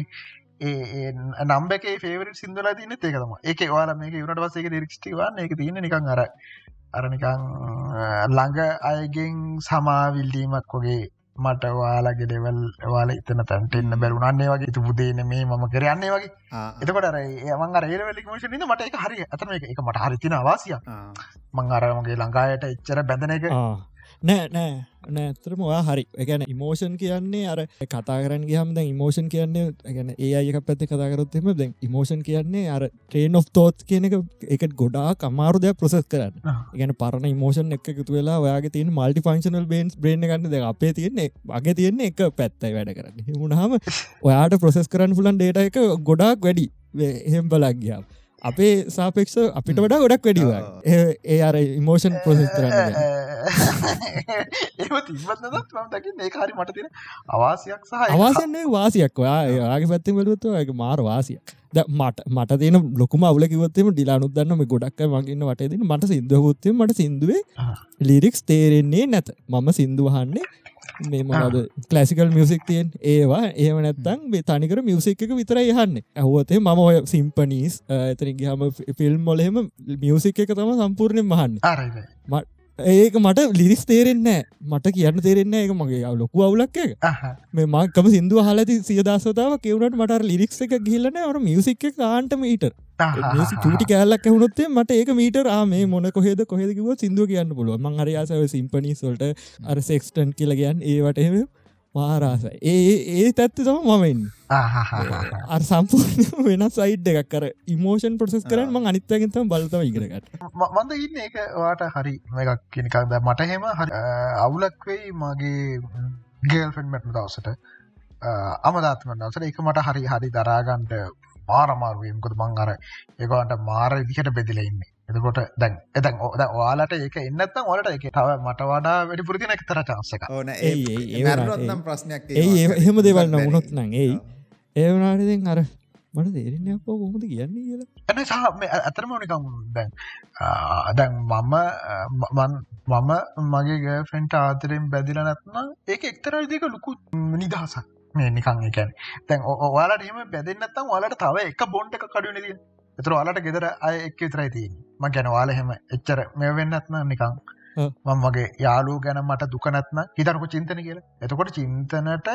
ඒ නම්බක ෆේවර සිදුල තින ඒකතම එක වාල මේක වරට වසේක දිරික්ෂටිවන්න එක තියන නිකං අර අරනිකං ළඟ අයගෙන් සමාවිල්ලීමක් වගේ මට වාලගේ දෙවල් වාල ඉතන තැන්ටෙන්න්න බැරුණන්නේ වගේ තු පුදේන මේ ම කරයන්නේ වගේ. එතකොට ඒමන් ඒරවලි මෂන මට එක හරි අතම එක මට හරිතින වාසිය මං අරමගේ ලංකායට එච්චර බැඳන එක නෑ නෑ. නෑතරම වා හරි. එකන ඉමෝෂන් කියන්නේ අර කතා කරන්න ගහම දැ ඉමෝෂන් කියන්නේ ගැන ඒ අයක පැත්ති කතාකරොත්ම දැන් ඉමෝෂන් කියන්නේ අර ට්‍රේන් of තෝත් කියන එක එකට ගොඩා කමාරුද ප්‍රසෙස් කරන්න. ගැන පරණ ඉමෝෂන් එක එකතු වෙලා ඔයාගේ තින් මල්ටි ෆංශනල් බේන්ස් බ්‍රේණ ගන්න ද අපේ තියන්නේ. වගේ තියන්නේ එක පැත්තයි වැඩ කරන්න. හමුණහම ඔයාට ප්‍රසෙස් කරන්න පුලන් ඩේට එක ගොඩාක් වැඩි. එහෙම් බලක් ගියාව අපේ සාපෙක්ෂ අපිට වඩා ගොඩක් වැඩිවා ඒ අර ඉමෝෂන් ප්‍රසෙස් කරන්න. ඒම තිබත්නත් ම දකින්න ඒ හරි මට තින අවාසයක් සහ අවාසන්නේ වාසියක්. ඔයා යාගේ පැත්තිම බලුත්ව එක මාර වාසියක්. ද මට මට තින ලොකුම අවල කිවත්තම ඩිලානුත් දන්නම ගොඩක් මගන්න වටේදන මට සිින්දුවහොත්තේ මට සිින්දුවේ ලිරික්ස් තේරෙන්නේ නැත. මම සිින්දුවහන්නේ මේ මොනද කලසිකල් මියසික් තියෙන් ඒවා. ඒම නැත්තං මේ තනිකර මියසික් එක විතර යහන්න ඇහුවතේ මම ඔය සිම්පනීස් ඇතරින් හම ෆිල්ම් මොලෙම මියසික් එක තම සම්පූර්ණය මහන්න ඒක මට ලිරිස් තේරෙන්නේ මට කියන්න තේරෙන්නේ එක මගේ ලොකු අවුලක් එක මේ මක්කම සිින්දුව හලති සියදසතාව කෙවුණට මට ලිරික්ස් එක ගිල්ලන අර මියසික් එක කාන්ට මීටර් චුටි කෑල්ලක් ඇහුණොත්තේ මට ඒක මීට රාමේ මොන කොහෙද කොහෙදකිව සිින්දුව කියන්න පුළුව මං හරයාසව සිම්පනී සොල්ට අර සෙක්ස්ටන් කියල කියන් ඒවට මාරාසයි ඒ ඒ තත්ති තම මමන්න අර සම්පූර්ණ වෙන සයිඩ් එකක්. කර ඉමෝෂන් ප්‍රසෙස් කරන ම අනිත්තගෙතම බලතම ඉගරකට මන්ද ඉන්න එක වාට හරි එකක්. කෙනෙකක්ද මට හෙම හරි අවුලක් වෙයි මගේ ගේල්ෆෙන් මැටන දවසට. අමදාත්ම දවසට. එක මට හරි හරි දරාගන්ට මාරමාරුවීමකොද මං අර ඒකන්ට මාර විදිහට බෙදිලඉන්න එතකොට දැන් එතැන් ඕද ඔයාලට ඒක එන්නත්තම් ඔලට එක තව මට වඩා වැඩි පුරතින එක තර චාසක ඕන ඒ ප්‍රශ්නයක් ඒ එහෙම දෙවල් නමුණොත් නං ඒ ඒවනාටදෙන් අර මට දේරෙන අප කොහොමද කියන්නේ කියලා. එන සහ ඇතරම නිකම් දැන් දැන් මම මම මගේ ගෆෙන්ට ආතරෙන් බැදිල නැත්නම් ඒක එක්තර විදික ලොකු නිදහසක් මේ නිකං එකැන තැන් ඔයාලට එම බැදන්නත්තම් ඔයාලට තව එක බොන්්ට එක කඩුවනද එතුර ඔයාලට ගෙදර අය එක් විතරයි තියන්නේ. ම ගැන වාල හෙම එච්චර මේ වෙන්නත්න නිකං මං වගේ යාලු ගැන මට දුකනත්න හිතනක චින්තන කියලා. එතකොට චින්තනට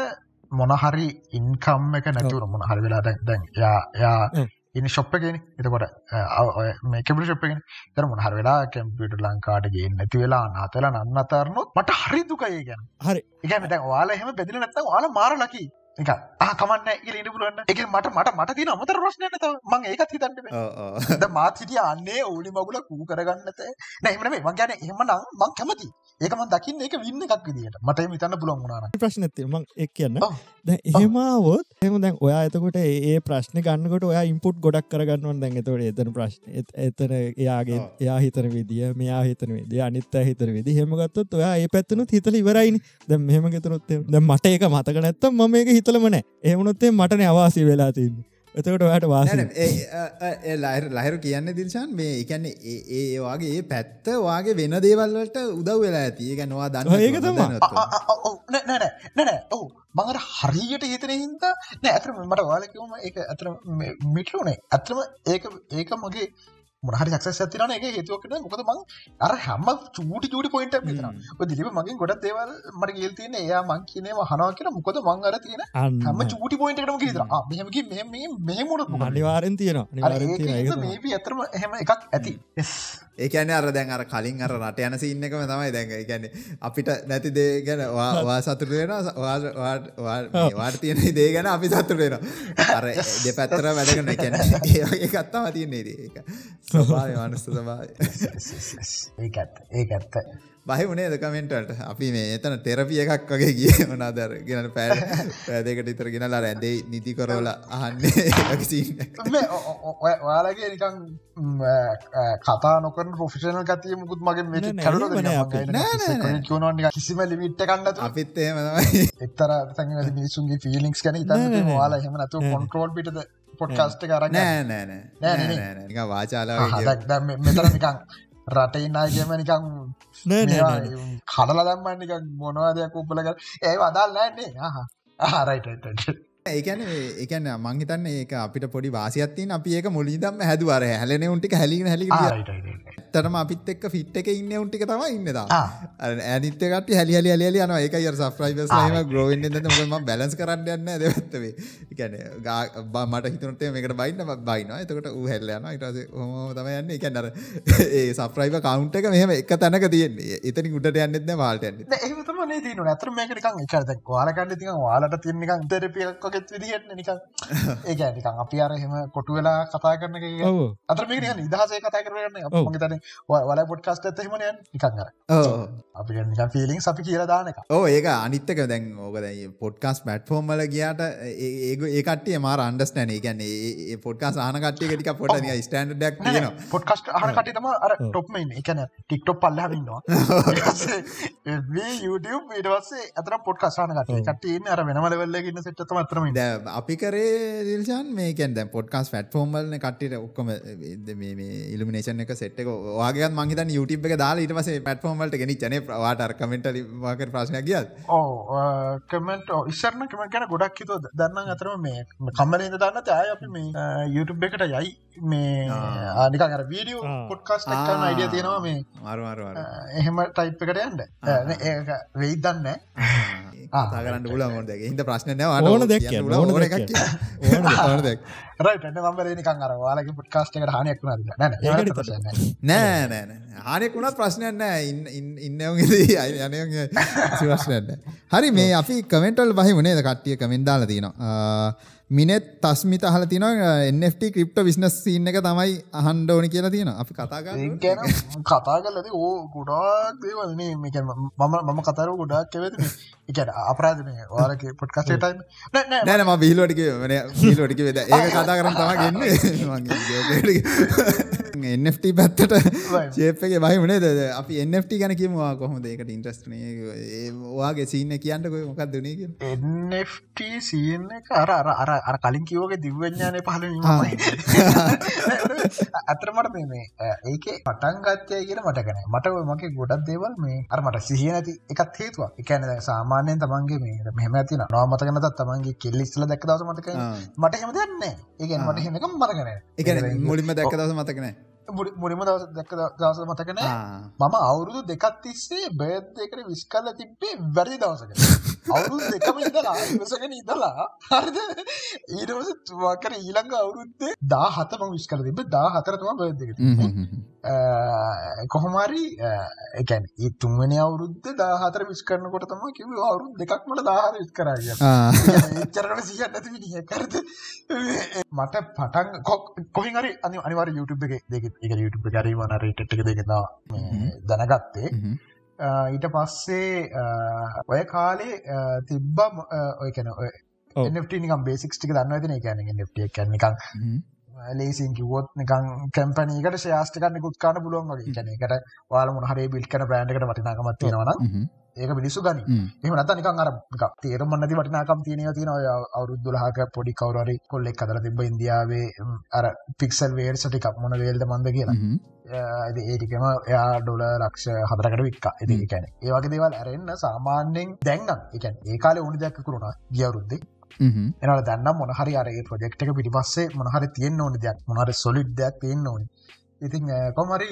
මොනහරි ඉන්කම් එක නැතුර මොන හරි වෙලා දැන් යා යා ඉනි ශොප්පගෙන එතකොට මේකබි ශප්පගෙන තර මොහර වෙලා කැම්පියට ලංකාට ගේ නැති වෙලා අනාතලා නන්න අතරනොත් මට හරි දුකය ගැන හරි. එකන දැන් වාල එහෙම බෙදිල නැත්ත වාල මාර ලකි එක ආකමන්න ඉල ඉඩ පුලුවන්න එක මට මට මට තින අමතර ප්‍රශ්නයට මං ඒකත් හිතන්න මාත් හිටිය අන්නේ ඕලි මගුල කූ කරගන්නත නැහිමන මේ මං ගැන එහම නම් මං කැමති ඒකම දකින්න එක වින්න එකක් විදිට මට හිතන්න පුළොන් වුණන ප්‍රශ්නති මං එක් කියන්න. දැ එහෙමාවොත් එම දැන් ඔයා එතකොට ඒ ප්‍රශ්න ගන්නකොට ඔයා ඉම්පුට් ගොඩක් කරගන්නවන් දැන් එතවට එතන ප්‍රශ්න. එතන එයාගේ එයා හිතන විදිිය මෙයා හිතන විදිිය අනිත් හිතර විදි හෙමගත්තොත් ඔයා ඒ පැත්තනුත් හිතල ඉවරයිනි. දැ මෙහම ගෙතනොත් ද මට ඒක මතක නැත්තම් මම ඒක හිතලම නෑ එහමුණොත්තේ මටන අවාසි වෙලා තින්න එතකට ඔයට වාස ලයිර ලහිරු කියන්න දිල්ශන් මේ එකන්නේ ඒ වගේ ඒ පැත්ත වාගේ වෙන දේවල්වලට උදව් වෙලා ඇති. එක නවා දන්න ඒක තම නැනෑ ඔහු මඟට හරියට හිතන හින්ද නෑ ඇතරම මට වාලකවම ඒ ඇතර මිටලුනේ ඇතරම ඒක ඒක මගේ මොහරි සක්ස ඇතින එක හේතුවකට මොකද මං අර හැම චූටි චූටි පොයින්ට දිලිව මගින් ගොඩ දේවල් මට ගේල් තියන එයා මං කියනේ හනවා කියෙන මොකද මං අර තියෙන හැම චූටි පොයින්ටම කිතර මෙහමකි මෙහමුණ අනිවාරෙන් තියෙනවා. මේ ඇතරම එහෙම එකක් ඇති ඒකන අර දැන් අර කලින් අර රට යන සින්න එකම තමයි දැන් ගැන අපිට නැති දේ ගැන වා සතුට වෙන වාට තියෙන දේ ගැන අපි සතුට වෙන අර දෙ පැත්තර වැඩගන්න කැන ඒ කත්තාව තියන්නේ ඒක. ස්වභාව මනුස්ස ස්වභාව ඒක ඇත්ත ඒක ඇත්ත බහි වනේ දකමෙන්ටට අපි මේ එතන තෙරපිය එකක් වගේ ගිය. මනාදර ගෙන පෑල් පෑදකට ඉතර ගෙනලා රැඳේ නිති කරෝල අහන්නේ ඔයාලගේ නිකං කතා නොකර පොෆිෂනල් ගතිය මුකුත් මගේ මේ කරුණ කිසිම ලිමිට්ට කන්නතු අපිත් එහෙමයි එක්තර තැ මිනිසුන්ගේ ෆිලික්ස් කන ඉතන්න වාලා හෙම නතු කොන්ට්‍රෝල් පිටද පොඩ්කාස්ට කර නෑ නෑ නෑ. වාචාලාව මෙතර නිකං රටඉන්නගේම නිකං කඩල දම්මන් නික මොනවාදයක් උපලක ඒ අදාල් නෑන්නේ ආරයිට ඒකන ඒකන මංහිතන්න ඒක අපිට පොඩි වාසියත්තින් අපි ඒක මුලිදම් හැදුවර හැලන උන්ටික හැලි හැලි තරම අපිත් එක් ෆිට් එක ඉන්න උන්ටික තම. ඉන්නදා ඇනිතකට හැලි හලි හලි යන එක ය සෆ්‍රයිස් ම ග්‍රෝවෙන් ම බැලස් කරන්න යන්න දෙවත්තවේ එකන මට හිතනට මේකට බයින්න බයින එතකට ඌ හැල්ලයන ඉටස හොම තම යන්න. එකන්නර ඒ සෆ්‍රයිව කවුන්ට එක මෙහම එක තැනක තියෙන්නේ. එතනි උට යන්නෙත් වාල්ට ඒතම දී ඇතර මේකනිකං එකත වාලකන්න ති වාලට තිරනිකං තෙරපියක් වගෙත් විදිහට නිකං ඒක නිකං අපි අර හෙම කොටු වෙලා කතා කරන එක අතර මේ නිදහසේ කතා කරන්න තන වල පොඩ්කාස්ට ඇතහෙමන නිකං අර. අපි නිකන් ෆිලිින් අපි කියලා දාන එක. ඕ ඒක අනිත්තක දැන් ඕකද පොඩ්කාස් මැට්ෆෝර්ම්මල ගියාට ඒ ඒකටේ මාර අන්ඩස්ටන ගැන ඒ පොඩ්කාස් ආනකටේ ටික පොට ස්ටන්ඩක් න පොඩ්කස්ට ආනකට තම අර ටොප්මයින් එකන ටික්ටොප් පල්ලහන්නවා YouTube ඊටවස්සේ අතර පොඩ්කාසානකට කටේ අර වෙනමලවෙල්ලගන්න සෙට්තම අතරම ද අපි කරේ දිල්ෂන් මේකෙන් දැ පොඩ්කාස් ෆට්ෆෝර්ම්වල්න කට්ට ඔක්කොම ඉල්ිනේෂන එක සෙට් එක වාගේ මහිත YouTube එක දාලා ඊට පසේ පටෆෝර්ම්වලට ගෙන චන වාට කමෙන්ට වාක ප්‍රශ්න කිය ඕ කමෙන්ට ඉස්සරන කම ගැන ගොඩක් හිත දන්න අතරම මේ කම්මරද දන්න අය අපි මේ YouTube එකට යයි. මේ ආනික අර වීඩියෝ පොඩ්කාස් කන්න අයිඩිය තියෙනවා මේ. මාරුමාර එහෙම ටයිප් එකට යන්න. ඒ වෙයි දන්න ආතාගරන්න පුල මොද හිද ප්‍රශ්න ඕන දෙක් ඕන දෙක් රයිට මම්බර නිකන් අර වාලගේ පුට්කාස්ට එකට හනයක් වුණද නෑ නෑ. හනෙක් වුණත් ප්‍රශ්නයන්න ඉන්නගේ අය යනගේ ප්‍රශ්නයන්න හරි මේ අපි කමෙන්ටල් බහි වනේද කට්ටිය කමෙන්ට් දාලා තියෙනවා මිනෙත් තස්මිත අහල තින එන්ට ක්‍රිප්ට විශ්නස් සින්න එක තමයි අහන්ඩ ඕනි කියලා තියෙන අපි ගැන කතා කලද ඕ ගොඩාක් දේවල්නේ මම මම කතර ගොඩාක් කෙවෙත එකන අපරාධනය වාරක පොට්කස්ටයිම් නෑනම බිහිලෝටික වන බිලෝටික වෙද ඒක කතා කරන තම ගන්න එන්ට පැත්තට චේපගේ බහි වනේ ද අපි එන්ට ගැන කිමවා කොහොමද? ඒකට ඉන්ට්‍රස්ටනේ වාගේ සින්න කියන්නකො. මොකක් දුනේ එන්ට සින්න අර අර අර අර කලින් කිවෝගේ දිව්‍යඥානය පහල අතරමට මේ ඒක පටන් ගත්තය කියෙන මටකන මට මගේ ගොඩක් දේවල් මේ අර මට සිහිය නැති එකත් හේතුව එකන සාමාන්‍යයෙන් තමන්ගේ මේ මෙහම ඇති නවාමතකනත් තමන්ගේ කෙල්ලිස්ල දැක් දවස මතක මට හෙම දන්න ඒක මට හෙමකම් මරගන එක මුලින්ම දැක්ක දවස මතකනෑ මුලිම දවස දැක්ක දවස මතකන මම අවුරුදු දෙකත් තිස්සේ බේදකට විස්කල්ල තිබ්බේ වැරදි දවසක අවුරුදු දෙකම ඉදලා ඉවසගෙන ඉදලා හරිද? ඊටවස තුවාකර ඊළඟ අවුරුද්දේ දා හතම විස්කල තිබ දා හතරතුම බේදක කොහොමරි එකැන් ඒ තුන්වනි අවුරුද්ධ දාහතර විස් කරනකොට තම කිව අවුරුදු දෙකක් මට දාහර විස් කරග චරට සිහ නැති විදිහ කරද මට පටන් කොක් කොහිහරි අනි අනිවාර YouTube එක දෙක එක YouTube ගැරීමන රේට් එක දෙකෙනවා දැනගත්තේ ඊට පස්සේ ඔය කාලේ තිබ්බ ඔය කැන NFT නිකම් බේසික්ස් ටික දන්න ඇතින කැන NFT කැනිකම් ලේසින් කිවොත් නිකන් කැම්පනීකට ශයාස්ටිකන්න ගුත්කාන පුළුවන් වගේ. කැනකට වාල මොහරේ බිල් කන බ්‍රන්ඩ්කට වටිනාකමත් තියෙනවන ඒක මිනිස්සු ගනි. එහම නත නිකන් අර තේරම නති වටිනාකම් තියනය තින අවුරුද්දුලහක පොඩි කවරරි කොල්ලෙක් අදර තිබ ඉන්දියාවේ අර පික්සල් වේර් සටිකක් මොන වේල්ද මන්ද කියලා. ඒටිකම එයා ඩොල ලක්ෂ හදරකට වික්ක. ඇති කැන ඒවගේ දේවල් ඇරෙන්න්න සාමාන්‍යෙන් දැන්නම් එකන් ඒ කාල ඕනි දැක්ක කරුණා ගියවරුද්දේ එනට දන්න මොනහරි අරගේ ප්‍රජෙක්්ක පිටිපස්සේ මොනහරි තියෙන් ඕනි දෙයක් මොහර සොලිඩ් දෙයක් තියෙන් ඕනි. ඉතින් කොමරි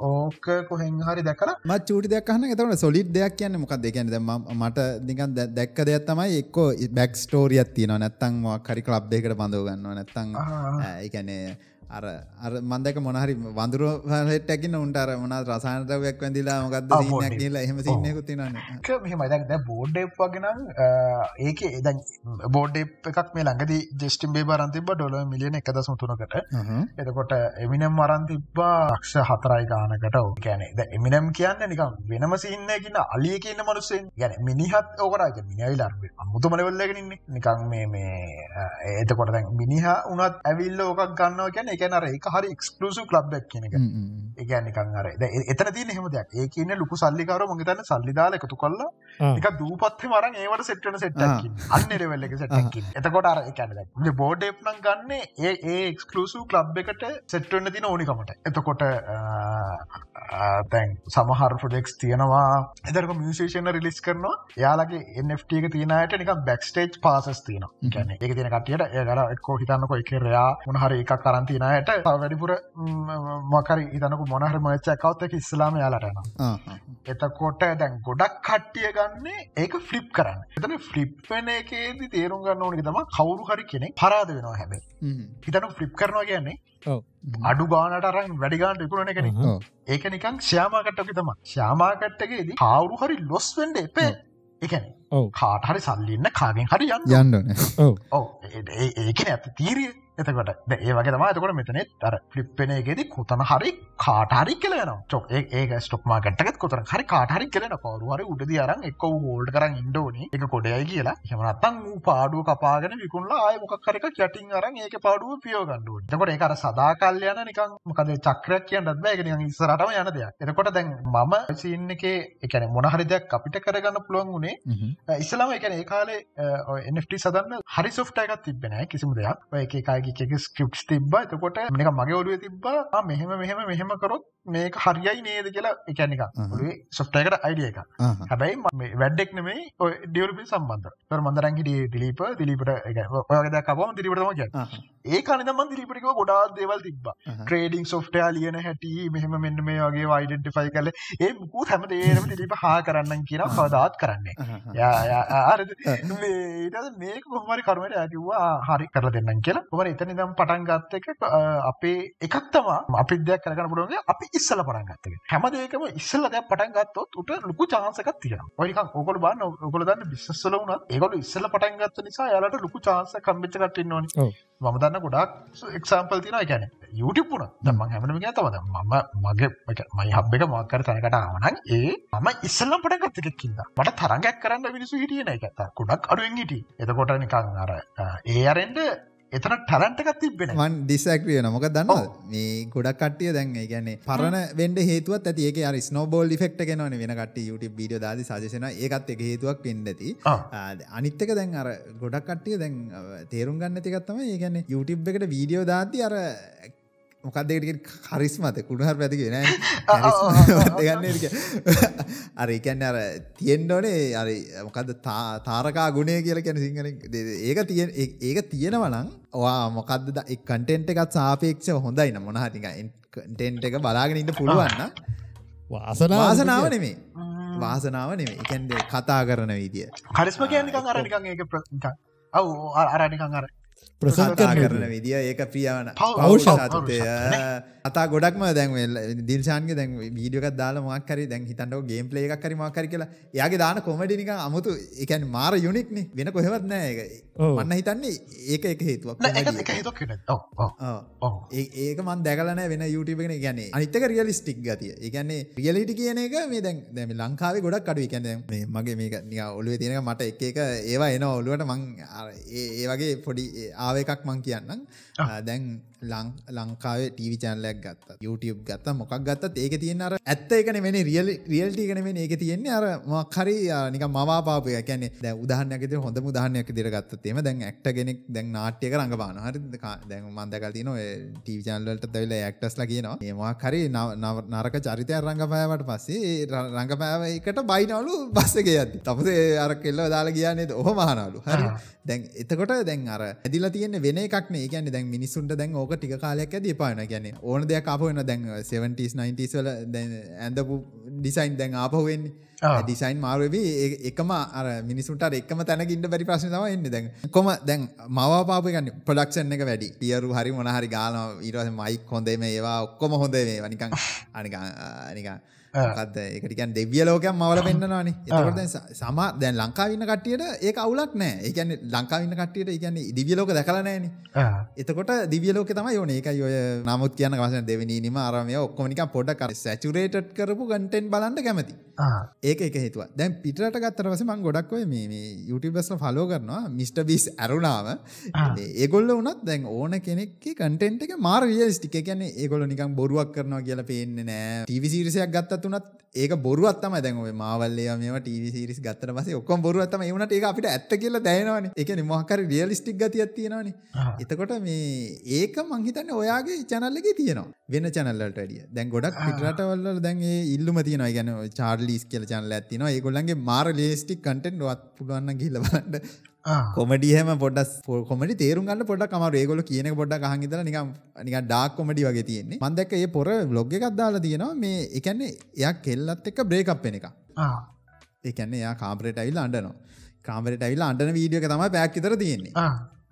ඕක කොහෙන් හරි දැකල ම චූටි දෙයක්න්න එතවට සොලිඩ් දෙයක් කියන්න මොකක් දෙකන්න ද මට නිකන් දැක්ක දෙයක් තමයි එක්කෝ බැක් ස්ටෝරියත් තියන නැත්තං කරි කලබ් දෙකට බඳව ගන්න නැත්තං ඒකැනේ අර අර මන්දක මොනහරි වඳුර හටැකින උන්ටර මොන රසානතවයක් වැඳලා මොකක්ද කියලා එහෙම සින්නයකු තිනන්න මෙමදක් බෝඩ් වගෙනම් ඒක එද බෝඩ් එකක් මේ ළඟද ජෙස්ටිම් බේ බරන්තිබ ඩොල මිලියන එක දසමුතුනකට එතකොට එමිනම් මරන් තිබ්බා ක්ෂ හතරයි ගානකට. කැනේ ද එමිනම් කියන්න නිකම් වෙනම සින්නයකින්න අලිය කියන්න මනුස්සෙන් ගැන මිනිහත් ඕකරක මිනිවිලා මුතුමලවෙල්ලගෙනන්නේ නිකං මේ මේ එතකොට මිනිහ උනත් ඇවිල්ල ඕකක් ගන්නවා කියන එකනර එක හරි එක්ස්කලසු ලබ්ක් කියන එක. ඒගැනිකං අර එතන තිය හෙම දෙයක්. ඒ කියන ලොකු සල්ලිකාර මගේතන්න සල්ලිදාල එකතු කල්ලා එක දූපත්ති මරන් ඒවට සෙට්ටන සෙට් අන්නරවෙල්ල එක සැටකින් එතකොට අර එකන බෝඩ්ඩේප්නන් ගන්න ඒ ඒ එක්ස්කලසු ලබ් එකට සෙට්ටන්න තින ඕනිකමට. එතකොට තැන් සමහර ප්‍රොඩෙක්ස් තියෙනවා. එතරක මියසේෂන රිලිස් කරනවා. යාලගේ එන්ට එක තියනයට නික බැක්ස්ටේජ් පාසස් තියන ගැන එක තින කටියට ඒගල එක්කෝ හිතන්නක එක රයා මොනහර එකක් කරන්තිනයට වැඩිපුර මකර ඉතනක මොනහර මච්චකවත්තක ඉස්ලාම යාලටන එතකොට දැන් ගොඩක් කට්ටිය ගන්නේ ඒක ෆ්ලිප් කරන්න. එතන ෆ්ලිප්න එකේද තේරුම් ගන්න ඕනක තම කවුරු හරි කෙනෙ පරාද වෙනවා හැබේ හිතන ෆ්ලිප් කරනවා කියන්නේ අඩු ගානට අරන් වැඩිගාන්ට ඉකුණන කෙනෙ ඒක නිකං ශ්‍යාමාකට්ටක තම ශ්‍යාමාකට්ටකේදී කවුරු හරි ලොස් වෙන්ඩ එපේ. එකන කාට හරි සල්ලින්න කාගෙන් හරි යන්න. යන්න ඕ ඒකන ඇත තීරිය එතකොට ඒ වගේ තම එතකොට මෙතනෙත් අර ෆ්ලිප්පෙන එකෙදි කොතන හරි කාටහරි කියලන චොක් ඒක ස්ටොක් මාගට්ටකත් කොතන හරි කාටහරි කියලන පවරුහරි උඩද අරන් එක්ක හෝල්ඩ කරන්න ඉන්ඩෝනි එක කොඩයයි කියලා. හෙමනත්තන් වූ පාඩුව කපාගෙන විකුණලා ආය මොකක් කරක යටින් අරන් ඒක පාඩුව පියෝගන්ඩුව එතකොට ඒ අර සදාකල්යන නිකන් මොකද චක්‍රයක් කියන්නත් බෑ. නිකන් ඉස්සරටම යන දෙයක්. එතකොට දැන් මම සීන් එකේ එකන මොනහරි දෙයක් අපිට කරගන්න පුළුවන් වුණේ ඉස්සලාම එකන ඒ කාලේ NFT සදන්න හරි සොෆ්ට එකක් තිබෙන කිසිම දෙයක්. ඔය එක එක ස්ක්‍රප්ස් තිබ්බ එතකොට මේක මගේ ඔලුව තිබ්බා මෙහෙම මෙහෙම මෙහෙම කරොත් මේක හරියයි නේද කියලා එකනික සොෆ්ටයකට අයිඩිය එක හැබැයි වැඩෙක් නෙමේ ඔය ඩියවලපි සම්බන්ධ මන්දරන් හිටිය දිලීප දිලිපට ඔයගද කබම දිරිපටම කිය ඒ කනිද මන් දිලිපටිකව ගොඩා දේවල් තිබ ට්‍රේඩිං සොෆ්ටයා ලියන හැටි මෙහෙම මෙන්න මේ වගේ වයිඩෙන්ටිෆයි කල ඒ මුකු හැම දේරම දිලිප හා කරන්න කියන පදාත් කරන්නේ යාආ මේක කොහමරි කරුමට ඇකිවා හරි කර දෙන්න කියලා. කොමර එතන දම් පටන් ගත්ත එක අපේ එකත්තම අපි දෙයක් කරගන්න පුරුවන්ගේ අපි ඉස්සල පටන් ගත්තක හැමදේකම ඉස්සල්ල දැ පටන් ගත්තොත් උට ලොකු චාන්සකත් තියෙන ඔනික ඔකොල බන්න ඔකොල දන්න බිස්සල වුණත් ඒකොල ඉස්සල පටන් ගත්ත නිසා යාලට ලොකු චාන්ස කම්බිච්ච කටන්න ඕන මම දන්න ගොඩක් එක්සාම්පල් තින ගැන යුටපුන දම හැමනම තවද මම මගේ මයි හබ් එක මක්කර තැනකට ආවනන් ඒ මම ඉස්සල්ලම් පට ගත්තකකින්ද මට තරගයක් කරන්න විනිසු හිටියන එකත ගොඩක් අඩුවෙන් හිටිය. එතකොට නිකං අර ඒ අරෙන්ට එතන ටලන්ටකත් තිබෙන වන් ඩිසක්්‍රිය නොක දන්න මේ ගොඩක් කටිය දැන් ගැන්නේ පරණ වෙන්ඩ හේතුවත් ඇති. ඒක අර ස්නෝබෝල් ිෆෙක්ට ගෙනවන වෙන කට යුට බිඩිය දාද සජන ඒකත් එක හේතුවක් වෙන්ඩති අනිත්තක දැන් අර ගොඩක් කට්ටිය දැන් තේරුම් ගන්න තිකත්තම ඒගැන YouTube එකට වීඩියෝ දාති අර මොකක්දකට කරිස්මත කුණහර පැතිගෙන ගන්න අර එකන්න අර තියෙන්ඩෝනේ අර මොකද තාරකා ගුණය කියල කැන සිංහල ඒක තිය ඒක තියෙනවනං ඔවා මොකක්ද එක් කටෙන්ට් එකත් සාපේක්ෂ හොඳයින මොනහටික ටෙන්ට් එක බලාගෙන ඉන්න පුළුවන්න වාසනාව නෙමේ වාසනාව නෙමේ එකන්ද කතා කරන විදිිය. හරිස්ම කියනිකං අරනිකං ඒක ප්‍ර ඔව් අරනිකං අර ප්‍රසං කරන විදිිය ඒක ප්‍රියවන පෞෂත්ය අතා ගොඩක්ම දැන් දිල්ශාන්ගේ දැන් වීඩියක දාල මක්කර දැන් හිතන්ට ගේම් පලේ එකක් කරි මක්කර කියලා යාගේ දාන කොමඩිනික අමුතු එකන් මාර යුනික්න වෙන කොහෙවත් නෑ මන්න හිතන්නේ ඒක එක හේතුවක් ඒක මන් දැකලන වෙන යුටබෙන ගැන අනිතක රියලිස්ටික් ගතිය. ඒගන්නේ රියලිටි කියන එක මේ දැන් දැම ලංකාවේ ගොඩක් අඩු එකැන මගේ මේක ඔලුව තියෙනක මට එක එක ඒවා එන ඔලුවට මං ඒ වගේ පොඩි ආව එකක් මං කියන්නම්. දැන් ලංකාවේ ටීවි චැනලයක් ගත්ත YouTube ගත්ත මොකක් ගත්තත් ඒක තියෙන අර ඇත්ත එකන වෙන රියල් රියල්ටි කන වෙන ඒක තියෙන්නේ අර මක්හරි නික මවාපාපය කැනෙ දැ උදාහනයකද හොඳ උදාහනයක් දිර ගත්තේම දැන් ඇක්ට ගෙනෙක් දැන් නාට්‍යක රඟපාන හරි දැන් මන්දකල්තින ටීවි චැනලට දවෙල ඇක්ටස්ල කියනවා. ඒවා කරි නරක චරිතය රඟපෑවට පස්සේ රඟපෑවකට බයිනවලු බස්සක ඇති තපසේ අර කෙල්ල දාලා කියන්නේද ඔහ මහනලු හරි. දැන් එතකොට දැන් අර ඇදිලා තියෙන වෙන එකක්නේ කියන්නේ දැන් මිනිස්සුන්ට දැන් ඕක ටික කාලයක් ඇදී පාන කියන්නේ ඕන දෙයක් ආපහු වෙන දැන් 70s 90s වල දැන් ඇඳපු ඩිසයින් දැන් ආපහු වෙන්නේ ඩිසයින් මාරුවෙවි. එකම අර මිනිසුන්ට එකම තැනකින්ට බැරි ප්‍රශ්න තමයි එන්නේ. දැන් කොම දැන් මවා පාපු ගන්න? ප්‍රොඩක්ෂන් එක වැඩි. ටියරු හරි මොන හරි ගානවා. ඊට පස්සේ මයික් හොඳේ මේවා ඔක්කොම හොඳේ මේවා නිකන් අනිකන් නිකන් මොකක්ද ඒකටිකන් දෙවිය ලෝකයක් මවල පෙන්න්නනවානේ එතකොට සම දැන් ලංකාවන්න කටියට ඒ අවුලක් නෑ. ඒකන ලංකාවන්න කටියට එකන්නේ දිවියලෝක දැකලනෑන එතකොට දිවියලෝක තම යෝන ඒකයි ඔය නමුත් කියන වස දෙවනීම ආරමය ඔක්කොමික පොඩක් සැචුරේට් කරපු ගන්ටෙන් බලන්න කැමති ඒක එක හේතුව දැන් පිටට ගත්තරවස මං ගොඩක්ව මේ යුටිබස්ල ෆලෝ කරනවා මිට. බිස් ඇරුණාව ඒගොල්ල වනත් දැන් ඕන කෙනෙක් කටෙන්ට එක මාර වියස්ටික කියන්නේ ඒගොල නිකම් බොරුවක් කරනවා කියලා පේන්නේ නෑ. ටිවිසිරිසයක් ගත්තත් උනත් ඒක බොරුවත්තම දැන් ඔය මාවල්ලේ මේ ටීවි සිරිස් ගත්තට පස්සේ ඔක්කොම බොරුවත්තම ඒ වුණාට ඒක අපිට ඇත්ත කියලා දැනෙනවනේ. ඒ කියන්නේ මොකක් හරි රියලිස්ටික් ගතියක් තියෙනවනේ. එතකොට මේ ඒක මං හිතන්නේ ඔයාගේ channel එකේ තියෙනවා. වෙන channel වලට වැඩිය. දැන් ගොඩක් පිටරටවල වල දැන් ඒ ඉල්ලුම තියෙනවා. ඒ කියන්නේ චාර්ලිස් කියලා channel එකක් තියෙනවා. ඒගොල්ලන්ගේ මාර රියලිස්ටික් content වත් පුළුවන් නම් ගිහිල්ලා බලන්න. කොමඩියහම පොඩස් කොමඩි තේරු ගන්න පොඩක් අම රේගොල කියන පොඩක් හහිදල නික නික ඩාක් කොමඩි වගේ තියෙන්නේ. මන්දක ඒ පොර බ්ලොග් එකක් දාලා තියෙනවා. මේ එකන්නේ එයක් කෙල්ලත් එක්ක බ්‍රේකප් වෙන එක. ඒකන්නේ එයා කාම්පරේට ඇවිල්ලා අඬනවා. කාමරේට ඇවිල්ලා අඬන වීඩියෝ එක තමයි පැයක් විතර තියෙන්නේ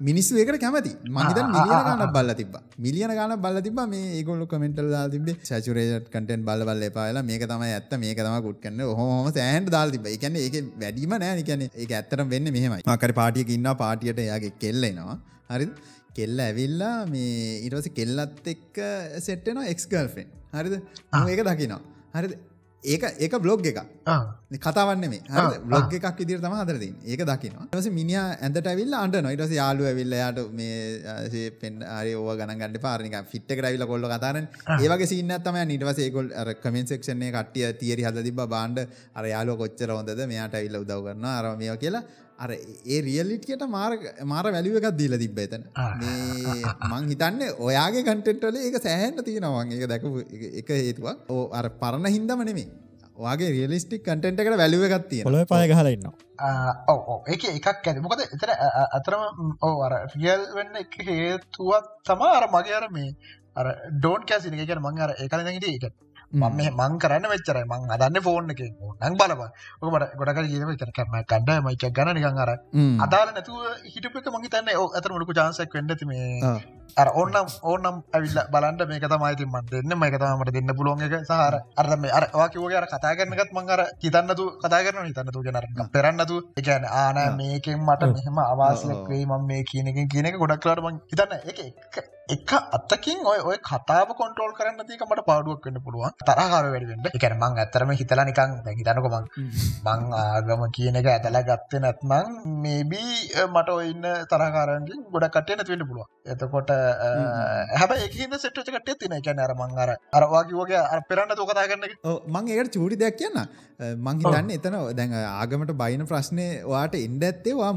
මිනිස්සු ඒකට කැමති. මහිත මිලියන ගන්න බල්ල තිබ මිලියන ගන බල්ල තිබ මේ ගොල්ල කමෙන්ටල් දා තිබ සචුරේට කටෙන් බල බල්ල පාලා මේක තමයි ඇත්ත. මේක තම කුට් කන්න හොම සෑන්ට දල් තිබ එකන ඒක වැඩීම නෑ. නිකන ඒ ඇත්තර වෙන්න මෙහෙමයි. මකර පාටියක ඉන්න පාටියට එයාගේ කෙල්ලෙනවා හරි කෙල්ල ඇවිල්ලා මේ ඉරස කෙල්ලත් එක්ක සෙට්ටන එක්ස්කල්ෆෙන් හරිද? ඒක දකිනවා. හරිද ඒක ඒක බ්ලොග් එක කතාවන්න මේ බ්ලොග් එකක් ඉදිර තම හදරදී ඒක දකිනවා. ස මිනිිය ඇඳට ඇවිල් අන්ට නොයිටස යාලු ඇවිල්ල යට මේ පෙන් අර ඕ ගන්න පාරනික ෆිට් කරවිල්ල කොල්ල කතාරන ඒවගේ සින්න තම නිටවස ඒකොල් කමෙන් සක්ෂණය කටිය තියරි හද තිබ බාන්ඩ අර යාලු කොච්චර හොඳද? මෙයාට ඇවිල්ල උදව කරන්න අරමය කියලා අර ඒ රියල්ලිටියට මාර මාර වැලිුව එකක් දීල තිබ එතන. මං හිතන්න ඔයාගේ කටෙට්ටල ඒක සෑහන්ට තියෙනවන් ඒක දැකපු එක හේතුවක්. ඕ අර පරණ හින්දම නෙමේ වගේ රියලිස්ටික් කටෙන්ට එකට වැලිුව එකත්තිය ොල පය හලන්න ඔව ඒක එකක් ඇති මොකද එතර අතරම ඕ අර රියල් වෙන්න එක හේතුවත් තමා අර මගේ අර මේ අර ඩෝන් කෑසින එක. මං අර එකල හිට එක මම මං කරන්න වෙච්චරයි මං අදන්න ෆෝන් එක නං බලප ඔකට ගොඩක ජීව කර කම කණ්ඩ මයිචක් ගන නිකන් අර අදාල නැතුව හිටපක මගේ තන්න අතර මුලකු චාන්සක් වෙන්ඩති මේ. අර ඕන්නම් ඕනම් ඇවිල්ල බලන්ට මේක තමයිති මන් දෙන්න. මේක තමට දෙන්න පුලුවන් එක. සහර අරම අර වාකිවගේ අර කතා කරනගත් මං අර හිතන්නතු කතා කරන හිතන්නතු ජනර පෙරන්නතු එකන ආන මේකෙන් මට. මෙහෙම අවාසයක් ඔව්. වේ මම මේ කියනකින් කියන එක ගොඩක් කරට මං හිතන්න එක එක අත්තකින් ඔය ඔය කතාව කොන්ට්‍රෝල් කරන්න තික මට පාඩුවක් වෙන්න පුළුවන්. තරහර වැඩිවෙන්න එකන මං ඇතරම හිතලා නිකං හිතනක මං මං ආගම කියන එක ඇතලා ගත්තේ නැත්මං මේබී මට ඔන්න තරකාරන්ගින් ගොඩ කටය නැතිවෙන්න පුළුව එතකොට හැබ ඒකද සෙට්ච කටේ තින කැන අරමං අර අරවාකිවගේ අර පෙරන්න තු කතා කරන්න එක මං ඒකට චූටි දෙයක් කියන්න. මංහිතන්න එතන දැන් ආගමට බයින ප්‍රශ්නය වාට එන්ඩ ඇත්තේවා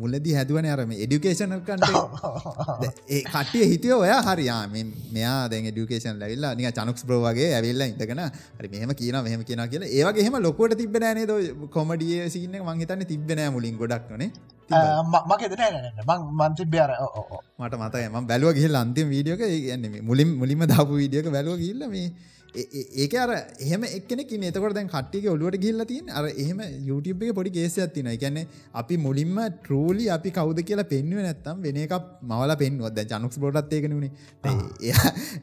මුලදී හැදුවන අරම එඩිකේෂන කන්ට ඒ කටිය හිතව ඔය හරියාමෙන් මෙයා දැන් ඩිකේෂන් ලැවිල්ලා නික චනුක්ස් ප්‍රෝවගේ ඇවිල්ලා ඉඳගෙන හරි මෙහම කියන මෙහම කියන කියලා. ඒවගේ හෙම ලොකොට තිබෙනෑනේ කොමඩිය සින්න මංහිතන්න තිබෙනෑ මුලින් ගොඩක් නේ මගේ දෙන මං මන්තිබ්‍යාර මට මතයම බැලුව ගිහිල් අන්තිම වීඩියෝක ඒගන්න මුලින් මුලින්ම දාපු වීඩියෝක බැලුව ගිල්ල මේ ඒක අර එහෙම එක්නෙක එතකොට දැන් කට්ටික ඔලුවට ගිල්ල තින් අර එහෙම YouTube එක පොඩි කේසයක් තින ගැන්නේ අපි මුලින්ම ට්‍රූලි අපි කවුද කියලා පෙන්ුව නැත්තම් වෙන එක මවල පෙන්ුවත් දැ ජනුක්ස් බොඩත් ඒකනුනේ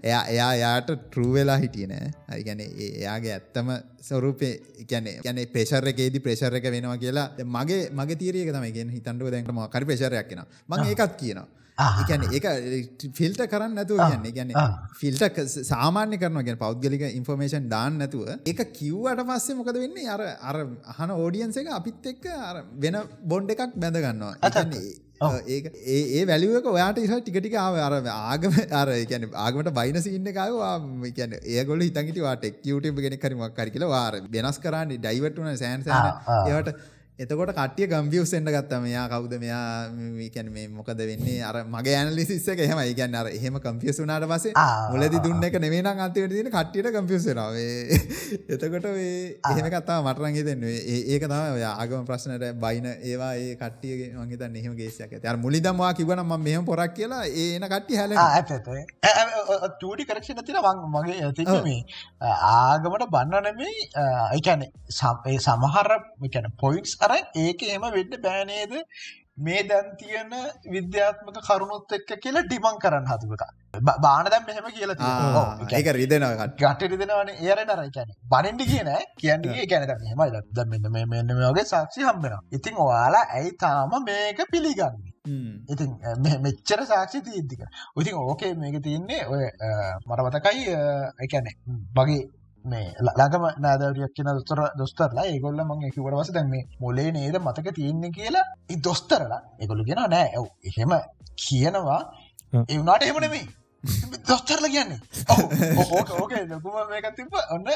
එයා එයා යාට ට්‍රූවෙලා හිටියනෑ හරිගැන එයාගේ ඇත්තම ස්වරූපය ගැන ගැන ප්‍රේශර එකේදී ප්‍රේශර එක වෙනවා කියලා. මගේ මගේ තීරයක තමයි. හිතන්ඩුව දැන්ටම කරි ප්‍රේශරයක් කියෙන මං ඒකත් කියනවා එකන එක ෆිල්ට කරන්න නැතුව කියන්නේ. ගැන ෆිල්ට සාමාන්‍ය කරන ගැන පෞද්ගලික ඉන්ෆර්මේෂන් දාන්න නැතුව. එක කිව්වට පස්සේ මොකද වෙන්නේ? අර අර අහන ෝඩියන්ස එක අපිත් එක්ක අර වෙන බොන්්ඩ එකක් බැඳගන්නවා ඒක ඒ ඒ වැලිුවක ඔයාට ඉහ ටිකටික ආව අර ආගම අර කියන ආගමට බයින සින්න එකවා කියන ඒගොල හිතන්ගටවා ටෙක් ියුටබ ගෙන කරීමක් කර කියලා වාර වෙනස් කරන්න ඩයිවට්න සෑන්සන ඒවට එතකොට කටිය ගම්ියවස්සෙන්ට ගත්තම මෙයා කවුද? මෙයා කැන මේ මොකද වෙන්නේ? අර මගේ ඇනලිසිස්ස එක එහෙම ඉගන්න අර එහෙම කම්පියස් වනාට පසේ මුලදි දුන්න එක නෙමේන අන්තිවට තින කට්ටියට කම්පියසනාවේ එතකොට එහෙම කත්තා මටරන්ගේ දෙන්නේ ඒක තම ඔය ආගම ප්‍රශ්නට බයින ඒවා ඒ කට්ටියගේ මගේ එහෙම ගේසයක් ඇත. මුලිදම්වා කිවන ම මෙහම පොරක් කියලා ඒන කට්ටි හැල චූටි කරක්ෂණ තින මගේ ඇතිීමේ ආගමට බන්න නෙමේ එකන සම්පේ සමහර කැන පොයින්ස් අර ඒක එම වෙන්න බෑනේද මේ දැන් තියෙන විද්‍යාත්මක කරුණුත් එක්ක කියලා ඩිමං කරන්න හතුක බාන දැම් මෙහෙම කියලා ඒක රිදෙනකට ගට රිදෙනවන. ඒරට රයිකැන බනින්ඩි කියන කියන්ඩිගේ ගැනද හෙමයි දන්න මෙ මෙන්න වගේ සාක්ෂි හම්බෙන ඉතින් ඔයාලා ඇයි තාම මේක පිළිගන්න? ඉතින් මෙච්චර සාක්ෂි තිීද්දික ඉතින් ඕකේ මේක තියන්නේ ඔය මරමතකයි එකැනෙ බගේ මේ ලගම නාදවරියක් කියන දොස්තර දොස්තරලා ඒගොල්ල මං එකවට වස දැන් මේ මොලේ නේද මතක තියන්නේ කියලා ඉ දොස්තරලා එකොළු ගෙන නෑ ඇව් එහෙම කියනවා. එවුනාට එහෙමනෙමේ දොස්තරල කියන්නේ. ඕක ලොකුම මේක තිබ ඔන්න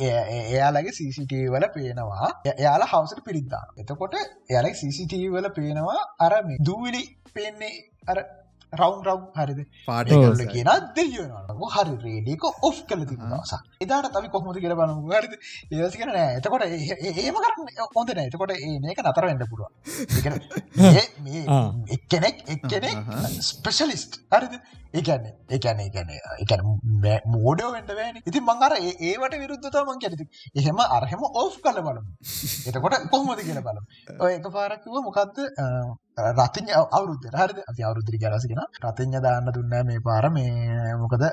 එයාලගේ CCTV වල පේනවා. එයාලා හවසට පිරිද්දා එතකොට එයාලගේ CCTV වල පේනවා අර මේ දූවිලි පේන්නේ අර රවුන් රව් හරිද? පාටගල කියන දෙයනවා හරි රේඩියක ඔෆ් කල තිබවාස එදාට තවි කොහොමද කියල බලමු. හරිද? ඒසිකන නෑ. එතකොට ඒම කරන්න හොඳ නෑ. එතකොට ඒනක නතර වෙන්න පුළුව එක්කෙනෙක් එක්කෙනෙක් ස්පෙශලිස්ට් හරිද ඒකන්නේ ඒකන්නේ එකන එක මෝඩෝ වෙන්ට වෑන ඉතින් මංගර ඒවට විරුද්ධතාව මං කැරති එහෙම අරහෙම ඔෆ් කල බලමු. එතකොට කොහොමද කියල බලම්. ඔය එක පාරක්කිව මොකක්ද රතින් අවුරුද්ධ හරිද? අපි අවුරුද්‍රි ගරසිගෙන රතිං්ඥ දාන්න දුන්න මේ පාර. මේ මොකද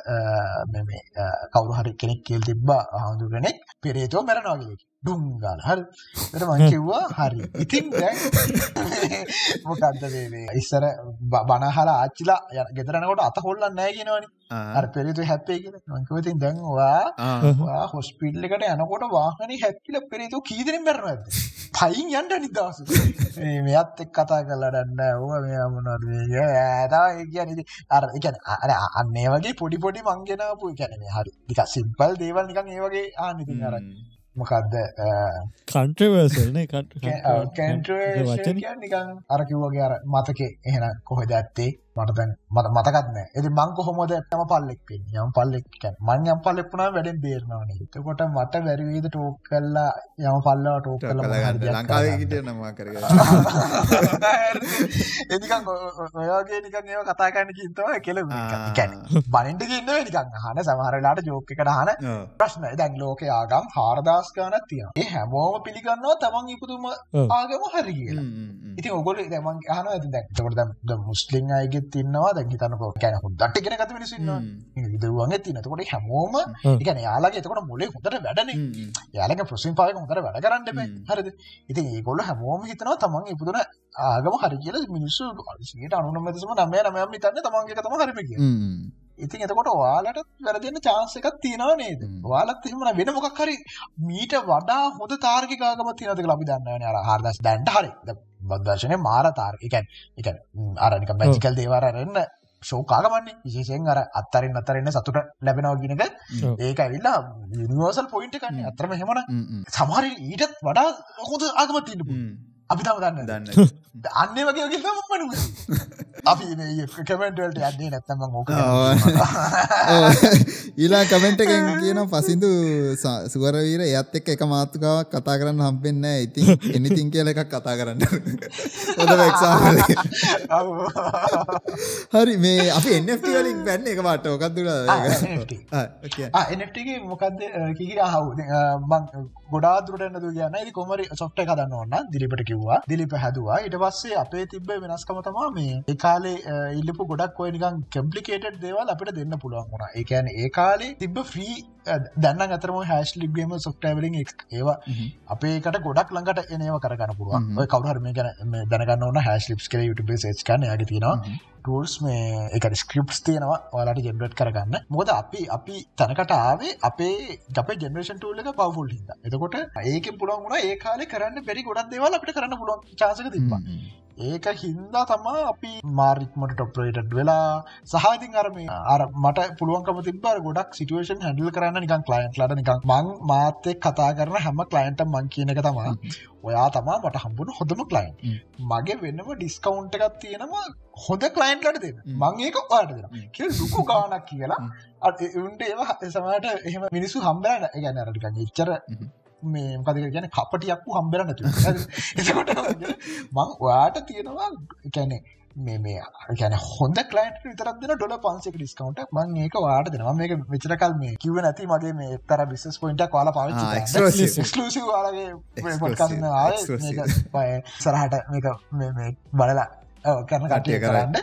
මේ කවරු හරි කෙනෙක් කියල් තිබ්බා. හාමුදු කෙනෙක්. පෙරේතෝ මැරනවාගලෙක් ඩුංගාල හරි. ට මංකිව්වා හරි. ඉතින් මොකක්ද වේ ඉස්සර බනහලා ආච්චිලා ගෙතරනකොට අත හොල්ලන්න නෑගෙනවනි අර පෙරේතු හැපේ කියෙන මංකවතින් දැන්වා හොස්පිල්ලකට යනකොට වාහන හැපිල පෙරේතු කීදරින් බැරන ඇද පයින් යන්ට නිදස මෙත් එක් කතා කරලටන්න ඕ මේ අමුණද ඇතා කියනද අර එකන අර අන්නේ වගේ පොඩි පොඩි මංගෙනපු කැනේ හරි. දික සිම්පල් දේවල් නිකන් ඒවගේ ආනිති අර මොකක්ද කන්ට්‍රවර්සල්න නිකන් අරකිව්වගේ අර මතකේ එහෙන කොහෙද ඇත්තේ මටතැන් මට මතකත්න එති මං කොහොමද ඇත්තම පල්ලෙක් පෙන් යම් පල්ලෙක් මං යම් පල්ලෙක්ුණා වැඩෙන් බේරනවන එතකොට මට වැරවීද ටෝක් කල්ලා යම පල්ලවා ටෝක් කල ලංකාවේ හිටිය නමා කර එනිකන් ඔයාගේ නිකන් ඒව කතාකන්න කින්තව කෙල බනින්ට කියන්න නිකන්. හන සමහරලාට ජෝක එකට හන ප්‍රශ්න දැන් ලෝක ආගම් හාරදස් ගානත් තියෙන ඒ හැමෝම පිළිගන්නවා තමන් ඉපතුම ආගම හරි කියලා. ඉති ඔගොල දමන් හන ඇති දැක්තකට මුස්ලිම් අයගෙත් තින්නවා දැන් හිතන්නක කැන හොදට ගෙන ගත මිනිසින්න ඉදරුවන්ගේ තිනතකොට හැමෝම එකන යාලාගේ එතකොට මොලේ හොඳට වැඩන. යාලක ප්‍රසින් පාය හොඳට වැඩ කරන්න හරිද? ඉති ඒගොල්ල හැමෝම හිතනවා තමන් ඉපදුන ආගම හරි කියල මිනිස්සු සිට අනුනමතසම නමය නමයම් හිතන්න තමන්ගේ තම හරිම කිය ඉතින් එතකොට ඔයාලට වැරදින්න චාන්සකක් තියෙනවා නේද? වාලත් එහෙමන වෙන මොකක් හරි මීට වඩා හොඳ තාර්ගිකාගම තියනද ලබි දන්න අර හාරදස් දැන්ට හරි බද්ධර්ශනය මාර තාර්ගිකැන් එක අරනික මැජිකල් දේවරන්න ශෝකාගමන්නේ විශේෂයෙන් අර අත්තරෙන් අතරන්න සතුට ලැබෙනව ගෙනක ඒක ඇවිල්ලා යනිවර්සල් පොයින්ට කන්නේ අතරම හෙමන සමහර ඊටත් වඩා හොද ආගම තින්නපු අපි තම දන්න දන්න අන්න වගේ වගේ මනු අපි කමෙන්ටවලට යන්නේ නැත්තම මොක ඊලා කමෙන්ට්ගෙන් කියන පසිදු සුවරවීර එයත් එක් එක මාතුකාවක් කතා කරන්න හම්පෙන්න ඉතින් එනිතින් කියල එකක් කතා කරන්න. හොද එක්සා හරි මේ අපි එන්නට වලින් පැන්න එක ඕකක්දුර එනටගේ මොකක්ද කිහිර හවු? ගොඩාදුරටන්න ද කියන්න කොමරි සොට්ට කදන්න ඕන්න දිලිපට කිව්වා දිලිප හැදවා ඉට පස්සේ අපේ තිබ්බ වෙනස්කම තමා මේ ඒකාලේ ඉල්ලපු ගොඩක් ඔය නිකන් කම්පලිකේට දේවල් අපිට දෙන්න පුළුවන් වුණ. ඒකැන ඒ කාලේ තිබ්බ ්‍රී දන්න අතරම හැස් ලිගේම සොක්ටවලින් ඒවා අපේකට ගොඩක් ළඟට එනව කරගන්න පුළුවන්. ගැන දැනගන්න ඕන හැස් ලිප්ස් කර ේච් කන යාග තියෙනවා ටල්ස් මේ එක ස්ක්‍රප්ස් තියෙනවා. ඔයාලට ජෙනරට් කරගන්න. මොද අපි අපි තැනකට ආවේ අපේ අප ජෙනරේෂන් ටූල එක පවෆුල් හිද එතකොට ඒක පුළන් වුණ ඒ කාලේ කරන්න බැරි ගොඩක් දේවල් අපිට කරන්න පුළුවන් චාසක තිබවා ඒක හින්දා තමා අපි මාරික්මට ටොප්රේටඩ් වෙලා සහතින් අරම අර මට පුළුවන්කම තිබර ගොඩක් සිටුවේෂන් හැඩල් කරන්න නිකන් කලයින්ට් ලට නිකක් මං මාතෙක් කතා කරන හැම කලයින්ට මං කියන එක තමා ඔයා තමා මට හම්බුණ හොඳම කලයින් මගේ වෙන්නම ඩිස්කවුන්ට එකක් තියෙනවා හොඳ කලයින්ට ලට දෙන්න මං ඒක පාට දෙෙන කිය ලුකු ගානක් කියලා උන්ට ඒවා සමට එහෙම මිනිස්සු හම්බෑන ගැන රටිකන්න ඉච්චර මේ මොකද ගැන කපටියක්කු හම්බෙර නැතු එතකොට මං ඔයාට තියෙනවා කැනෙ මේ මේ ගැන හොඳ කලයින්ට විතරදන ඩොල පන්සෙක ඩිස්කවන්ට මං ඒක වාට දෙනවා. මේක විචරකල් මේ කිව නැති මගේ මේ තර බිස්සස් පොයින්ට කාල පවිච්ච ක්ලසිව වාලගේ පොට්කන්න සරහට මේක බලලා කරන කටිය කරන්න.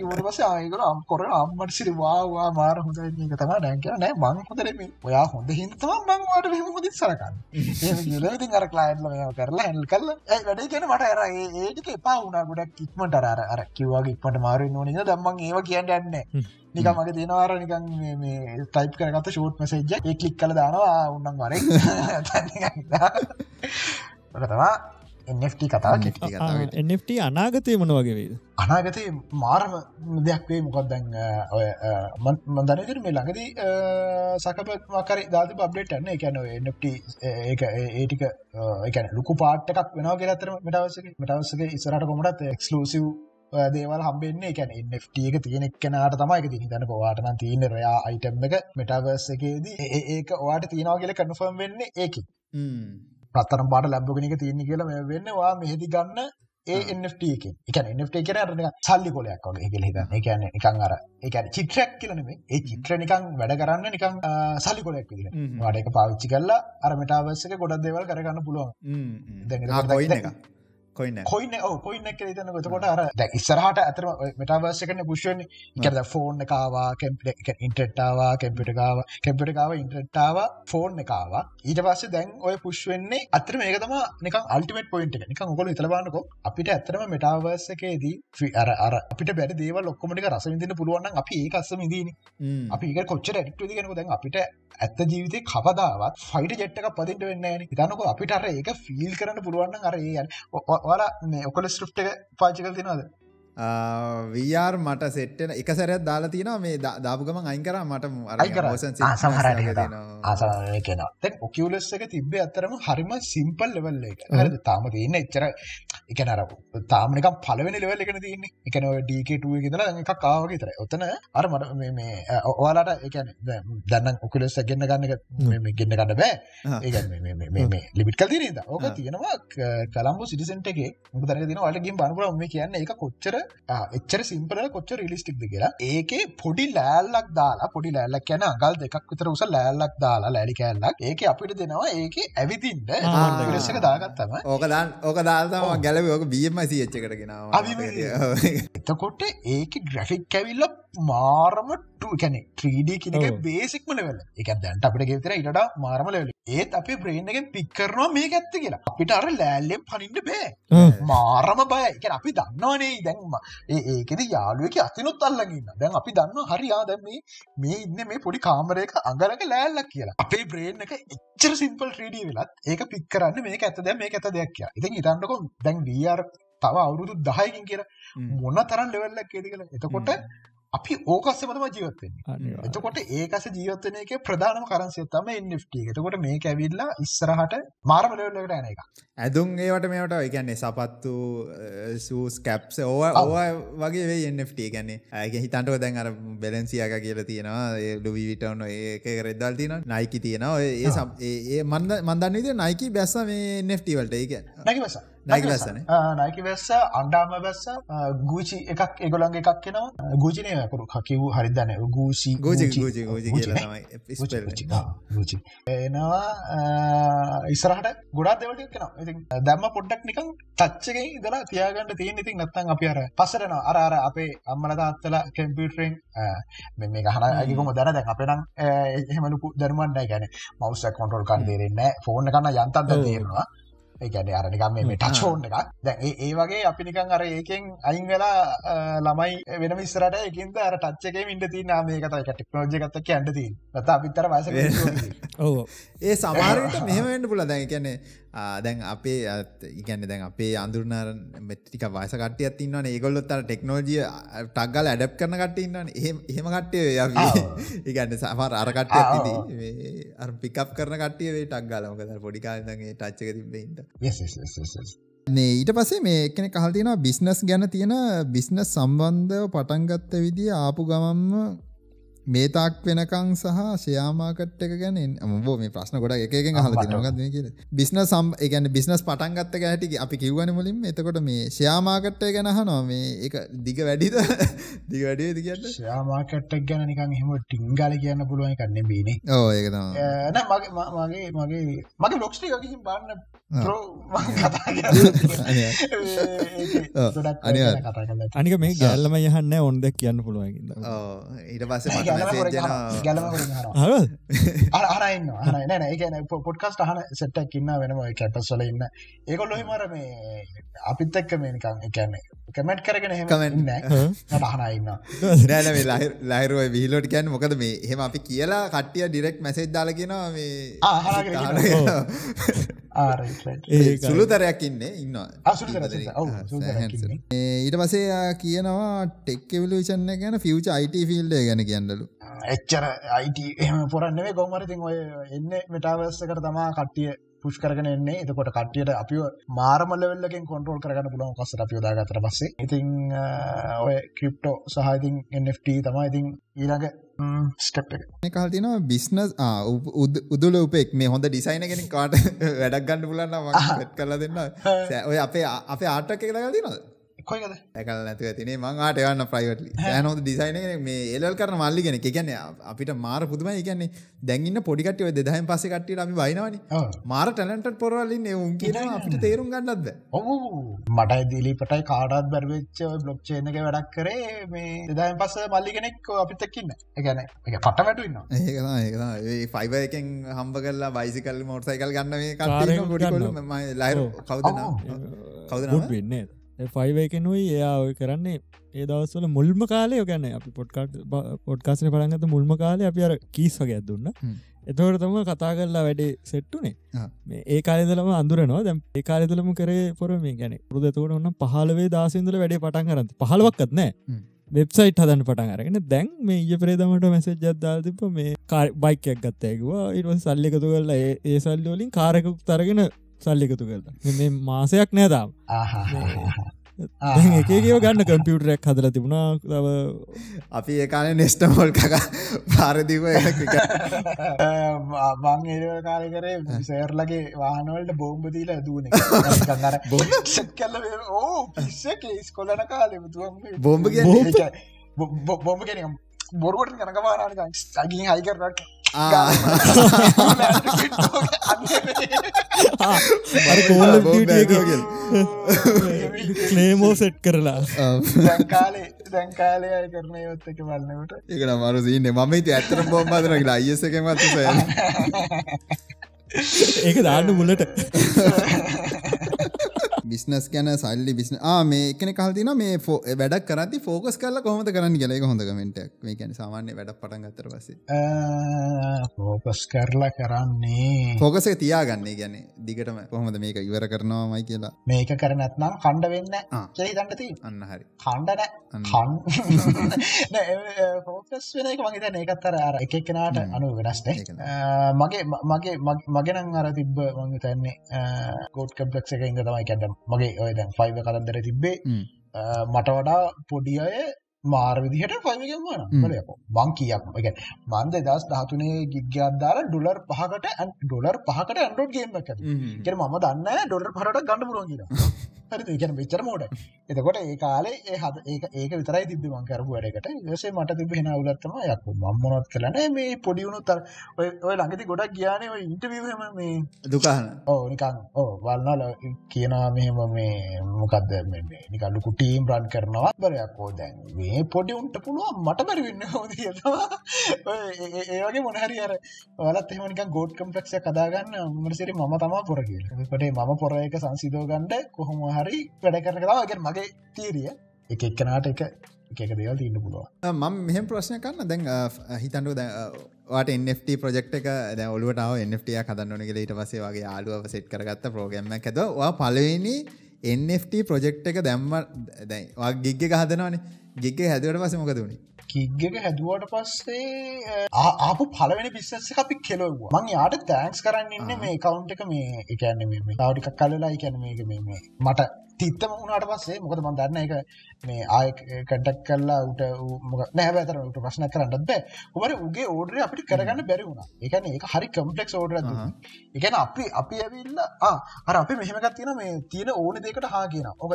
ඉවට පස ආයකර අම් කොර අම්මට සිරි වාවා මාර හොඳ එක තම නැක නෑ මං හොදරම ඔයා හොඳ හිතම මං වාට හොදි සරකන්න ඒ අර කලයින්ල මේ කරලා හැල් කල්ල වැඩ කියන මට අර ඒටික එපා වුණා. ගොඩක් ඉක්මට අර අර කිව්වාගේ ඉක්මට මාරු නොනිද දම්මන් ඒව කියන්න යන්න නිකම් මගේ තියෙනවාර නිකන් මේ ටයිප් කරගත ෂෝට් මසේජ්ජ ඒ කලික් කල දානවා. උන්නන් වරේ තවා NFT කතාව NFT අනාගතය මොන වගේ වේද? අනාගතය මාරම දෙයක් වේ මොකක් දැන් ඔය මන්දනකර මේ ළඟදී සකප මකර දාති පබ්ලෙට් න්න එකැන NFT ඒටික එකන ලොකු පාට්ටක් වෙනවා කියලතර මටවසක මටවසක ඉස්සරට කොමටත් එක්ස්ලූසිව් දේවල් හම්බෙන්නේ. එකැන NFT එක තියෙන එක්කනට තමයි ති තන පවාටන තියන රයා අයිටම් එක මෙටවර්ස එකේදී. ඒක වාට තියෙනවා කියල කනෆර්ම් වෙන්නේ ඒක පත්තරම් පාට ලැබ්බගෙනක තියන්නේ කියලා මේ වෙන්නවා මෙහෙදි ගන්න ඒ NFT එක එකන NFT කියන සල්ලි කොලයක් වගේ එකල හිතන්න. එකන එකන් අර එක චිත්‍රයක් කියලනේ ඒ චිත්‍ර නිකන් වැඩ කරන්න නිකන් සල්ලි කොලයක් විදිහට වාට එක පාවිච්චි කරලා අර මෙටාවර්ස් එක ගොඩක් දේවල් කරගන්න පුළුවන්. දැන් එක කොයින්න කොයින්න ඕ කොයින්න එක තන ගතකොට අර ඉස්සරහට ඇතර මටාවර්ස කන පුෂ්වෙන් එකද ෆෝන් එකවා කැම්ප ඉන්ටෙට්ටාවා කැම්පිටකාව කැම්පිටකාව ඉන්ට්‍රට්ටාව ෆෝන් එකවා ඊට පස්සේ දැන් ඔය පුෂ්වෙන්නේ අතර මේක තම නික අල්ටිමට පොයින්ට එක. ගොල ඉතලබන්නක අපිට ඇතරම මටාවර්ස එකේදී අර අර අපිට බැඩ දේව ලොක්කොමටික රසවිදින්න පුළුවන් අපි ඒකස්සම දීන අපි ඒක කොච්චර ඇක්ටි කෙනක දැන් අපිට ඇත්ත ජීවිතය කපදාවත් ෆයිට ජෙට්ක පදිට වෙන්න ඉතනක අපිට අර ඒක ෆිල් කරන්න පුළුවන් අර ඒ ඔයාලා මේ ඔකොල ස්ට්‍රිප් එක පාචිකල් තිනවාද වර් මට සෙට්ටන එක සැරත් දාලා තින මේ දාපුගම අයින් කර මට ආසාය කෙන ඔකියලස් එක තිබ්බ අතරම හරිම සිම්පල් ලෙවල් එක. හරි තාම තියන්න එච්චර එක නර තාමනික පලවෙන ලෙවල් එකන තියන්න. එකන ඩීකටුව ගෙදල එක කාවගේ තර ඔතන අර මට මේ ඔයාලාට එකන දන්න ඔකුලෙස් ගන්න ගන්න ගෙන්න්න ගන්න බෑ. ඒ ලිබිට කල්තිරද ඕක තියෙනවා කලම්බු සිටිසන්ටගේ මුදර දින වලගින් බනපුල මේ කියන්න එක කොච්චර එච්චර සිම්පල කොච්ච රිලිස්ටික්ද කියලා. ඒකේ පොඩි ලෑල්ලක් දාලා පොඩි ලෑල්ලක් කියන අගල් දෙකක් විතර උස ලෑල්ලක් දාලා ලෑලි කෑල්ලක්. ඒක අපිට දෙනවා ඒක ඇවිතින්ට රසක දාගත්තම. ඕකදාන් ඕක දාල්තම ගැලව ඕක බියම සිච්චකටගෙන එතකොට ඒක ග්‍රෆික් කැවිල්ල මාරමට කැන 3D කෙනක බේසික්ම ලෙවල එක දැන්ට අපිට ගෙතර ඉට මාරම ලෙවල ඒත් අපේ බ්‍රේන්ගෙන් පික්කරනවා මේ ඇත්ත කියලා. අපිට අර ලෑල්ලෙන් පනින්ට බෑ. මාරම බය එක අපි දන්නවනේ දැන්ම ඒකෙද යාළුවක අතිනුත් අල්ලගන්න දැන් අපි දන්න හරියා දැම මේ ඉන්න මේ පොඩි කාමරයක අඟලක ලෑල්ලක් කියලා. අපේ බ්‍රේන් එක එච්චර සිම්පල් ්‍රඩිය වෙලත් ඒක පික් කරන්න මේ ඇත දැ මේ ඇත දෙයක් කිය ඉතින් ඉතන්නකො දැන් වර් තව අවුරුදු දහයකින් කියලා මොන්න තරන් ලෙවල්ලක් ඒද කියලා. එතකොට අපි ඕකස්සමතම ජීවත්වෙන්නේ එතකොට ඒකස ජීවත්තන එක ප්‍රධානම කරන්සිය තම එන්ට එතකොට මේ ඇවිල්ලා ඉස්සරහට මාර්මලට ඇන එක ඇදුම් ඒවට මේට එකන්නේ සපත්තු සූස් කැප්ස ඕ ඕ වගේ වේ එන්ට ගැන්නේ ඇක හිතන්ට දැන් අර බෙලන්සියක කියල තියෙනවා ලුවී විටවන්න ඒක රෙදල් තින නයිකි තියෙනවා. ඒ ඒ මන්ද මන්දන්න විද නයිකි බැස්ස මේ නෙෆ්ටි වලට. ඒක නැකිවස නයිකි වැස්සන. නයිකි වැස්ස අන්ඩාම වැස්ස ගූචි එකක් එගොලන්ග එකක් කෙනවා ගූචිනය කරු කකිව් හරිදන ගූසි ගෝජ එනවා ඉස්සරහට ගොඩා දෙවට කෙන ඉතින් දැම්ම පොඩ්ඩක් නිකන් තච්චක ඉදලා තියාගන්න තියෙන ඉතින් නැත්තන් අපි අර පසරන අර අර අපේ අම්මල තාත්තල කැම්පියටරෙන් මෙ මේ ගහන අගකොම දැන දැන් අපෙනම් එහෙමලුකු දර්මන්ඩයි ගැන මවස කොන්ටරල් කන් දේරෙන්න ෆෝර්න කන්න යන්තන්ද තේරවා ඒකැන අරනිකම් මේ ටචෝන් එකක්. දැ ඒ වගේ අපි නිකන් අර ඒකෙන් අයින් වෙලා ළමයි වෙන විස්සරට එකින්ද අර ටච්චක ඉට ති නාමේකත එක ටෙක්නෝජි ගත්තක ඇන්ටති ත අපිතර වස ඔව. ඒ සමාරයට මෙහමෙන්ට පුල දැන් කියන්නේ දැන් අපේ ඉගන්න දැන් අපේ අඳුරනාර මෙටික වයස කට්ටියත් ඉන්නවන. ඒගොල්ලොත්තර ටෙක්නෝජිය ටක්ගල ඇඩප් කරන කට ඉන්නවන. එහෙම කට්ටය ඉගන්න සමර අරකට්ටය අර පිකප් කරන කටිය ටක්ගල මොකද පොඩිකාලගේ ටච්චක තිබෙන්ට නේ ඊට පසේ මේ එකන කහල්තින බිස්නස් ගැන තියෙන බිස්නස් සම්බන්ධව පටන්ගත්ත විදිිය ආපු ගමම්ම මේ තාක් වෙනකං සහ ෂයාමාකට් එක ගැන බෝ මේ ප්‍රශ්න ගොඩ එකෙන් හල නගත් කිය බිස්න සම් එකගැන බිස්නස් පටන්ගත්ත ගැටි අපි කිව්වන මුලින් එතකොට මේ ෂයාමාකට්ටය ගැන හනවා මේ එක දිග වැඩිද? දිග වැඩේ දිගට ෂයාමාකට්ටක් ගැන නිකන් එහෙම ටිංගල කියන්න පුළුවන් කන්න බීනේ ඕ ඒක මගේ මගේ මගේ මගේ ලොක්ස්ටි ගකින් බන්න අනික මේ ගැල්ලම යහන්න ඔොන්ද කියන්න පුළුවන්ද ඊට පස්ස අරන්න අරන ඒන පොඩ්කස්ට හන සෙට්ටක් ඉන්න වෙනම කැපස්වල ඉන්න. ඒකොල්ලො මර මේ අපිත් එක්ක මේනිකම් එකන්නේ කමට් කරගෙන හෙමන්න හනඉන්න නෑන ලයිරුව විහිලෝට කියන්න මොකද මේ හෙම අපි කියලා කට්ටිය ඩිරෙක්් මැසේජ් දාලගෙන මේ සුළුතරයක් ඉන්න. ඉන්න. ඊට පසේ කියනවා ටෙක්කවලෂන්න ගැන ෆියච අයිට ෆිල්ඩ ගැන කියන්නලු එච්චර අයිට එහම පොරන්නේ ගොමරතින් ඔය එන්න මෙටාවස්සකට තමා කට්ටිය පුෂ් කරගෙන එන්නේ. එතකොට කට්ටියට අපිව මාරමල්ලවෙල්ලකින් කොන්ට්‍රෝල් කරගන්න පුළුවන් කස්සට අපි යොදාගත්තට පස්සේ. ඉතින් ඔය ක්‍රිප්ටෝ සහ ඉතින් NFT තමයි ඉතින් ඊළඟ එක. කල්තින බිස්නස් උදුල උපෙක්. මේ හොඳ ඩිසයින කෙන කාට වැඩක් ගන්න පුලන්න ම කරලා දෙන්න ඔය අපේ අපේ ආටක් එක ගතිනද කොයිද ඇකල් නැතුව තිනේ මංආට යන්න ප්‍රයිවටලි යනොද ඩිසයින මේ එලල් කරන මල්ලි ගෙන එකගැන අපිට මාර පුදුම එකන්නේ දැන්න්න පොඩිකටව දෙදහම පස කට්ට අපි වයිනවන මාර ටලන්ට පොරවලින් එවුන් කියන අපිට තේරුම් ගන්නත්ද ඔහු මටයි දිලි පටයි කාඩත් බැරවෙච්ච බ්ලොක් චේනක වැඩක් කරේ මේ දෙදායම් පස්ස මල්ලි කෙනෙක් අපිතක්කින්න එකන එක පට වැටුන්න ඒකන ඒ ෆයිව එකෙන් හම්බ කරලා බයිසිකල් මෝට්සයිකල් ගන්න මේ කට ගොඩිකොල ලයිර කවද කවද වෙන්නේ ෆයිවයකෙනුයි එයා ඔය කරන්නේ ඒ දවස්වල මුල්ම කාලය ගැන අපි පොට්කාට පොඩ්කාසන පරගත මුල්ම කාලය අපි අර කීස් වගේ ඇදුන්න එතවට තම කතා කරලා වැඩේ සෙට්ටුනේ ඒ කාලෙදලම අඳුරනවා. දැම් ඒ කාලෙදලම කරේ පොර මේ ගැන පුරදතවට ඔන්න පහලවේ දාසින්දල වැඩේ පටන් කරන්න පහලවක්ත් නෑ. වෙබ්සයිට් හදන්න පටන් අරගෙන දැන් මේ ඊය ප්‍රේදමට මැසෙජ් ජද්දාල් තිප මේ බයිකයක් ගත්තයකවා ඉට සල්ලිකතු කරලා ඒ- ඒ සල්ලෝලින් කාරකුක් තරගෙන සල්ලිකතු කරලා. මේ මාසයක් නෑදාම් දැන් එකකව ගන්න කම්පියුටරක් හදල තිබුණා. තව අපි ඒකාන නෙස්ටමොල් කක පාරදිව මං ඒ කාල කරේ සෑර්ලගේ වාහනවලට බෝම්බදීල පිස්සක ස්කොලන කාලෙ බෝම්බ බොම්බ කෙන බොරුවට කනක වාරානික අගින් හයිකරට ක්ලේමෝ සෙට් කරලා අය කරන යොත්තක බලන්නට ඒක නමරු සින්න මම ඉති ඇත්තර බෝම්බදන කියලා අයිසක මත ඒක දාන්න මුලට බිස්නස් ගැන සල්ලි බිස්න මේ එකන කල්තින මේ වැඩක් කරති ෆෝකස් කරල කොහොමද කරන්න කියලක හොඳ කමෙන්ටක් මේ ගැන සාමාන්‍ය වැඩ පටන් ගතර පසේ පෝකස් කරලා කරන්නේ. ෆෝකසේ තියාගන්නේ. ගැන දිගටම කොහොමද මේක ඉවර කරනවාමයි කියලා. මේක කරනත්නම් කණ්ඩ වෙන්න. කෙයි දන්නති අන්න හරි. කණ්ඩන ෆෝකස් වෙන එක මගේ ඒකත්තර අර එක කෙනාට. අනු නෑ. මගේ මගේ මගෙනන් අර තිබ්බ මං තන්නේ ගෝඩ් කම්පලක්ෂ එක ඉඳ තමයි කැඩම් මගේ ඔය දැන් ෆයිව කතන්දර තිබ්බේ මට වඩා පොඩි අය මාර විදිහට ෆයිවගෙන්වාන හ්ම්. බලයක බං කියක් එක මන්ද දස් දහතුනේ ගිග්‍යත්දාල ඩොලර් පහකට ඩොලර් පහකට ඇන්ඩෝඩ් ගේම එක කෙන ම දන්න ඩොලර් පහට ගන්න පුරුවන් කියලා හරි ගැන විචර මෝඩ එතකොට ඒ කාලේ ඒ හද ඒක ඒක විතරයි තිබ මං කරපු වැඩකට. සේ මට තිබ හෙන උලත්තම යක් මම්මනොත් කලන මේ පොඩියුණු තර ඔය ඔය ළඟති ගොඩක් ගියානේ ඔය ඉන්ටවීම මේ දුකාහන ඕ නිකන් ඕ වල්නල කියනවා මෙහෙම මේ මොකක්ද මේ නිකන් ලොකු ටීම් රන් කරනවා. බරයක් ඕ දැන් මේ පොඩි උන්ට පුළුවන් මට බැරි වෙන්න ඕන කියලා. ඒ- වගේ මොන හරි අර ඔයාලත් එහෙම නිකන් ගෝඩ් කම්ප්ලෙක්ස් එකක් හදාගන්න උඹට මම තමා පොර කියලා. මේ මම පොර එක සංසිඳව ගන්න කොහොම හරි වැඩ කරන එක තමයි ඒ කියන්නේ මගේ තීරිය. එක එක්කනාට එක එක එක දේවල් තියෙන්න පුළුවන්. මම මෙහම ප්‍රශ්න කන්න දැන් හිතන්ඩු ට එන්ට ප්‍රෙක්් එක දැ ඔලුවටාව එන්ට කදන්නන කියල ඊට පසේ වගේ ආලුව සෙට් කරගත්ත ප්‍රෝගම්ම ඇද පලවෙනි එන්ට ප්‍රොජෙක්් එක දැම්ම දැයි ගිග්ග හදනවන ගිග්ග හැදවට පස මොකදුණේ කිග් එක හැදුවට පස්සේ ආපු පලවෙනි පිස්සස අපි කෙලොව මං යාට තෑන්ක්ස් කරන්න ඉන්න මේ කවුන්් එක මේ එකන්න මේ තවටික කලලා එකැන මේක මේ මේ මට තිත්තම වුණට පස්සේ මොකද මන් දන්න එක මේ ආය කටක් කල්ලා උට නැහැතර උට ප්‍රශ්න කරන්නත් බෑ. උමර උගේ ඕඩර අපිට කරගන්න බැරි වුණ. එකන ඒක හරි කම්පලෙක්ස් ඕඩර එකන අපි අපි ඇවිල්ල අර අපි මෙහෙමකත් තියෙන මේ තියෙන ඕන දෙකට හා කියන ඔක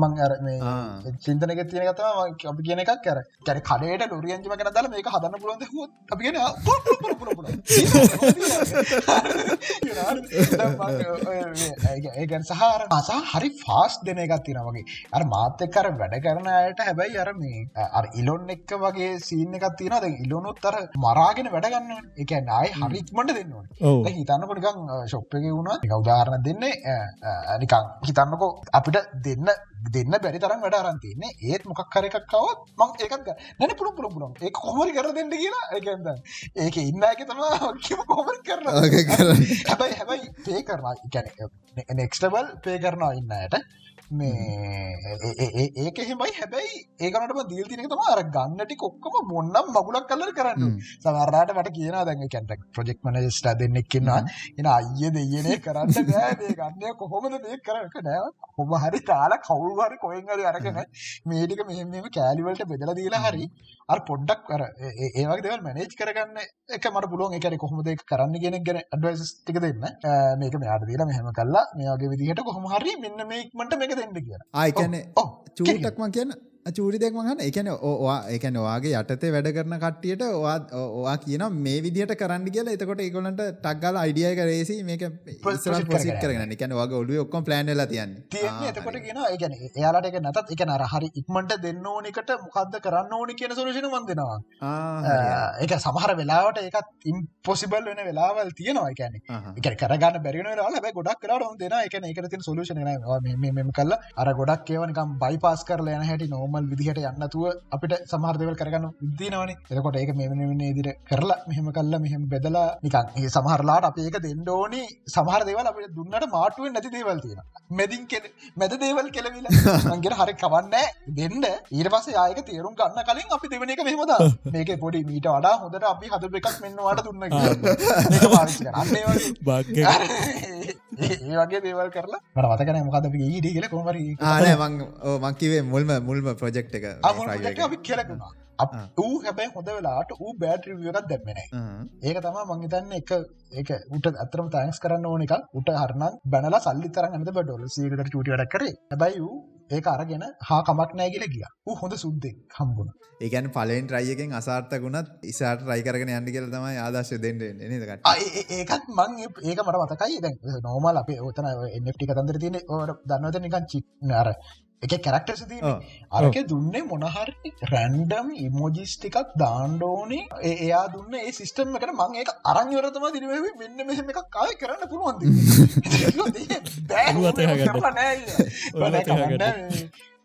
මං අර මේ. චින්තනක තියෙන කතම අපි කියන එකක් කර කැන කඩේට ලොරියන්ජිම කන දල මේක හදන්න පුළුවන්ද හොත් අපි කියන ඒගැන් සහර අසා හරි ෆාස් දෙන එකත් තියෙන වගේ. අර මාත කර වැඩ කරන අයට හැබැයි අර මේ අර ඉලොන් එක්ක වගේ සීන එකක් තියෙන ද ඉලොනුත් අර මරාගෙන වැඩගන්න එක නයි හරික්මට දෙන්නවා ඔව. දැන් හිතන්නකො නිකන් ෂොප් එකේ වුණා උදාහරණ දෙන්නේ නිකන් හිතන්නකො අපිට දෙන්න දෙන්න බැරි තරම් වැඩ අරන් තියන්නේ. ඒත් මොකක් આવොත් මම ඒකත් නැනේ පුළුවන් පුළුවන් ඒක කොහොම හරි කරලා දෙන්න කියලා. ඒ දැන් ඒකේ ඉන්න එක කරලා ඕක කරන්න. හැබැයි හැබැයි පේ කරනවා. ඒ කියන්නේ නෙක්ස්ට් ලෙවල් පේ කරනවා ඉන්න අයට මේ ඒක එහෙමයි හැබැයි ඒකනටම දීල් තියෙන එක තමයි අර ගන්න ටික ඔක්කොම මොන්නම් මගුලක් කරලා කරන්න. සමහරලාට මට කියනවා දැන් ඒ කියන්නේ ප්‍රොජෙක්ට් මැනේජර්ස්ලා දෙන්නෙක් ඉන්නවා. එන අයියේ දෙයියනේ කරන්න බෑ. මේ ගන්නේ කොහොමද මේක කරන්නේ? නෑ. කොහොම හරි තාලා කොහෙන් හරි අරගෙන මේ ටික මෙහෙම මෙහෙම කෑලි වලට බෙදලා දීලා හරි අර පොඩ්ඩක් අර ඒ- ඒ ඒ වගේ දේවල් මැනේජ් කරගන්න එක මට පුළුවන්. කියන්නේ කොහොමද ඒක කරන්න කියන එක ගැන ඇඩ්වයිසස් ටික දෙන්න. මේක මෙයාට දීලා මෙහෙම කළා. මේ වගේ විදිහට කොහොම හරි මෙන්න මේ ඉක්මනට මේක දෙන්න කියලා. ආයකැන චූටක්ම කියන්න චූරි දෙක්ම හන්න එකන ඕවා එකන වාගේ යටතේ වැඩ කරන කට්ටියට ඔවා කියන මේ විදිට කරන්න කියලා. එතකොට ඒකොලට ටක්ගල අයිඩියක රේසි මේක පොසිට කරගෙන කරන එකන වගේ ඔලුව ඔක්කොම් ප්ලන්ල තියන්න. එතකොට කියන කියන්නේ එයාලට ඒක නැතත් ඒ කියන්නේ අර හරි ඉක්මනට දෙන්න ඕන එකට මොකද්ද කරන්න ඕනි කියන සොලියුෂන් මම දෙනවා. ඒක සමහර වෙලාවට ඒකත් ඉම්පොසිබල් වෙන වෙලාවල් තියෙනවා. කියන්නේ එක කරගන්න බැරිෙන ලා ගොඩක් කලාට දෙන එක එක තින් සොලූෂන ම කල්ල අර ගොඩක් ඒවනිකම් බයිපස් කරල යන හැටි නොම නෝමල් විදිහට යන්නතුව අපිට සමහරදවල් කරගන්න විදිනවන එතකොට ඒක මෙමන දිර කරලා මෙහෙම කල්ලා මෙහෙම බෙදලා නිකන්. ඒ සමහරලාට අප ඒක දෙන්න ඕනි. සමහර දේවල් අපිට දුන්නට මාටුවෙන් නැති දේවල් තියෙන මෙදින් කෙ මැද දේවල් කෙලවිලා. මංගෙන හරි කවන්න දෙන්න. ඊට පස්සේ ආයක තේරුම් ගන්න කලින් අපි දෙවන එක මෙහමද මේක පොඩි මීට වඩා හොඳට අපි හද එකක් මෙන්නවාට දුන්න. බග්ග. ඒ වගේ දේවල් කරලා. මට මතකන මොකද ඊඩ කියල කොමර ආනෑ මං ඕ මංකිවේ මුල්ම මුල්ම ප්‍රජෙක්් එක අපි කෙලකුණා ඌ හැබැයි හොඳ වෙලාට ඌ බෑටරිවියකත් දැම්මෙන ඒක තම මංහිතන්න එක එක උට අතරම තෑන්ස් කරන්න ඕන එක උට හරනම් බැනලා සල්ලි තරන්න ඇත බඩොල සියකට චුටි වැඩ කරේ. හැබයි වූ ඒක අරගෙන හා කමක් නෑ කියල ගිය. ඌ හොඳ සුද්දෙක් හම්බුණ ඒකන් පලෙන් රයියකෙන් අසාර්ථකුණත් ඉසාට රයි කරගෙන යන්න කියල තමයි ආදශ ඒ- ඒකත් මං ඒක මට මතකයි. දැන් නෝමල් අපේ ඔතන එන්ටි කතන්දර තියෙන දන්නවත නිකන් චි අර එක කැරක්ටර්ස් තියන අරක දුන්නේ මොනහරි රැන්ඩම් ඉමෝජිස් ටිකක් දාණ්ඩෝනේ එයා දුන්න ඒ සිිස්ටම් එකට මං ඒක අරංයවරතම දිනව. මෙන්න මෙහෙම එකක් කාය කරන්න පුළුවන්ද.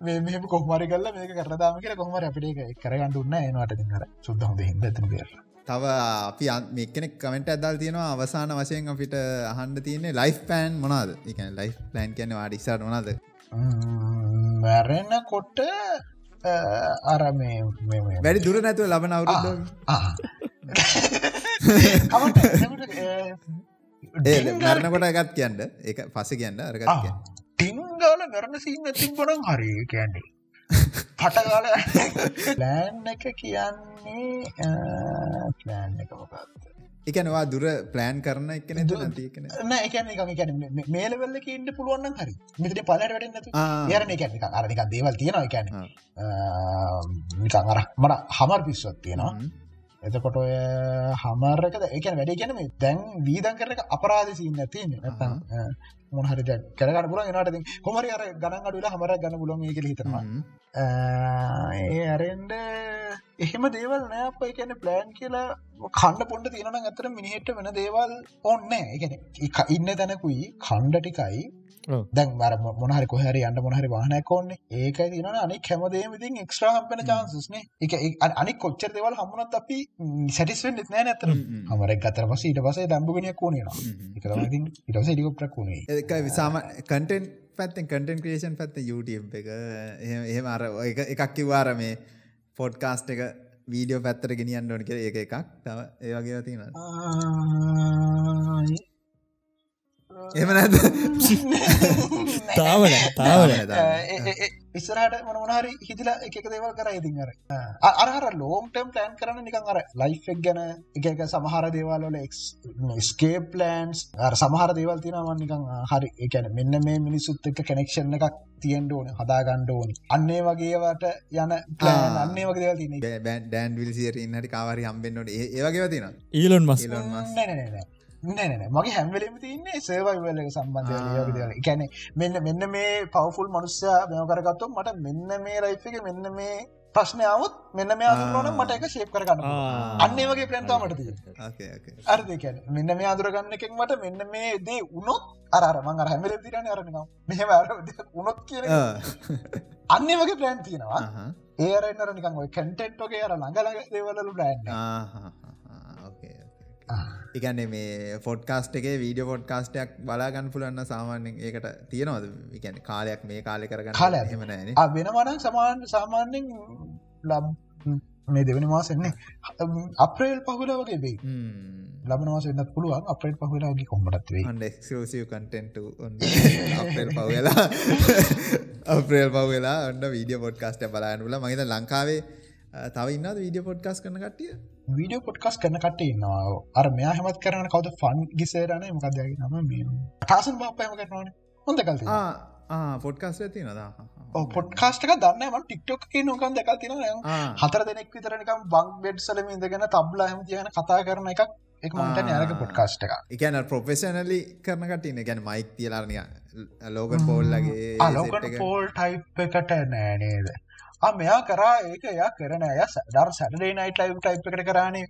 මේ මෙහම කොහමරි කල්ල මේක කරදාම කියල කොහමර අපිට එක කරගන්න දුන්න එනවාට දිර සුද්ද හොඳ හිද ඇතන බේර තව අපි මෙක්කෙනෙක් කමෙන්ට ඇදල් තියෙනවා. අවසාන වශයෙන් අපිට අහන්ඩ තියන්නේ ලයිෆ් පෑන් මොනාද එක ලයි් ප්ලෑන් කියන වාඩ ඉස්සාට මොනාද මැරෙන කොට අර මේ වැඩි දුර නැතුව ලබන අවුරුද්ද? ඒ මැරණකොට එකත් කියන්න. එක පස කියන්න අරගත් ආ. කියන්න. ටිංගල මැරණ සින්න තිබනම් හරි කෑන්නේ පටගාල ලෑන් එක කියන්නේ ප්ලෑන් එක මොකක්ද එකනවා දුර ප්ලෑන් කරන එක නැතු දුර- නැතිකන නෑ එකන මේලවෙල්ල ඉන්න පුළුවන්න හරි. මිට පලට වැඩන්නතු යරන එක අරනික දේවල් තියෙනවා එකැන නිකන් අර මට හමර් පිස්සුවත් තියෙනවා එතකොට ඔය හමරක එක වැඩි ගැනම දැන් වීදන් කරක අපරාධ සින්න තියන්න. මොහරි කරගන්න පුල නට කොමරි අර ගණන් අඩුල හමර ගන්න පුලොන් ඒකල හිතනවා. ඒ අරෙන්ඩ එහෙම දේවල් නෑ අප එකන ප්ලෑන් කියලා කණ්ඩ පොන්ට තියෙන ඇතර මිනිහෙට වෙන දේවල් ඔන්න එකන ඉන්න තැනකුයි කණ්ඩ ටිකයි ඔව්. දැන් මර මොනහරි කොහරි යන්න මොනහරි වාහනයක් ඕන්නේ. ඒකයි තියෙන අනික් හැමදේම ඉතින් එක්ස්ට්‍රා හම්බෙන chances නේ. ඒක අනි- අනික් කොච්චර දේවල් හම්බුනත් අපි සැටිස් වෙන්නෙත් නෑ නේ අතන හමරෙක් ගත්තට පස්සේ ඊට පස්සේ ලැම්බෝගිනියක් ඕනේ වෙනවා ඒක තමයි ඉතින් ඊට පස්සේ හෙලිකොප්ටරයක් ඕනේ එක විසාම කටෙන් පැත්තෙන් කටන් ක්‍රේෂන් පැත්ත YouTube එක. එහෙම එහෙම අර එකක් කිව්වාර මේ පොඩ්කාස්ට් එක වීඩියෝ පැත්තර ගෙනියන්න ඕන කිය එක එකක්. තව ඒ වගේ තින ආ, එම නැද තාවන තාවන ඒ- ඒ- ඒ- ඉස්සරහට මොන මොනහරි හිතලා එක එක දේවල් කරා ඉතින් අර. අර අර ලෝන් ටර්ම් ප්ලෑන් කරන්න නිකන් අර ලයිෆ් එක ගැන එක එක සමහර දේවල් වල ස්කේප් ප්ලෑන්ස් අර සමහර දේවල් තියෙනවා මම නිකන් හරි ඒ කියන්නේ මෙන්න මේ මිනිස්සුත් එක්ක කනෙක්ෂන් එකක් තියෙන්න ඕනේ හදා ගන්න ඕනේ. අන්න ඒ වගේ ඒවාට යන ප්ලෑන්. අන්න ඒ වගේ දේවල් තියෙනවා. ඩෑන් විල් සිරන්න හරි කාවරි හම්බෙන්න්නට ඒවගේ තින ඊලොන් මස් Elon Musk. නෑ නෑ නෑ. නෑ. මගේ හැම්වෙලම තියන්නේ සර්වයිවල් එක සම්බන්ධය ආ. එකැනෙ මෙන්න මෙන්න මේ පවෆුල් මනුස්්‍යයා මෙම කරගත්තුම් මට මෙන්න මේ රයි් එක මෙන්න මේ ප්‍රශ්නයාවත් මෙන්න මේ අදුරන. මට එක ශේප් කරගන්න අන්නේ වගේ ප්ලන්තා මට තිය අර්දකැන මෙන්න මේ අදුරගන්න එකෙන් මට මෙන්න මේ දේ උනොත් අර මං හැමල තිරන අරනවා මෙහම උනොත් කියන අන්නේ වගේ ප්ලෑන් තියෙනවා. ඒරන්නර නිකන් ඔය කැන්ටෙන්ට් වගේ අර ළඟලග දේවලු ප්ලෑන් එකන්නේ මේ ෆොඩ්කාස්ට එක වීඩියෝ ෆොඩ්කාස්ටයක් බලාගන්න පුලන්න සාමාන්‍යෙන් ඒකට තියෙනවද? එකන කාලයක් මේ කාලෙ කරගන්න කාලයක්. හෙමනෑන වෙනවනම් සමාන් සාමාන්‍යෙන් ලබ් මේ දෙවනි මාසෙන්නේ අප්‍රේල් පහුල වගේ බේ ලබනවාස වෙන්න පුළුවන්. අපට පහුලාගේ කොම්බටත් වේ අන්ඩ එක්ස්කලසිව කටෙන්ට අප්‍රේල් පවවෙලා අප්‍රේල් පවවෙලා ඔන්න වීඩිය පොඩ්කාස්ට බලානුල මහිත ලංකාවේ තව ඉන්න වීඩිය පොඩ්කාස් කරන කටිය වීඩියෝ පොඩ්කස් කරන කට ඉන්නවා. අර මෙයා හමත් කරන කවද ෆන් ගිසේරන මකදගේ නම? මේ. ටාසන් බාපයම කරනවන. හොඳ කල් පොඩ්කාස් ඇති නදා පොඩ්කාස්ටක දන්නම ටික්ටොක් නොකන් දෙකල් තින හතර දෙනෙක් විතරනිකම් බං බෙඩ්සලම ඉඳගෙන තබ්ලා හම තියන කතා කරන එකක්. එක මට ආ. යක පොඩ්කාස්ට එක එකන ප්‍රොෆෙෂනලි කරන කටින ගැන මයික් තියලාරනය ලෝගන් පෝල්ලගේ අලෝකන පෝල් ටයිප් එකට නෑනේද මෙයා කරා ඒක එයා කරන. ඇය දර සැඩේ නයිට ලයිව් ටයිප් එකට කරන්නේ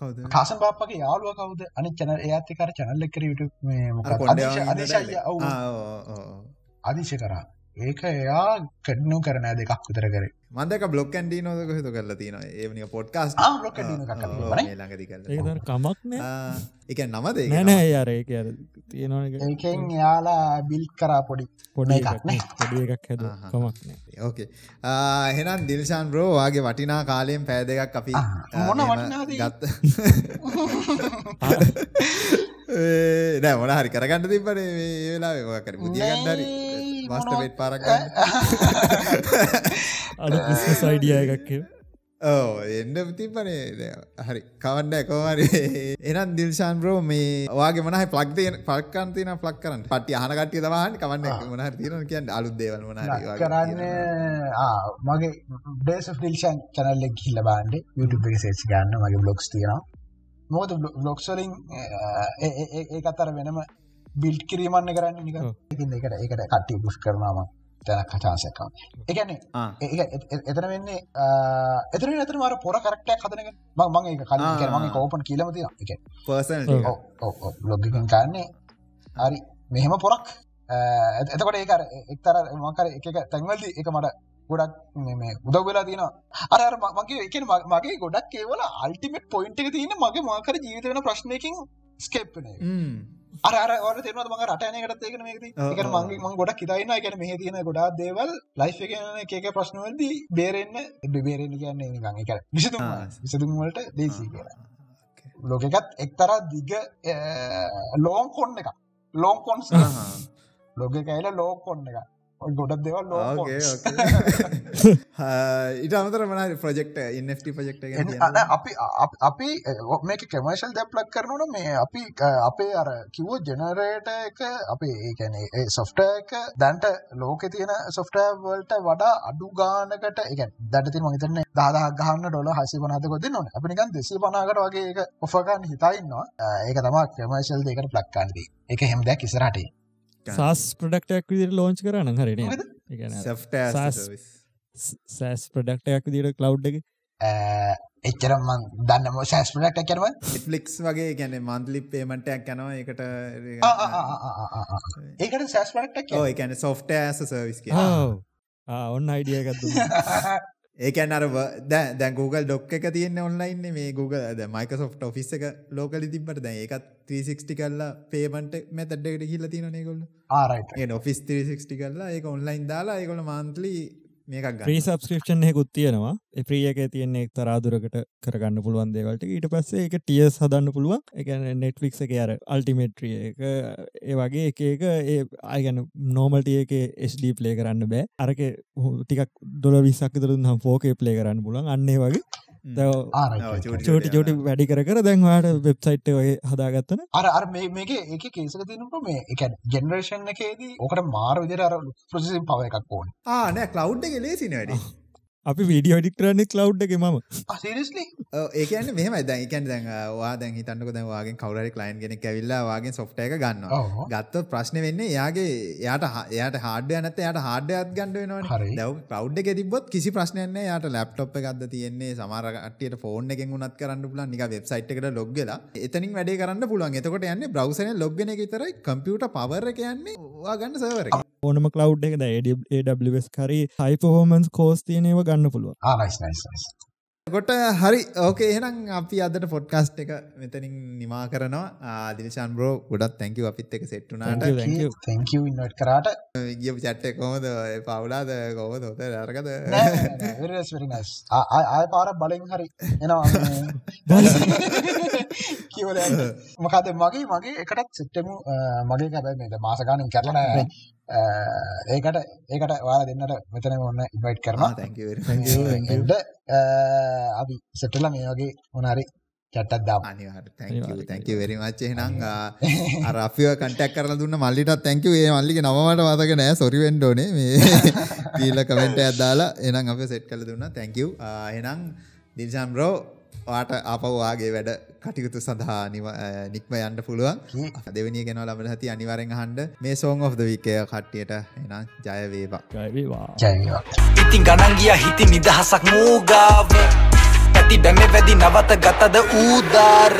කවද? කාසන් පාපගේ යාලුව කවද? අනි චන ඒඇතිකර චැනල්ල කර යුට කොඩ අදිශය අදිශය ඔවු අදිශය කරා ඒක එයා කඩනු කරන දෙකක් විතර කර. මන්දක බ්ලොක් ඇන්ඩී නොද කොහෙතු කරලා තින කරල ඒක කමක් නෑ. එක නමද නෑනෑ යාර ඒක අර තියෙනවා ඒකෙන් යාලා බිල් කරා පොඩි පොඩි පොඩි එකක් හැද. කමක් නෑ. ඕකේ හෙනම් දිල්ෂාන් බ්‍රෝ වගේ වටිනා කාලයෙන් පෑ දෙකක් අපි මොන? ගත්ත නෑ මොන හරි කරගන්න තිබන වෙලා කර බුදිය ගන්නරි නෑ, මස්ට මොනවද? පෙට් පාරක් අඩ පිස්නස් අයිඩිය එකක් ඕ එන්න තිබනේ හරි. කවන්න කෝමරි එනම් දිල්ෂාන් බ්‍රෝ මේ වාගේ මනහ පලක්තිය පල්කන්තින පලක් කරන්න පටි අහනකටිය තමහන් කවන්න මනහ තිරන කියන්න. අලුත් දේවල් මන කරන්න මගේ ඩේස් ිල්ෂන් චනල්ලෙක් හිල්ල බාන්ඩ YouTube එක සේච් ගන්න මගේ බ්ලොක්ස් තියෙනවා මොද බ්ලොක්ස්වලින් ඒ අතර වෙනම බිල්් කිරීමන්න කරන්න නික එකට ඒකට කට්ටි පුෂ් කරනාම තැන කචාසයකම එකන එතන වෙන්නේ එතර එතර මර පොර කරක්ටයක් හදනක මං ඒක කලින් ආ. කියන්නේ මගේ කෝපන් කියලම තියෙන එක. පර්සන් ඔව්. ලොග්ගකින් කාන්නේ හරි. මෙහෙම පොරක්. එතකොට ඒක අර එක්තර මකර එක තැන්වල්දි එක මට ගොඩක් මේ- මේ උදව් වෙලා තියෙනවා අර අර ම- මගේ එකන මගේ ගොඩක් ඒවල අල්ටිමට පොයින්ට එක තියෙන මගේ මාකර ජීවිත වෙන ප්‍රශ්නයකින් ස්කේප්න අර අර ඔර තේරෙනවද මම රටයනකටත් ඒකන මේක තියෙන්නේ. ඒ කියන්නේ මම මම ගොඩක් හිතනවා ඒ කියන්නේ මෙහි තියෙන ගොඩාක් දේවල් ලයිෆ් එකේ යන එක එක ප්‍රශ්න වලදී බේරෙන්න බේරෙන්න කියන්නේ නිකන් ඒ කියන්නේ විසඳුම්. විසඳුම් වලට දේසි කියලා. ලෝකෙකත් එක්තරා දිග ලෝන් කොන් එකක්. ලෝන් කොන්ස් ලෝකෙක ඇවිල්ලා ලෝන් කොන් එකක්. ගොඩක් දේවල්. ඉට අමතර මන ප්‍රජෙක්ට ඉන්ට ප්‍රජෙක්ට අපි අප- මේක කමර්ශල් දැප්ලක් කරනට මේ අපි අපේ අර කිව්ව ජෙනරේට එක අපේ ඒකැනේ සොෆ්ට එක දැන්ට ලෝක තියෙන සොෆ්ටවල්ට වඩා අඩු ගානකට එක දැට ති මහිතන්න දාදා ගහන්න ඩොල හසි වනද කොද නොන අපිනිකන් දෙසි පනාකට වගේ එක ඔෆගන්න හිතයින්නවා ඒක තමා කමර්ශල් දෙකට ප්ලක්කාන්දී එක හෙම දැක් ඉසරටේ සස් ප්‍රඩක්ටයක් විදිර ලෝංච් කරන්න හරින? සස් සෑස් ප්‍රඩක්ටයක් විදිට කලව් එක? එච්චරම දන්න මෝ ශස්පලට කරව ෆලික්ස් වගේ ගැන මන්දලි පේමටයක් යනවා. එකට ඒකට සැස්පලට ඕ එකන සොෆ්ට ඇස සර්විස් ඔන්න අයිඩියගත්තු ඒකන් අර දැ Google ඩොක් එක තියන්න ඔන්ලයින්න මේ Google ද මයිකසොෆ්ට ඔෆිස් එක ලෝකලි තිබට දැ එකත් 360 කල්ලා පේමට මැතඩ්ඩකට හිල්ල ආරයිට ඒ ඔෆිස් 360 කල්ලා ඒක ඔන්ලයින් දාලා ඒකොල මන්තලි මේකක් ගන්න. ප්‍රී සබස්ක්‍රපෂන් හෙකුත් තියෙනවා. ප්‍රිය එක තියන්නේ තරාදුරකට කරගන්න පුළුවන් දේවල්ට ඊට පස්සේ එක ටියස් හදන්න පුළුවන්. එක නෙට්ලික් එක අර අල්ටිමේට්‍රිය එක ඒ වගේ එක එක ඒ අයගැන නෝමල්ටිය එක ස්ඩ ප්ලේ කරන්න බෑ. අරක ටිකක් දොල විසක් තුරුන් හම් ෆෝකේ ප්ලේ කරන්න පුලන් අන්නේ වගේ. දැව ආරයිට චෝටි චෝටි වැඩි කර කර දැන්වාට වෙබ්සයිට් ඔය හදාගත්තන. අර අර මේ මේක ඒක කේසක තියනක මේ එක ජෙනරේෂන් එකේදී ඕකට මාර විදිහට අර ප්‍රොසෙසින් පව එකක් ඕන. ආනෑ කලව් එක ලේසින වැඩි අපි වීඩියෝ ඩික් කරන්නේ කලව් එක මම. සිරිස්ලි ඒකන මෙහම දැකන් දැන් වා දැන් හිතන්නක දැන්වාගේ කවර කලයින් ගෙනෙක් ඇවිල්ලා වගේ සොෆ්ට එක ගන්නවා. ගත්ත ප්‍රශ්න වෙන්නේ යාගේ යාට යට හාඩ නත යට හාඩයත් ගණඩ වෙනවා. දව ප්‍රව් එක තිබොත් කිසි ප්‍රශ්නයන්න යට ලප්ටොප් ගද තියෙන්නේ සමාරටට ෆෝන් එකෙන් උනත් කරන්න පුලන් නික වෙබ්සයිට් එකට ලොග්ගලා එතනින් වැඩේ කරන්න පුළුවන්. එතකොට යන්න බ්‍රවසන ලොග්ගෙන එක තරයි කම්පියට පවර එක යන්නේ වා ගන්න සවර ඕනම කලව් එක ඒස් කරි හයිපහෝමන්ස් කෝස් තියනව ගන්න පුළුව කොට හරි ඕකේ එහෙනම් අපි අදට පොඩ්කාස්ට් එක මෙතනින් නිමා කරනවා. ආදිනිශාන් බ්‍රෝ ගොඩත් තැංකව අපිත් එක සෙට්ටුනාට Thank you. තැංක ඉන්නට කරාට. ගිය චට්ට කොමද පවුලාද? කොමද හොත අරකද ආය පාර බලෙන් හරි. එනවා කිවල මොකද මගේ මගේ එකටත් සිට්ටමු මගේ කැබ මාසගානින් කරලන ඒකට ඒකට වාල දෙන්නට මෙතන ඔන්න ඉබයිට් කරනවා. එන්ට අපි සෙටල මේ වගේ මොනරි චැට්ටත් දාම. අනිවාර තැක වෙරිමච්ච නම් අර අපිව කටක් කරල දුන්න මල්ලිට තැංක ඒ මල්ලික නමට වතක නෑ. සොරිවෙන්ඩෝනේ මේ පීල කමෙන්ට ඇදදාලා එනම් අප සෙට් කළ දුන්න. තැංකව එනම් දිල්සම් රෝ වාට අපවාගේ වැඩ කටයුතු සඳහා නික්ම යන්න පුළුවන්. දෙවනි ගෙන ලබට හති අනිවරෙන් හන්ඩ මේ සෝන් of විකය කට්ටියට ජයවේවා ජයවේවා ජයවා ඉතින් ගණන්ගිය හිති නිදහසක් මූගාව. ඇති බැම වැදි නවත ගතද ඌදාර